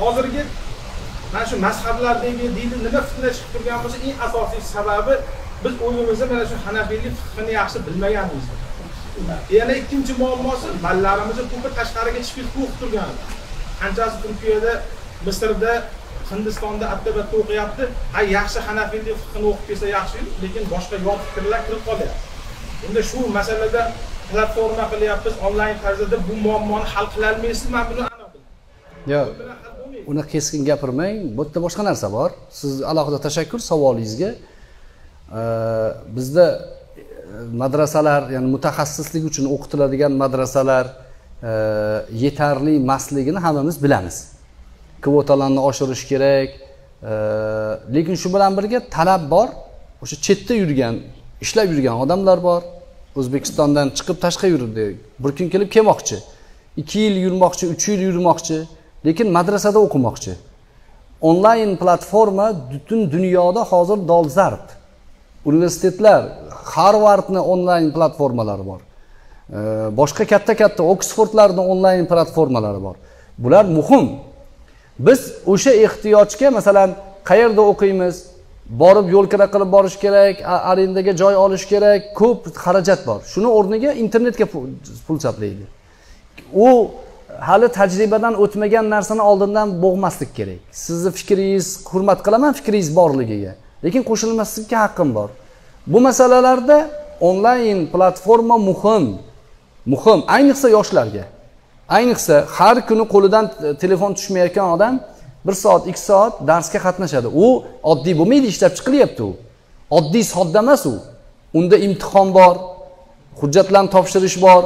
E: Hozirgi mana shu mazhablardagi deydi nima fitna chiqib turgan bo'lsa eng asosiy sababi biz o'zimizni mana shu hanafiylik fiqhini yaxshi bilmaganimiz yana ikkinchi muammosi bolalarimizni ko'pi tashqariga chiqib ketib o'qib turgan. Qanchasi turkiyada misrda hindistonda atta batta o'qiyapti ha yaxshi hanafiylik fiqhini o'qib kelsa yaxshi lekin boshqa yot fikrlar kirib qolyapti. Endi shu masalada platforma qilyapmiz onlayn tarzda bu muammoni hal qilolmaysizmi man buni aniq bilaman.
D: yo'q uni keskin gapirmang. Bu yerda boshqa narsa bor. Siz alohida tashakkur savolingizga Ee, bizda e, madrasalar ya'ni mutaxassislik uchun o'qitiladigan madrasalar e, yetarli emasligini hammamiz bilamiz kvotalarni oshirish kerak. Lekin shu bilan birga talab bor. O'sha chetda yurgan ishlab yurgan odamlar bor. O'zbekistondan chiqib tashqa yurdi. Bir kun kelib kelmoqchi. Ikki yil yurmoqchi uch yil yurmoqchi. Lekin madrasada o'qimoqchi. Onlayn platforma butun dunyoda hozir dolzarb. Universitetlar harvardni onlayn platformalari bor. Boshqa katta katta oksfordlarni onlayn platformalari bor. Bular muhim. Biz o'sha ehtiyojga masalan qayerda o'qiymiz borib yo'lkira qilib borish kerak arendaga joy olish kerak ko'p xarajat bor. Shuni o'rniga internetga pul pul sarflaydi u hali tajribadan o'tmagan narsani oldindan bo'g'maslik kerak. Sizni fikringiz hurmat qilaman fikringiz borligiga. Lekin qo'shilmaslikka haqqim bor. Bu masalalarda onlayn platforma muhim. Muhim ayniqsa yoshlarga. Ayniqsa har kuni qo'lidan telefon tushmayotgan odam bir soat ikki soat darsga qatnashadi. U oddiy bo'lmaydi ishlab chiqilyapti u. Oddiy sodda emas u. Unda imtihon bor hujjatlarni topshirish bor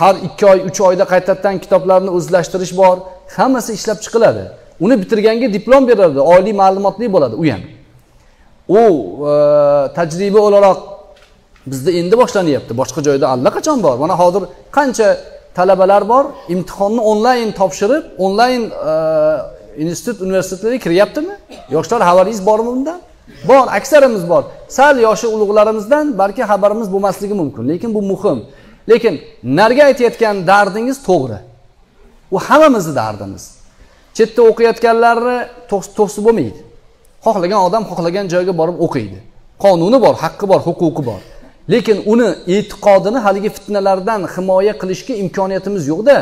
D: har ikki oy uch oyda qaytadan kitoblarni o'zlashtirish bor hammasi ishlab chiqiladi. Uni bitirganga diplom beradi oliy ma'lumotli bo'ladi u ham. U e, tajriba o'laroq bizda endi boshlanyapti boshqa joyda allaqachon bor. Mana hozir qancha talabalar bor imtihonni onlayn topshirib onlayn e, institut universitetlarga kiryaptimi? Yoshlar xabaringiz bormi bundan bor aksarimiz bor. Sal yoshi ulug'larimizdan balki xabarimiz bo'lmasligi mumkin lekin bu muhim. Lekin narga aytayotgan dardingiz to'g'ri. U hammamizni dardimiz. Chetda o'qiyotganlarni to'sib bo'lmaydi. Xohlagan odam xohlagan joyga borib o'qiydi. Qonuni bor haqqi bor huquqi bor. Lekin uni e'tiqodini haligi fitnalardan himoya qilishga imkoniyatimiz yo'qda.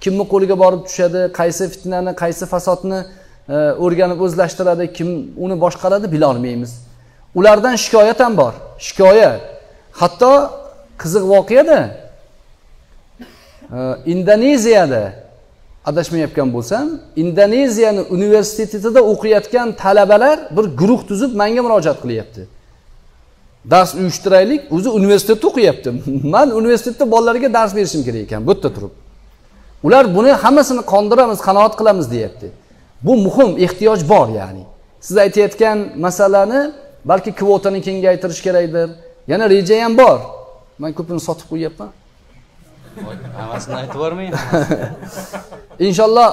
D: Kimni qo'liga borib tushadi qaysi fitnani qaysi fasodni e, o'rganib o'zlashtiradi kim uni boshqaradi bilolmaymiz. Ulardan shikoyat ham bor shikoyat hatto qiziq voqeada e, indoneziyada adashmayotgan bo'lsam indoneziyani universitetida o'qiyotgan talabalar bir guruh tuzib menga murojaat qilyapti. Dars uyushtiraylik o'zi universitetda o'qiyapti. Man universitetda bolalarga dars berishim kerak ekan bu yerda turib. Ular buni hammasini qondiramiz qanoat qilamiz deyapti. Bu muhim ehtiyoj bor ya'ni. Siz aytayotgan masalani balki kvotani kengaytirish kerakdir. Yana reja ham bor. Man ko'pini sotib qo'yyapman.
C: Hammasini aytib yubormang
D: inshaalloh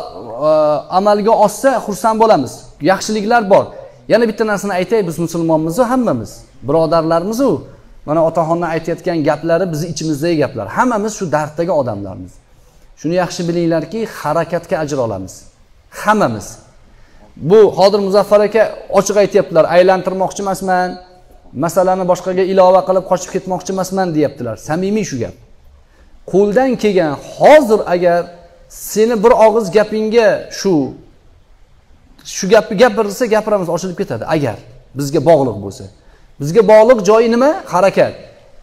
D: e, amalga oshsa xursand bo'lamiz. Yaxshiliklar bor. Yana bitta narsani aytay biz musulmonmizu hammamiz birodarlarmizu mana otaxonni aytayotgan gaplari bizni ichimizdagi gaplar. Hammamiz shu darddagi odamlarmiz. Shuni yaxshi bilinglarki harakatga ajr olamiz. Hammamiz. Bu hozir muzaffar aka ochiq aytyaptilar aylantirmoqchi emasman masalani boshqaga ilova qilib qochib ketmoqchi emasman deyaptilar. Samimiy shu gap. Qo'ldan kelgan hozir agar seni bir og'iz gapingga shu shu gapni gapirsa gapiramiz ochilib ketadi. Agar bizga bog'liq bo'lsa. Bizga bog'liq joyi nima? Harakat.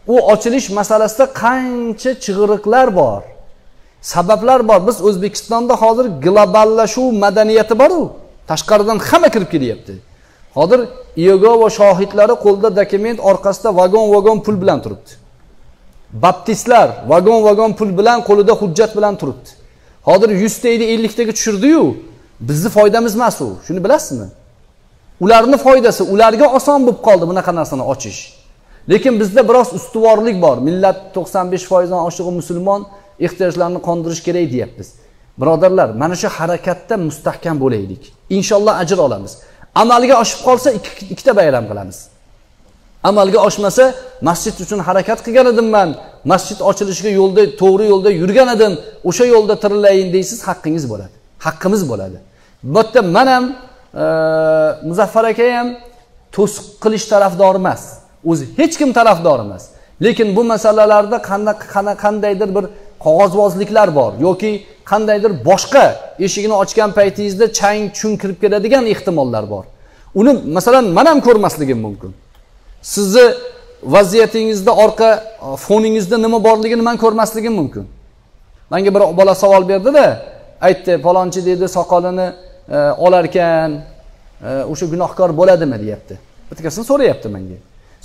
D: U ochilish masalasida qancha chig'iriqlar bor sabablar bor. Biz o'zbekistonda hozir globallashuv madaniyati boru tashqaridan hamma kirib kelyapti. Hozir iegova shohidlari qo'lida dokument orqasida vagon vagon pul bilan turibdi. Baptistlar vagon vagon pul bilan qo'lida hujjat bilan turibdi. Hozir yuztayni elliktaga tushirdiyu bizni foydamiz emas u shuni bilasizmi? Ularni foydasi ularga oson bo'lib qoldi bunaqa narsani ochish. Lekin bizda biroz ustuvorlik bor. Millat to'qson besh foizdan oshig'i musulmon ehtiyojlarni qondirish kerak deyapmiz. Birodarlar mana shu harakatda mustahkam bo'laylik. Inshaalloh ajr olamiz. Amalga oshib qolsa ikkita bayram qilamiz. Amalga oshmasa masjid uchun harakat qilgan edim man. Masjid ochilishiga yo'lda to'g'ri yo'lda yurgan edim. O'sha yo'lda tirilayin deysiz haqqingiz bo'ladi. Haqqimiz bo'ladi. Bu yerda man ham muzaffar aka ham to'siq qilish tarafdori emas. O'zi hech kim tarafdori emas. Lekin bu masalalarda qanday qandaydir bir qog'ozbozliklar bor yoki qandaydir boshqa eshigini ochgan paytingizda chang chung kirib keladigan ehtimollar bor. Uni masalan man ham ko'rmasligim mumkin. Sizni vaziyatingizda orqa e, foningizda nima borligini man ko'rmasligim mumkin. Manga bir bola savol berdida aytdi palonchi dedi soqolini E, olarkan e, o'sha gunohkor bo'ladimi deyapti. Bittasini so'rayapti menga.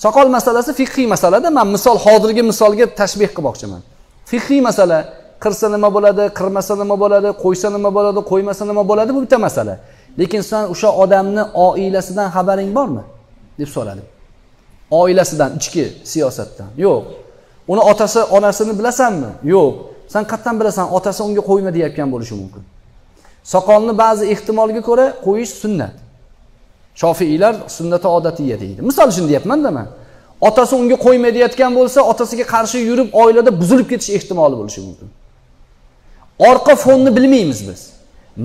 D: Soqol masalasi fiqhiy masalada man misol hozirgi misolga tashbih qilmoqchiman. Fiqhiy masala qirsa nima bo'ladi qirmasa nima bo'ladi qo'ysa nima bo'ladi qo'ymasa nima bo'ladi bu bitta masala. Lekin san o'sha odamni oilasidan xabaring bormi? deb so'radim. Oilasidan ichki siyosatdan. Yo'q. Uni otasi onasini bilasanmi? Yo'q. San qayerdan bilasan otasi unga qo'yma deyayotgan bo'lishi mumkin. Soqolni ba'zi ehtimolga ko'ra qo'yish sunnat. Shofiylar sunnati odatiya deydi. Misol uchun deyapmanda man otasi unga qo'yma deyayotgan bo'lsa otasiga qarshi yurib oilada buzilib ketish ehtimoli bo'lishi mumkin. Orqa fonni bilmaymiz biz.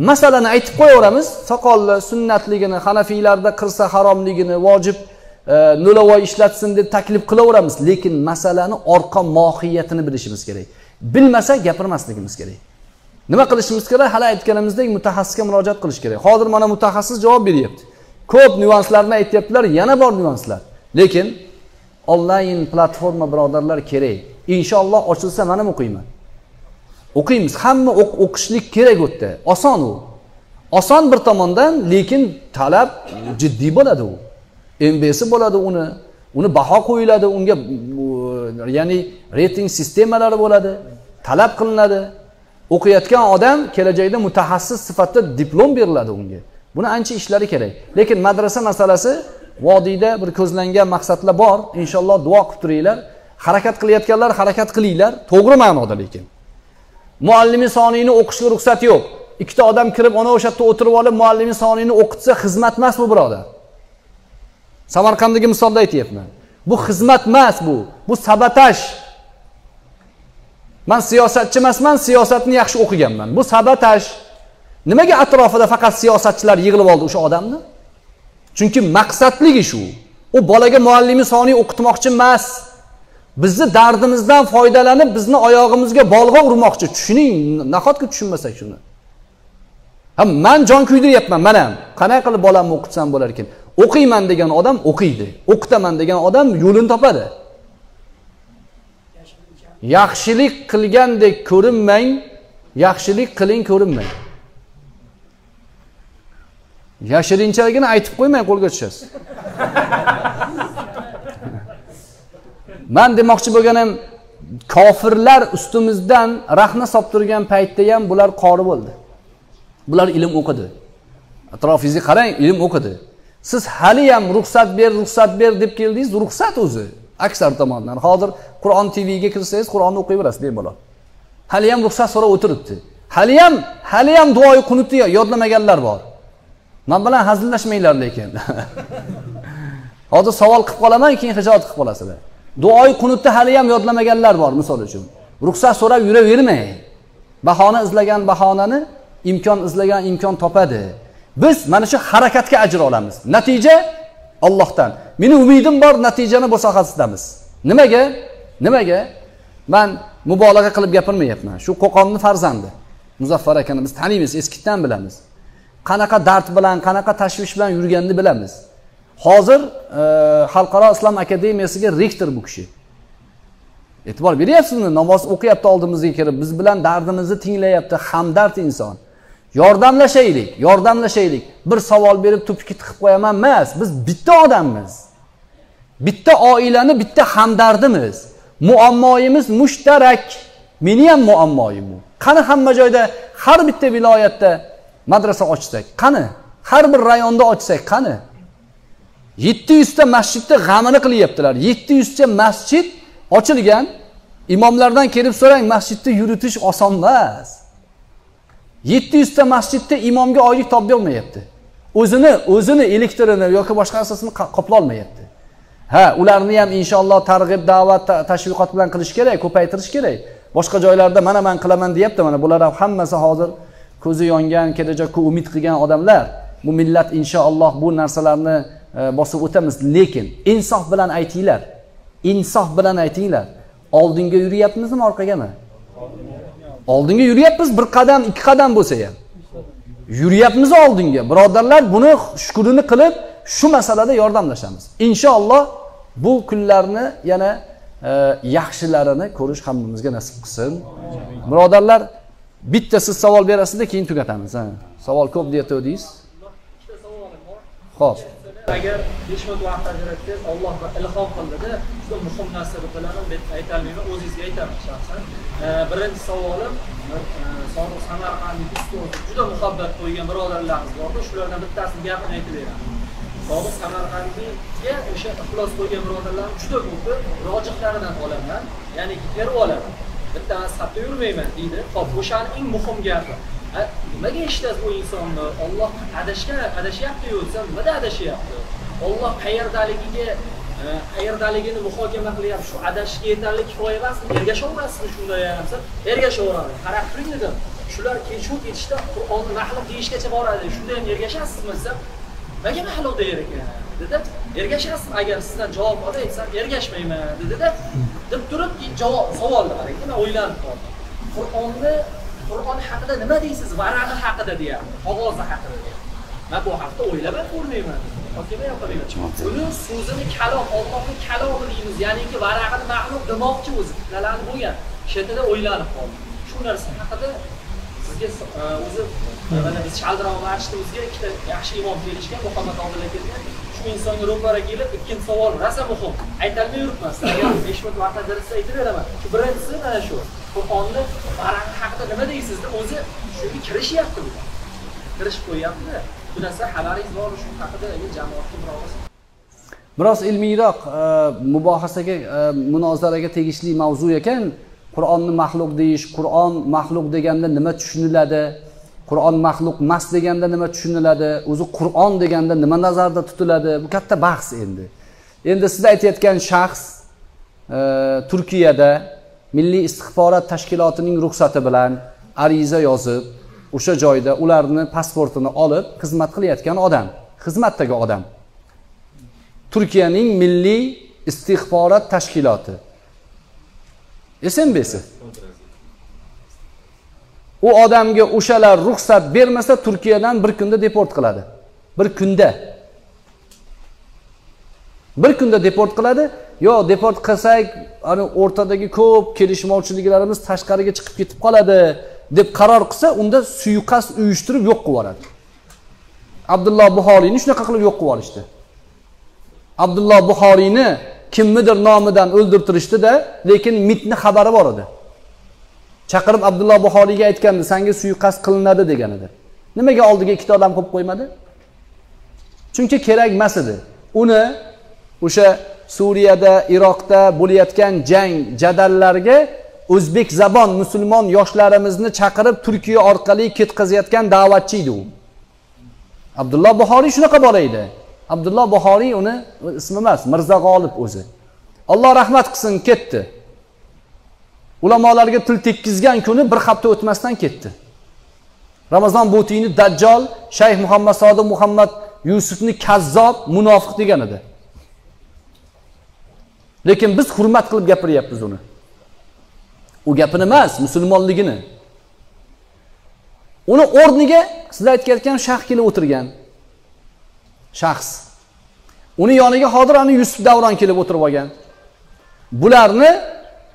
D: Masalani aytib qo'yaveramiz soqolni sunnatligini hanafiylarda qirsa haromligini vojib e, nulavoy ishlatsin deb taklif qilaveramiz. Lekin masalani orqa mohiyatini bilishimiz kerak. Bilmasa gapirmasligimiz kerak. Nima qilishimiz kerak? Hali aytganimizdek mutaxassisga murojaat qilish kerak. Hozir mana mutaxassis javob beryapti. Ko'p nyuanslarni aytyaptilar yana bor nyuanslar lekin onlayn platforma birodarlar kerak. Inshaalloh ochilsa man ham o'qiyman o'qiymiz. Hamma o'q- o'qishlik kerak u yerda oson u. Oson bir tomondan lekin talab jiddiy bo'ladi u. Mbsi bo'ladi uni. Uni baho qo'yiladi unga ya'ni reyting sistemalari bo'ladi. Talab qilinadi. O'qiyotgan odam kelajakda mutaxassis sifatida diplom beriladi unga. Buni ancha ishlari kerak. Lekin madrasa masalasi vodiyda bir ko'zlangan maqsadlar bor. Inshaalloh duo qilib turinglar. Harakat qilayotganlar harakat qilinglar. To'g'ri ma'noda lekin. Muallimi soniyni o'qishga ruxsat yo'q. Ikkita odam kirib ana o'sha yerda o'tirib olib muallimi soniyni o'qitsa xizmat emas bu birodar. Samarqanddagi misolda aytyapman. Bu xizmat emas bu. Bu sabotaj. Man siyosatchi emasman siyosatni yaxshi o'qiganman. Bu sabotaj nimaga atrofida faqat siyosatchilar yig'ilib oldi o'sha odamni? Chunki maqsadligi shu. U bolaga muallimi soniy o'qitmoqchi emas. Bizni dardimizdan foydalanib bizni oyog'imizga bolg'a urmoqchi. Tushuning nahotki tushunmasak shuni? Ha man jon kuydiryapman mana ham. Qilib bolamni o'qitsam bo'lar ekan? O'qiyman degan odam o'qiydi. O'qitaman degan odam yo'lini topadi. Yaxshilik qilgandek ko'rinmang yaxshilik qiling ko'rinmang. Yashirinchaligini aytib qo'ymang qo'lga tushasiz. Man demoqchi bo'lganim kofirlar ustimizdan rahna solib turgan paytda ham bular qori bo'ldi. Bular ilm o'qidi. Atrofingizga qarang ilm o'qidi. Siz haliyam ruxsat ber ruxsat ber deb keldingiz ruxsat o'zi. Aksar tomonidan. Hozir qur'on tvga kirsangiz qur'onni o'qiyverasiz bemalol haliyam ruxsat so'rab o'tiribdi. Haliyam haliyam duoyi qunutni yodlamaganlar bor. Man bilan hazillashmanglar lekin. Hozir savol qilib qolaman keyin hijolat qilib qolasizlar duoyi qunutni haliyam yodlamaganlar bor misol uchun. Ruxsat so'rab yuravermang bahona izlagan bahonani imkon izlagan imkon topadi. Biz mana shu harakatga ajr olamiz. Natija ollohdan meni umidim bor natijani bu sohasidamiz nimaga? Nimaga? Man mubolag'a qilib gapirmayapman. Shu qo'qonni farzandi. Muzaffar akani biz taniymiz eskidan bilamiz. Qanaqa dard bilan qanaqa tashvish bilan yurganini bilamiz. Hozir e, xalqaro islom akademiyasiga rektor bu kishi. E'tibor beryapsizmi? Namoz o'qiyapti oldimizga kirib. Biz bilan dardimizni tinglayapti hamdard inson. Yordamlashaylik yordamlashaylik. Bir savol berib tupikit qilib qo'yaman emas biz bitta odammiz. Bitta oilani bitta hamdardimiz. Muammoyimiz mushtarak. Meni ham muammoyim bu. Qani hamma joyda har bitta viloyatda madrasa ochsak qani? Har bir rayonda ochsak qani? Yetti yuzta masjidni g'amini qilyaptilar. Yetti yuzta masjid ochilgan. Imomlardan kelib so'rang masjidni yuritish oson emas. Yetti yuzta masjidda imomga oylik topib bermayapti. O'zini o'zini elektrini yoki boshqa narsasini qoplolmayapti ha ularni ham inshaalloh targ'ib da'vat tashviqot bilan qilish kerak ko'paytirish kerak. Boshqa joylarda mana man qilaman deyapti mana bular ham hammasi hozir ko'zi yongan kelajakka umid qilgan odamlar. Bu millat inshaalloh bu narsalarni e, bosib o'tamiz. Lekin insof bilan aytinglar. Insof bilan aytinglar. Oldinga yuryapmizmi orqagami? Oldinga yuryapmiz bir qadam ikki qadam bo'lsa ham. Yuryapmiz oldinga. Birodarlar buni shukrini qilib shu masalada yordamlashamiz. Inshaalloh bu kunlarni yana e, yaxshilarini ko'rish hammamizga nasib qilsin. Birodarlar bitta siz savol berasizda keyin tugatamiz ha. savol ko'p deyatgandingiz ho'p
J: agar besh minut vaqt ajratsangiz olloh ilhom qildida juda muhim narsa deb bilaman men aytolmayman o'zingizga aytaman shaxsan. Birinchi savolim e, sodiq samarqandlik ustoz juda muhabbat qo'ygan birodarlarimiz borda. Shulardan bittasini gapini aytib beraman. Sodiq samarqandlikka o'sha ixlos qo'ygan birodarlarim juda ko'pi rojihlaridan olaman ya'ni terib olaman. Bitta mazhabda yurmayman deydi. Hop o'shani eng muhim gapi. Nimaga eshitasiz bu insonni? Olloh adashgan adashyapti desa nimada adashyapti? Olloh qayerdaligiga qayerdaligini muhokama qilyapti shu adashishga yetarli kifoya emasmi? Ergashaverasizmi shunday ham desa ergashaveradi qarab turing dedim shular kechuv ketishda qur'onni mahluq deyishgacha boradi. Shunda ham ergashasizmi desam nega maxluq der ekan? dedi ergashasizmi? Agar sizdan javob olay desam ergashmayman dedida deb turib javob savolni qarang man o'ylanib qoldim. Qur'onni qur'on haqida nima deysiz? Varag'i haqida deyapti qog'ozi haqida deyapti. Man bu haqda o'ylab ham ko'rmayman. Buni so'zini kalom ollohni kalomi deymiz ya'niki varag'ini mahluq demoqchi o'zi fitnalanib bo'lgan. Shu yerda o'ylanib qoldim shu narsa haqida sizga e, o'zi mana biz shaldiroq masjidimizga ikkita yaxshi imom kelishgan muhammad odil kelgan shu insonga ro'para kelib ikkinchi savol rosa muhim? Aytolmay yuribman sizlarga besh minut vaqt ajratsa aytib beraman. Shu birinchisi mana shu. Qur'onni varaqi haqida nima deysiz deb o'zi shunga kirishyapti bular kirishib qo'yyapti bu narsa xabaringiz bormi shu haqida jamoatga biroz
D: biroz ilmiyroq e, mubohasaga e, munozaraga tegishli mavzu ekan. Qur'onni maxluq deyish qur'on maxluq deganda nima tushuniladi? Qur'on maxluq emas deganda nima tushuniladi? O'zi qur'on deganda nima nazarda tutiladi? Bu katta bahs endi. Endi siz aytayotgan shaxs e, turkiyada milliy istixborot tashkilotining ruxsati bilan ariza yozib o'sha joyda ularni pasportini olib xizmat qilayotgan odam xizmatdagi odam. Turkiyaning milliy istixborot tashkiloti. Snbsi u odamga o'shalar ruxsat bermasa turkiyadan bir kunda deport qiladi. Bir kunda. Bir kunda deport qiladi. Yo deport qilsak ani o'rtadagi ko'p kelishmovchiliklarimiz tashqariga chiqib ketib qoladi. Deb qaror qilsa unda suiqasd uyushtirib yo'q qilib yuboradi. Abdulloh buxoriyni shunaqa qilib yo'q qilib yuborishdi abdulloh buxoriyni kimnidir nomidan o'ldirtirishdida lekin mitni xabari bor edi. Chaqirib abdulloh buxoriyga aytgandi sanga suiqasd qilinadi degan edi. Nimaga oldiga ikkita odam qo'yib qo'ymadi? Chunki kerak emas edi. Uni o'sha suriyada iroqda bo'layotgan jang jadallarga o'zbek zabon musulmon yoshlarimizni chaqirib turkiya orqali ketkazayotgan da'vatchi edi u. Abdulloh buxoriy shunaqa bola edi. Abdulloh buxoriy uni ismi emas mirzo g'olib o'zi. Alloh rahmat qilsin ketdi. Ulamolarga til tekkizgan kuni bir hafta o'tmasdan ketdi. Ramazon butiyni dajjol shayx muhammad sodiq muhammad yusufni kazzob munofiq degan edi. Lekin biz hurmat qilib gapiryapmiz uni. U gapini emas musulmonligini. Uni o'rniga siz aytayotgan shaxs kelib o'tirgan. Shaxs. Uni yoniga hozir ani yusuf davron kelib o'tirib olgan. Bularni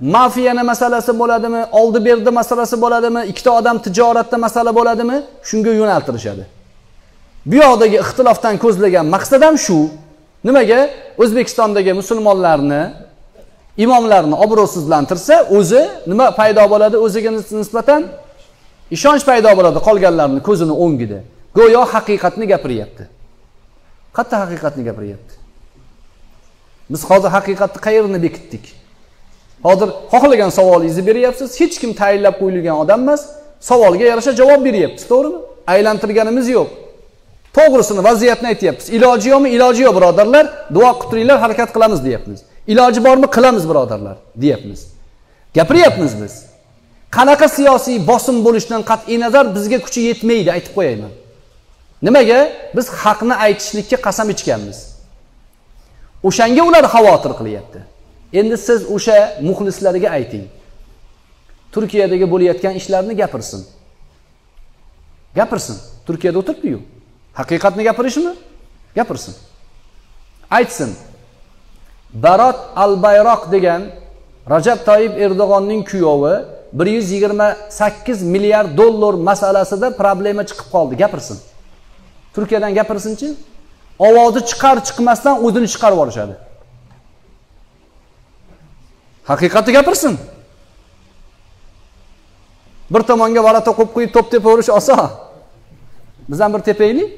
D: mafiyani masalasi bo'ladimi oldi berdi masalasi bo'ladimi ikkita odam tijoratda masala bo'ladimi shunga yo'naltirishadi. Bu yoqdagi ixtilofdan ko'zlagan maqsad ham shu. Nimaga? O'zbekistondagi musulmonlarni imomlarni obro'sizlantirsa o'zi nima paydo bo'ladi? O'ziga nisbatan ishonch paydo bo'ladi. Qolganlarni ko'zini o'ngida go'yo haqiqatni gapiryapti. Qayerda haqiqatni gapiryapti. Biz hozir haqiqatni qayerni bekitdik? Hozir xohlagan savolingizni beryapsiz. Hech kim tayinlab qo'yilgan odam emas. Savolga yarasha javob beryapmiz to'g'rimi? Aylantirganimiz yo'q. To'g'risini vaziyatni aytyapmiz. Iloji yo'qmi? Iloji yo'q birodarlar. Duo qilib turinglar harakat qilamiz deyapmiz. Iloji bormi qilamiz birodarlar deyapmiz. Gapiryapmiz biz. Qanaqa siyosiy bosim bo'lishidan qat'iy nazar bizga kuchi yetmaydi aytib qo'yayman. Nimaga? Biz haqni aytishlikka qasam ichganmiz. O'shanga ular xavotir qilyapti. Endi siz o'sha muxlislariga ayting. Turkiyadagi bo'layotgan ishlarni gapirsin. Gapirsin. Turkiyada o'tiribdiyu. Haqiqatni gapirishmi? Gapirsin. Aytsin. Barot al bayroq degan rajab toyib erdo'g'onning kuyovi bir yuz yigirma sakkiz milliard dollar masalasida problema chiqib qoldi. Gapirsin. Turkiyadan gapirsinchi ovozi chiqar chiqmasdan o'zini chiqarib yuborishadi haqiqatni gapirsin. Bir tomonga varata qo'yib qo'yib to'p tepaverish oson. Biz ham bir tepaylik.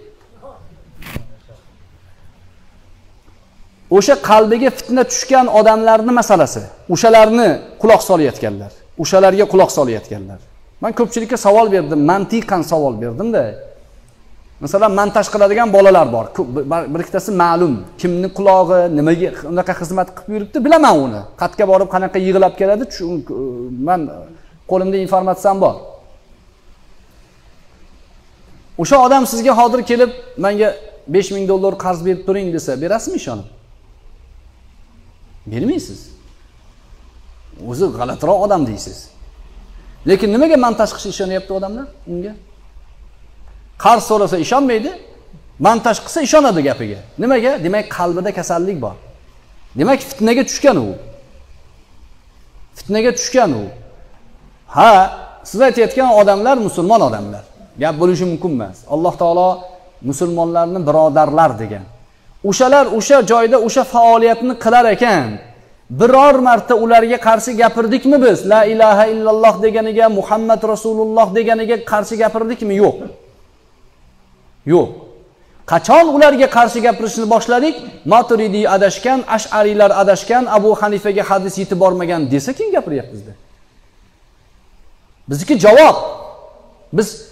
D: O'sha qalbiga fitna tushgan odamlarni masalasi. O'shalarni quloq solayotganlar. O'shalarga quloq solayotganlar. Man ko'pchilikka savol berdim mantiqan savol berdimda. Masalan montaj qiladigan bolalar bor. Bir ikkitasi ma'lum. Kimni qulog'i nimaga unaqa xizmat qilib yuribdi bilaman uni. Qayerga borib qanaqa yig'lab keladi man qo'limda informatsiyam bor. O'sha odam sizga hozir kelib menga besh ming dollar qarz berib turing desa berasizmi ishonib? Bermaysiz o'zi g'alatiroq odam deysiz. Lekin nimaga montaj qilishga ishonyapti odamlar unga? Qarz so'rasa ishonmaydi montaj qilsa ishonadi gapiga. Nimaga? Demak qalbida kasallik bor. Demak fitnaga tushgan u. Fitnaga tushgan u. Ha siz aytayotgan odamlar musulmon odamlar. Gap bo'lishi mumkin emas alloh taolo musulmonlarni birodarlar degan. O'shalar o'sha joyda o'sha faoliyatni qilar ekan. Biror marta ularga qarshi gapirdikmi biz? La ilaha illalloh deganiga muhammad rasululloh deganiga qarshi gapirdikmi? Yo'q. Yo'q. Qachon ularga qarshi gapirishni boshladik? Maturidiy adashgan ashariylar adashgan abu hanifaga hadis yetib bormagan desa kim gapiryapti bizda bizniki javob. Biz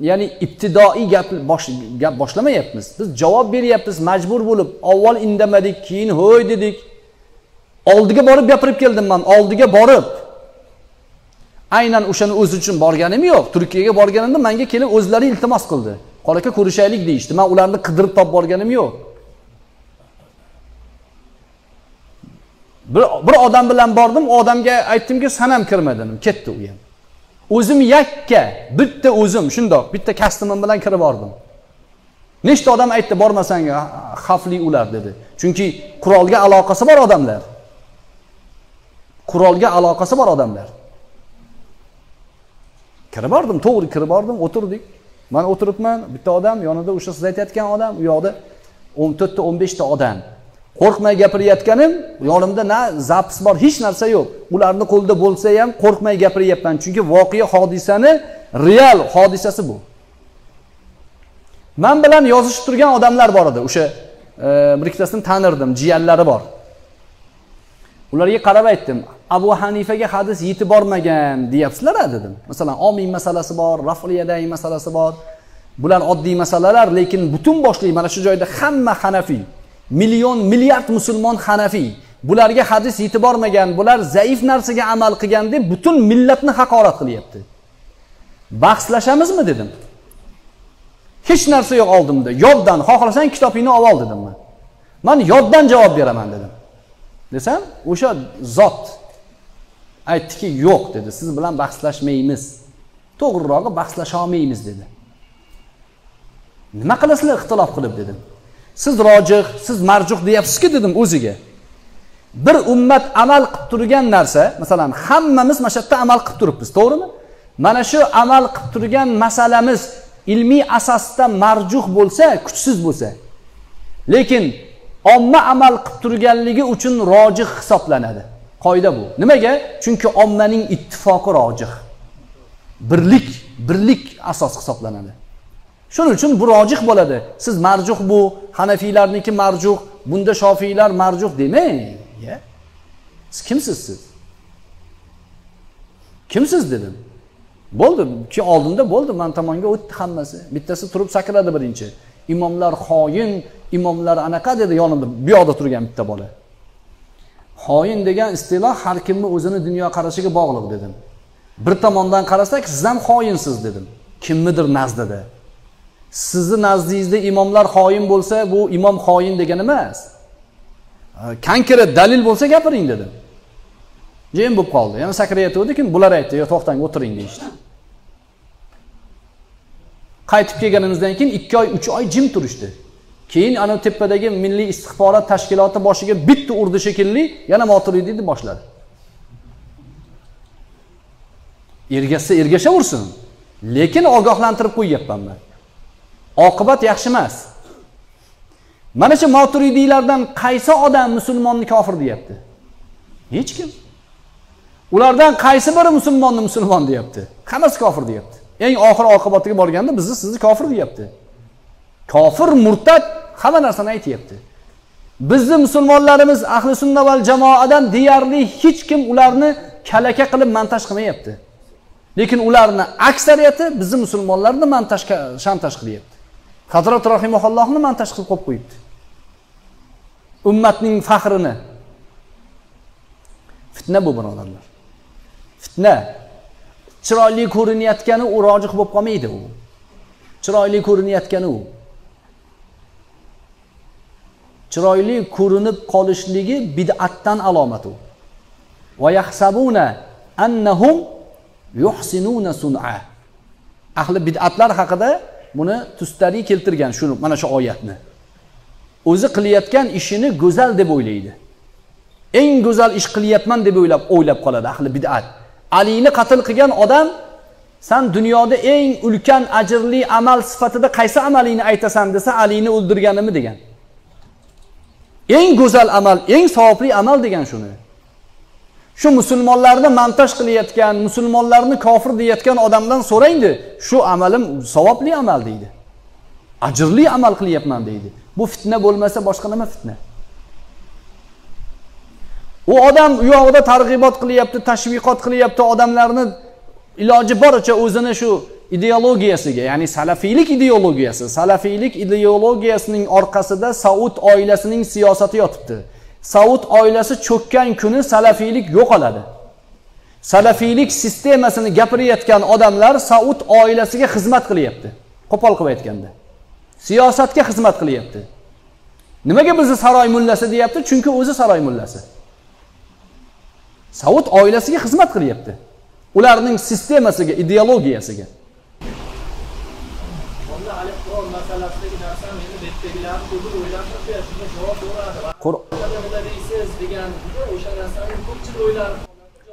D: ya'ni ibtidoiy gap bosh, gap boshlamayapmiz. Biz javob beryapmiz majbur bo'lib. Avval indamadik keyin ho'y dedik. Oldiga borib gapirib keldim man oldiga borib. Aynan o'shani o'zi uchun borganim yo'q. Turkiyaga borganimda manga kelib o'zlari iltimos qildi. Qol aka ko'rishaylik deyishdi. Man ularni qidirib topib borganim yo'q. Bir, bir odam bilan bordim u odamga aytdimki san ham kirma dedim. Ketdi u ham. O'zim yakka bitta o'zim shundoq bitta kostyumim bilan kirib bordim. Nechta odam aytdi bormasang xavfli ular dedi. Chunki qurolga aloqasi bor odamlar. Qurolga aloqasi bor odamlar. Kirib bordim to'g'ri kirib bordim o'tirdik. Man o'tiribman bitta odam yonida o'sha siz aytayotgan odam u yoqda o'n to'rtta o'n beshta odam. Qo'rqmay gapirayotganim yonimda na zapis bor hech narsa yo'q. Ularni qo'lida bo'lsa ham qo'rqmay gapiryapman. Chunki voqea hodisani real hodisasi bu. Man bilan yozishib turgan odamlar bor edi. O'sha e, bir ikkitasini tanirdim. Jiyanlari bor. Ularga qarab aytdim abu hanifaga hadis yetib bormagan deyapsizlar dedim. Masalan omin masalasi bor rafliyadagi masalasi bor. Bular oddiy masalalar lekin butun boshli mana shu joyda hamma hanafiy million milliard musulmon hanafiy bularga hadis yetib bormagan bular zaif narsaga amal qilgan deb butun millatni haqorat qilyapti. Bahslashamizmi dedim. Hech narsa yo'q oldimda. Yoddan xohlasang kitobingni olib ol dedim man. Man yoddan javob beraman dedim. Desam o'sha zot aytdiki yo'q dedi. Siz bilan bahslashmaymiz. To'g'rirog'i bahslasha olmaymiz dedi. Nima qilasizlar? Ixtilof qilib dedim. Siz rojih siz marjuh deyapsizki dedim o'ziga. Bir ummat amal qilib turgan narsa masalan hammamiz mana shu yerda amal qilib turibmiz to'g'rimi? Mana shu amal qilib turgan masalamiz ilmiy asosda marjuh bo'lsa kuchsiz bo'lsa. Lekin omma amal qilib turganligi uchun rojih hisoblanadi. Qoida bu. Nimaga? Chunki ommaning ittifoqi rojih. Birlik birlik asos hisoblanadi. Shuning uchun bu rojih bo'ladi. Siz marjuh bu hanafiylarniki marjuh bunda shofiylar marjuh demang. Siz kimsiz siz? Kimsiz dedim. Bo'ldi ki oldinda bo'ldi man tomonga o'tdi hammasi. Bittasi turib sakradi birinchi. Imomlar xoin imomlar anaqa dedi yonimda. Bu yoqda turgan bitta bola. Xoin degan istiloh har kimni o'zini dunyoqarashiga bog'liq dedim. Bir tomondan qarasak siz ham xoinsiz dedim. Kimnidir nazdida sizni nazdingizda imomlar xoin bo'lsa bu imom xoin degani emas. Konkret dalil bo'lsa gapiring dedim. Jim bo'lib qoldi. Yana sakrayotgandi keyin bular aytdi yo to'xtang o'tiring deyishdi. Qaytib kelganimizdan keyin ikki oy uch oy jim turishdi. Keyin ana tepadagi milliy istixborot tashkiloti boshiga bitta urdi shekilli yana moturidiyni boshladi. Ergashsa ergashaversin. Lekin ogohlantirib qo'yyapman man oqibat yaxshi emas. Mana shu moturidiylardan qaysi odam musulmonni kofir deyapti? Hech kim. Ulardan qaysi biri musulmonni musulmon deyapti? Hammasi kofir deyapti. Eng oxir oqibatiga borganda bizni sizni kofir deyapti. Kofir murtad hamma narsani aytyapti. Bizni musulmonlarimiz ahli sunna val jamoadan deyarli hech kim ularni kalaka qilib montaj qilmayapti. Lekin ularni aksariyati bizni musulmonlarni montaj shantaj qilyapti. Hazrat rahimaullohni montaj qilib qo'yib qo'yibdi. Ummatning faxrini fitna bu birodarlar. Fitna. Chiroyli ko'rinayotgani u rojih bo'lib qolmaydi u. Chiroyli ko'rinayotgani u. Chiroyli ko'rinib qolishligi bid'atdan alomat u. Annahum yuhsinuna sun'a. Ahli bid'atlar haqida buni tustariy keltirgan shuni mana shu oyatni. O'zi qilayotgan ishini go'zal deb o'ylaydi. Eng go'zal ish qilyapman deb o'ylab o'ylab qoladi ahli bid'at. Alini qatl qilgan odam san dunyoda eng ulkan ajrli amal sifatida qaysi amalingni aytasan desa alini o'ldirganimi? degan. Eng go'zal amal eng savobli amal degan shuni. Shu musulmonlarni montaj qilayotgan musulmonlarni kofir deyayotgan odamdan so'rangdi shu amalim savobli amal deydi. Ajrli amal qilyapman deydi. Bu fitna bo'lmasa boshqa nima fitna? U odam u yog'ida targ'ibot qilyapti tashviqot qilyapti odamlarni iloji boricha o'zini shu ideologiyasiga ya'ni salafiylik ideologiyasi salafiylik ideologiyasining orqasida saud oilasining siyosati yotibdi. Saud oilasi cho'kkan kuni salafiylik yo'qoladi. Salafiylik sistemasini gapirayotgan odamlar saud oilasiga xizmat qilyapti. Qo'pol qilib aytganda. Siyosatga xizmat qilyapti. Nimaga bizni saroy mullasi deyapti? Chunki o'zi saroy mullasi. Saud oilasiga xizmat qilyapti. Ularning sistemasiga ideologiyasiga.
J: Masalasidagi deysiz degan o'sha narsani ko'pchilik o'ylab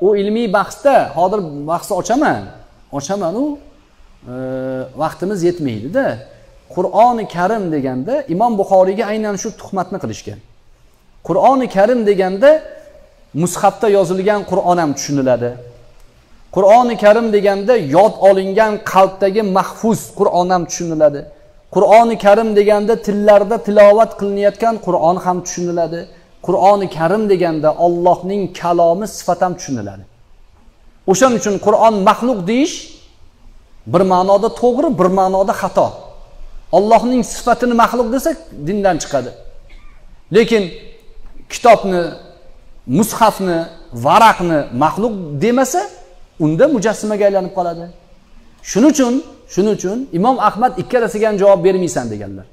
D: u ilmiy bahsda hozir bahsni ochaman ochamanu e, vaqtimiz yetmaydida. Qur'oni karim deganda imom buxoriyga aynan shu tuhmatni qilishgan. Qur'oni karim deganda mushafda yozilgan qur'on ham tushuniladi. Qur'oni karim deganda yod olingan qalbdagi mahfuz qur'on ham tushuniladi. Qur'oni karim deganda tillarda tilovat qilinayotgan qur'on ham tushuniladi. Qur'oni karim deganda ollohning kalomi sifat ham tushuniladi. O'shaning uchun qur'on maxluq deyish bir ma'noda to'g'ri bir ma'noda xato. Ollohning sifatini maxluq desak dindan chiqadi. Lekin kitobni mushafni varaqni maxluq demasa unda mujassimaga aylanib qoladi. Shuning uchun shuning uchun imom ahmad ikkalasiga ham javob bermaysan deganlar.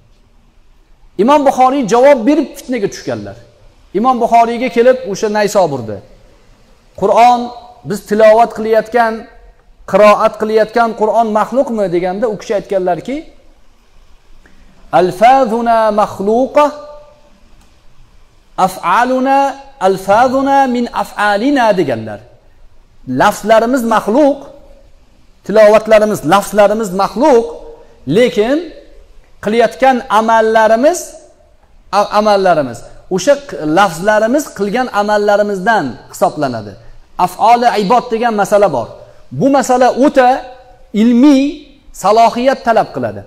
D: Imom buxoriy javob berib fitnaga tushganlar. Imom buxoriyga kelib o'sha naysoburda qur'on biz tilovat qilayotgan qiroat qilayotgan qur'on maxluqmi deganda u kishi aytganlarki alfazuna maxluqa af'aluna alfazuna min af'alina deganlar. Lafzlarimiz maxluq tilovatlarimiz lafzlarimiz maxluq lekin qilayotgan amallarimiz amallarimiz o'sha lafzlarimiz qilgan amallarimizdan hisoblanadi. Afoli ibod degan masala bor. Bu masala o'ta ilmiy salohiyat talab qiladi.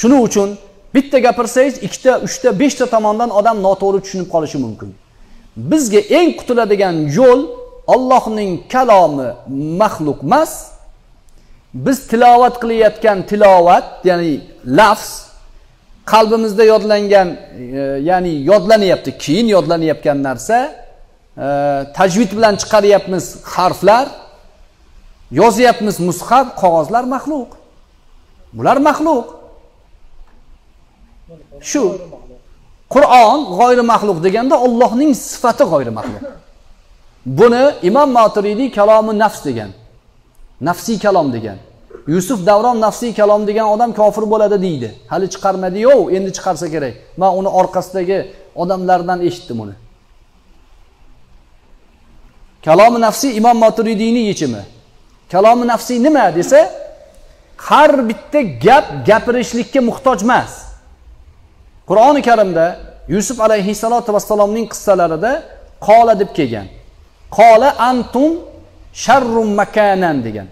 D: Shuning uchun bitta gapirsangiz ikkita uchta beshta tomondan odam noto'g'ri tushunib qolishi mumkin. Bizga eng qutuladigan yo'l Allohning kalomi maxluq emas. Biz tilovat qilayotgan tilovat ya'ni lafz qalbimizda yodlangan e, ya'ni yodlanyapti keyin yodlanayotgan narsa e, tajvid bilan chiqaryapmiz harflar yozyapmiz mushaf qog'ozlar maxluq. Bular maxluq. Shu. Qur'on g'oyri maxluq deganda ollohning sifati g'oyri maxluq. Buni imom maturidiy kalomi nafs degan nafsiy kalom degan. Yusuf davron nafsiy kalom degan odam kofir bo'ladi deydi. Hali chiqarmadiyu endi chiqarsa kerak. Man uni orqasidagi odamlardan eshitdim uni. Kalomi nafsiy imom moturidiyni yechimi. Kalomi nafsiy nima desa har bitta gap gapirishlikka muhtoj emas. Qur'oni karimda yusuf alayhissalotu vassalomning qissalarida qola deb kelgan. Qola antum sharrum makanan degan.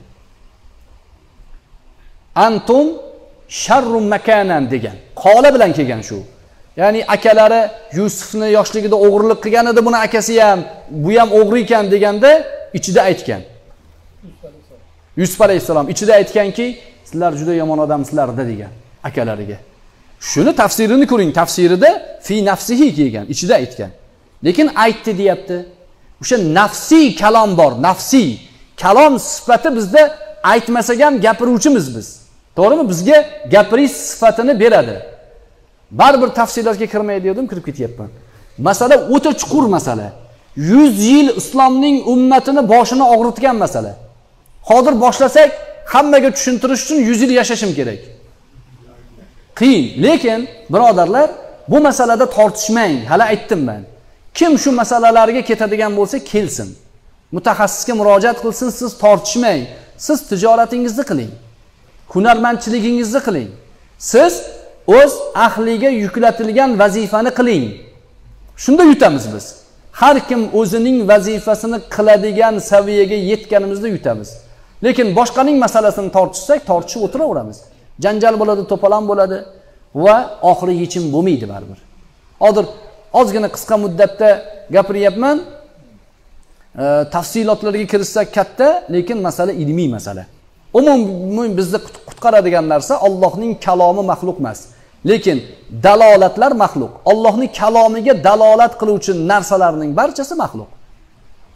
D: Antum sharrum makanan degan qola bilan kelgan shu. Ya'ni akalari yusufni yoshligida o'g'irlik qilgan edi buni akasi ham bu ham o'g'ri ekan deganda ichida aytgan. Yusuf alayhissalom ichida aytganki sizlar juda yomon odamsizlarda degan akalariga. Shuni tafsirini ko'ring tafsirida fi nafsihi kelgan ichida aytgan. Lekin aytdi deyapti o'sha nafsiy kalom bor nafsiy kalom sifati bizda aytmasak ham gapiruvchimiz biz. To'g'rimi? Bizga gapirish sifatini beradi. Baribir tafsilotga kirmay dedim kirib ketyapman. Masala o'ta chuqur masala. Yuz yil islomning ummatini boshini og'ritgan masala. Hozir boshlasak hammaga tushuntirish uchun yuz yil yashashim kerak. Qiyin. Lekin birodarlar bu masalada tortishmang. Hali aytdim man. Kim shu masalalarga ketadigan bo'lsa kelsin. Mutaxassisga murojaat qilsin siz tortishmang. Siz tijoratingizni qiling. Hunarmandchiligingizni qiling. Siz o'z ahliga yuklatilgan vazifani qiling. Shunda yutamiz biz. Har kim o'zining vazifasini qiladigan saviyaga yetganimizda yutamiz. Lekin boshqaning masalasini tortishsak tortishib o'tiraveramiz. Janjal bo'ladi to'polon bo'ladi va oxiri yechim bo'lmaydi baribir. Hozir ozgina qisqa muddatda gapiryapman. E, tafsilotlarga kirishsak katta lekin masala ilmiy masala. Umuman bizni qutqaradigan narsa Allohning kalomi maxluq emas. Lekin dalolatlar maxluq. Allohning kalomiga dalolat qiluvchi narsalarning barchasi maxluq.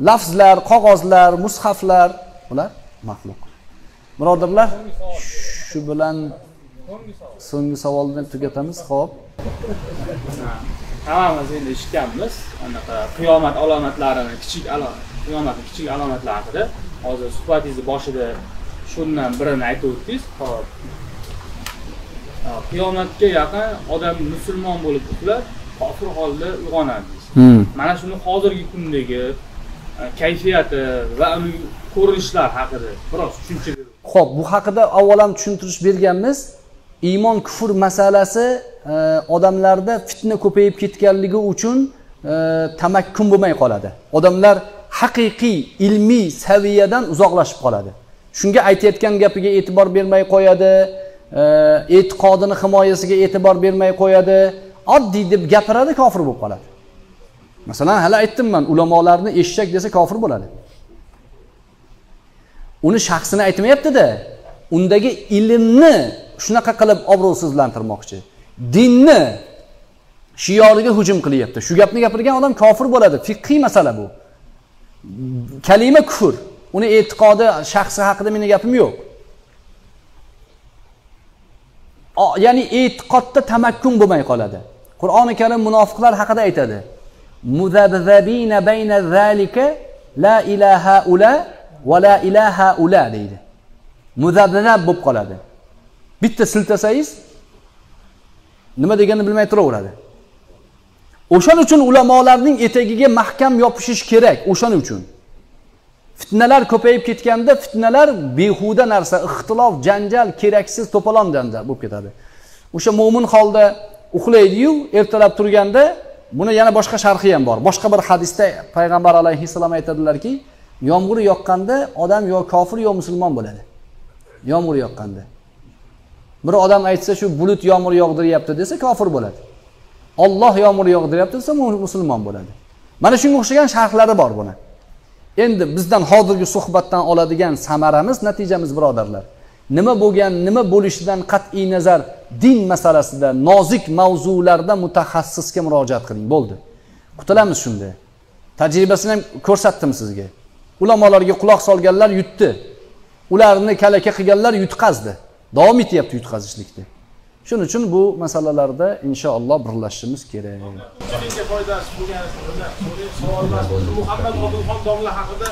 D: Lafzlar qog'ozlar mushaflar bular maxluq. Birodarlar shu bilan so'nggi savolni tugatamiz. Ho'p
J: hammamiz endi eshitganmiz. Anaqa qiyomat alomatlarini kichik qiyomatni kichik alomatlari haqida hozir suhbatingizni boshida shundan birini aytib o'tdingiz hop qiyomatga yaqin odam musulmon bo'lib uxlab kofir holda uyg'onadi mana shuni hozirgi kundagi kayfiyati va uni ko'rinishlar haqida biroz tushuncha
D: ho'p bu haqida avval ham tushuntirish berganmiz. Iymon kufr masalasi e, odamlarda fitna ko'payib ketganligi uchun e, tamakkun bo'lmay qoladi. Odamlar haqiqiy ilmiy saviyadan uzoqlashib qoladi shunga aytayotgan gapiga e'tibor bermay qo'yadi e, e'tiqodini himoyasiga e'tibor bermay qo'yadi. Oddiy deb gapiradi kofir bo'lib qoladi. Masalan hali aytdim man ulamolarni eshak desa kofir bo'ladi. Uni shaxsini aytmayaptida undagi ilmni shunaqa qilib obro'sizlantirmoqchi dinni shioriga hujum qilyapti. Shu gapni gapirgan odam kofir bo'ladi. Fiqiy masala bu. Kalima kufr. Uni e'tiqodi shaxsi haqida meni gapim yo'q. Ya'ni e'tiqodda tamakkun bo'lmay qoladi. Qur'oni karim munofiqlar haqida aytadi. Muzabzabina bayna zalika la ilaha ula va la ilaha ula deydi. Muzabzab bo'lib qoladi. Bitta siltasangiz nima deganini bilmay turaveradi. O'shaning uchun ulamolarning etagiga mahkam yopishish kerak o'shaning uchun. Fitnalar ko'payib ketganda fitnalar behuda narsa ixtilof janjal keraksiz to'polon janjal bo'lib ketadi. O'sha mo'min holda uxlaydiyu ertalab turganda buni yana boshqa sharhi ham bor. Boshqa bir hadisda payg'ambar alayhissalom aytadilarki yomg'ir yoqqanda odam yo kofir yo musulmon bo'ladi. Yomg'ir yoqqanda. Bir odam aytsa shu bulut yomg'ir yog'diryapti desa kofir bo'ladi. Olloh yomg'ir yog'diryapti desa musulmon bo'ladi. Mana shunga o'xshagan sharhlari bor buni. Endi bizdan hozirgi suhbatdan oladigan samaramiz natijamiz birodarlar. Nima bo'lgan nima bo'lishidan qat'iy nazar din masalasida nozik mavzularda mutaxassisga murojaat qiling. Bo'ldi. Qutulamiz shunda tajribasini ham ko'rsatdim sizga. Ulamolarga quloq solganlar yutdi. Ularni kalaka qilganlar yutqazdi. Davom etyapti yutqazishlikda shuning uchun bu masalalarda inshaalloh birlashishimiz kerak.
E: Foydasi bo'lgani bundan savol emas. Muhammad odilxon domla haqida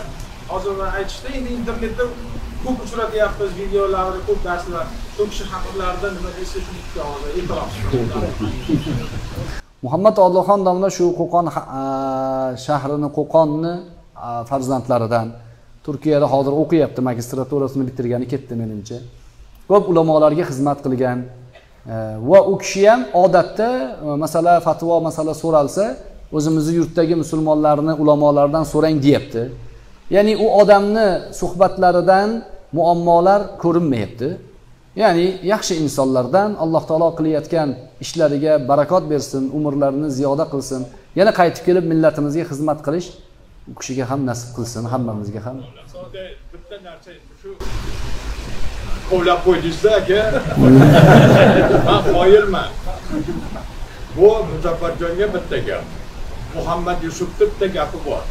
E: hozir aytishdi endi internetda ko'p uchratyapmiz videolarni ko'p darslar. Shu kishi haqlarida nima desa shuni hozir e'tirof
D: muhammad odilxon domla shu qo'qon shahrini qo'qonni farzandlaridan turkiyada hozir o'qiyapti magistraturasini bitirgani ketdi menimcha. Ko'p ulamolarga xizmat qilgan va u kishi ham odatda masalan masala fatvo masala so'ralsa o'zimizni yurtdagi musulmonlarni ulamolardan so'rang deyapti. Ya'ni u odamni suhbatlaridan muammolar ko'rinmayapti. Ya'ni yaxshi insonlardan alloh taolo qilayotgan ishlariga barakot bersin umrlarini ziyoda qilsin. Yana qaytib kelib millatimizga xizmat qilish u kishiga ham nasib qilsin hammamizga ham.
E: Bitta narsa shu qo'llab qo'ydingizda aka? Man qoyilman bu muzaffarjonga bitta gap. Muhammad yusufni bitta gapi bor.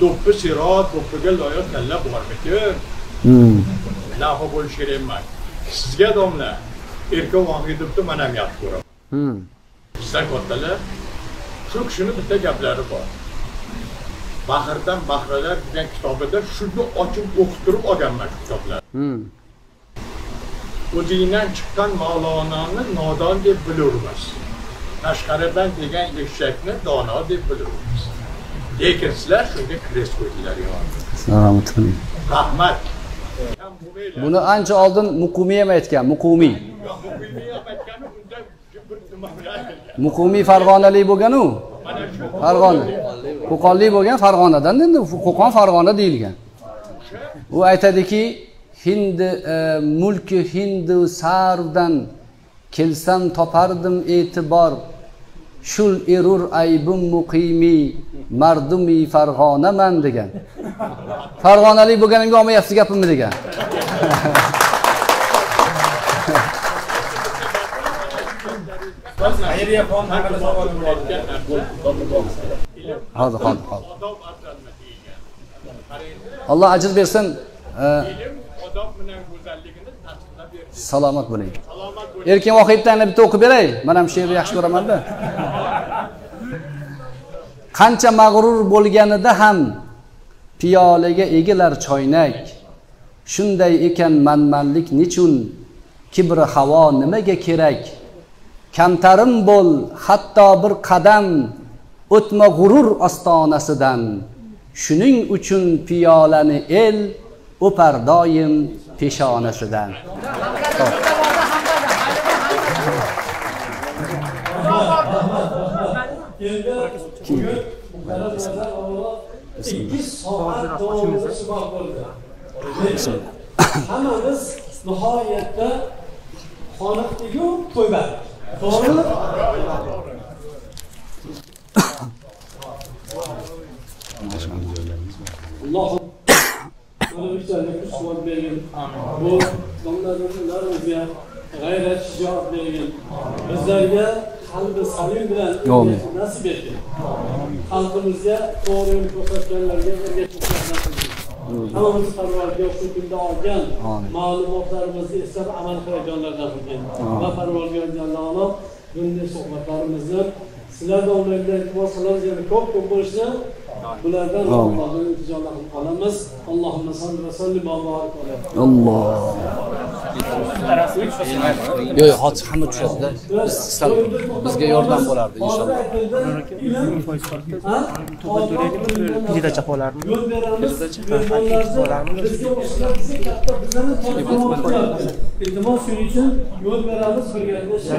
E: To'ppi sirot to'ppiga loyiq kalla bormikin nafa bo'lish kerak emas sizga domla erkak vohidovni man ham yaxshi ko'raman.
D: Hmm.
E: sizdan kattalar shu kishini bitta gaplari bor. Bahrdan bahralar degan kitobida shuni ochib o'qib turib olganman shu kitoblarni
D: Hmm.
E: O'zingdan chiqqan mavlononi nodon deb bilurmiz. Tashqaridan degan eshakni dono deb bilurmiz. Lekin sizlar shunga kres qo'ydilar rahmat.
D: Buni ancha oldin muqumiy ham aytgan muqumiy muqumiy farg'onalik bo'lganu? Farg'ona. Qo'qonlik bo'lgan farg'onadan endi qo'qon farg'ona deyilgan. U aytadiki hindi e, mulki hindu sarvdan kelsam topardim e'tibor. Shul erur aybim muqimiy mardumi farg'onaman degan. Farg'onalik bo'lganimga olmayapsiz gapimni degan. Hozir hozir hozir. Alloh ajr bersin e,
E: odob bilan go'zalligini tasdiqlab berdi.
D: Salomat bo'ling.
E: Salomat bo'ling.
D: Erkin vohiddan yana bitta o'qib beray. Man ham she'rni yaxshi ko'ramanda. Qancha mag'rur bo'lganida ham piyolaga egilar choynak. Shunday ekan manmanlik nechun kibri havo nimaga kerak? Kamtarim bo'l hatto bir qadam. O'tma g'urur ostonasidan. Shuning uchun piyolani el o'par doim peshonasidan.
B: Ikki soat davomida suhbat bo'ldi hammamiz nihoyatda qoniqdiku to'yba to'g'rimi alloh bicharaga quvvat bergin. Bu domlarimizga g'ayrat shijoat bergin. Bizlarga qalbi salim bilan nasib etgin. Xalqimizga to'g'ri yo'l ko'rsatganlarga hammamiz parvarga shu kunda olgan ma'lumotlarimizni eslab amal qiladiganlardan qilgin va parvargar jallolim bunday suhbatlarimizni sizlar domlaga iltimos qilamiz yana ko'p ko'p bo'lishni bulardan
D: Amin.
B: allohdan iltijolar qilib qolamiz. Allohimma salli va sallim
D: alloh. Yo'q yo'q hozir hamma tushadida. Biz sal bizga yordam bo'lardi inshaalloh.
B: Bizlarni tortib Iltimos shuning uchun yo'l beramiz birgalikda.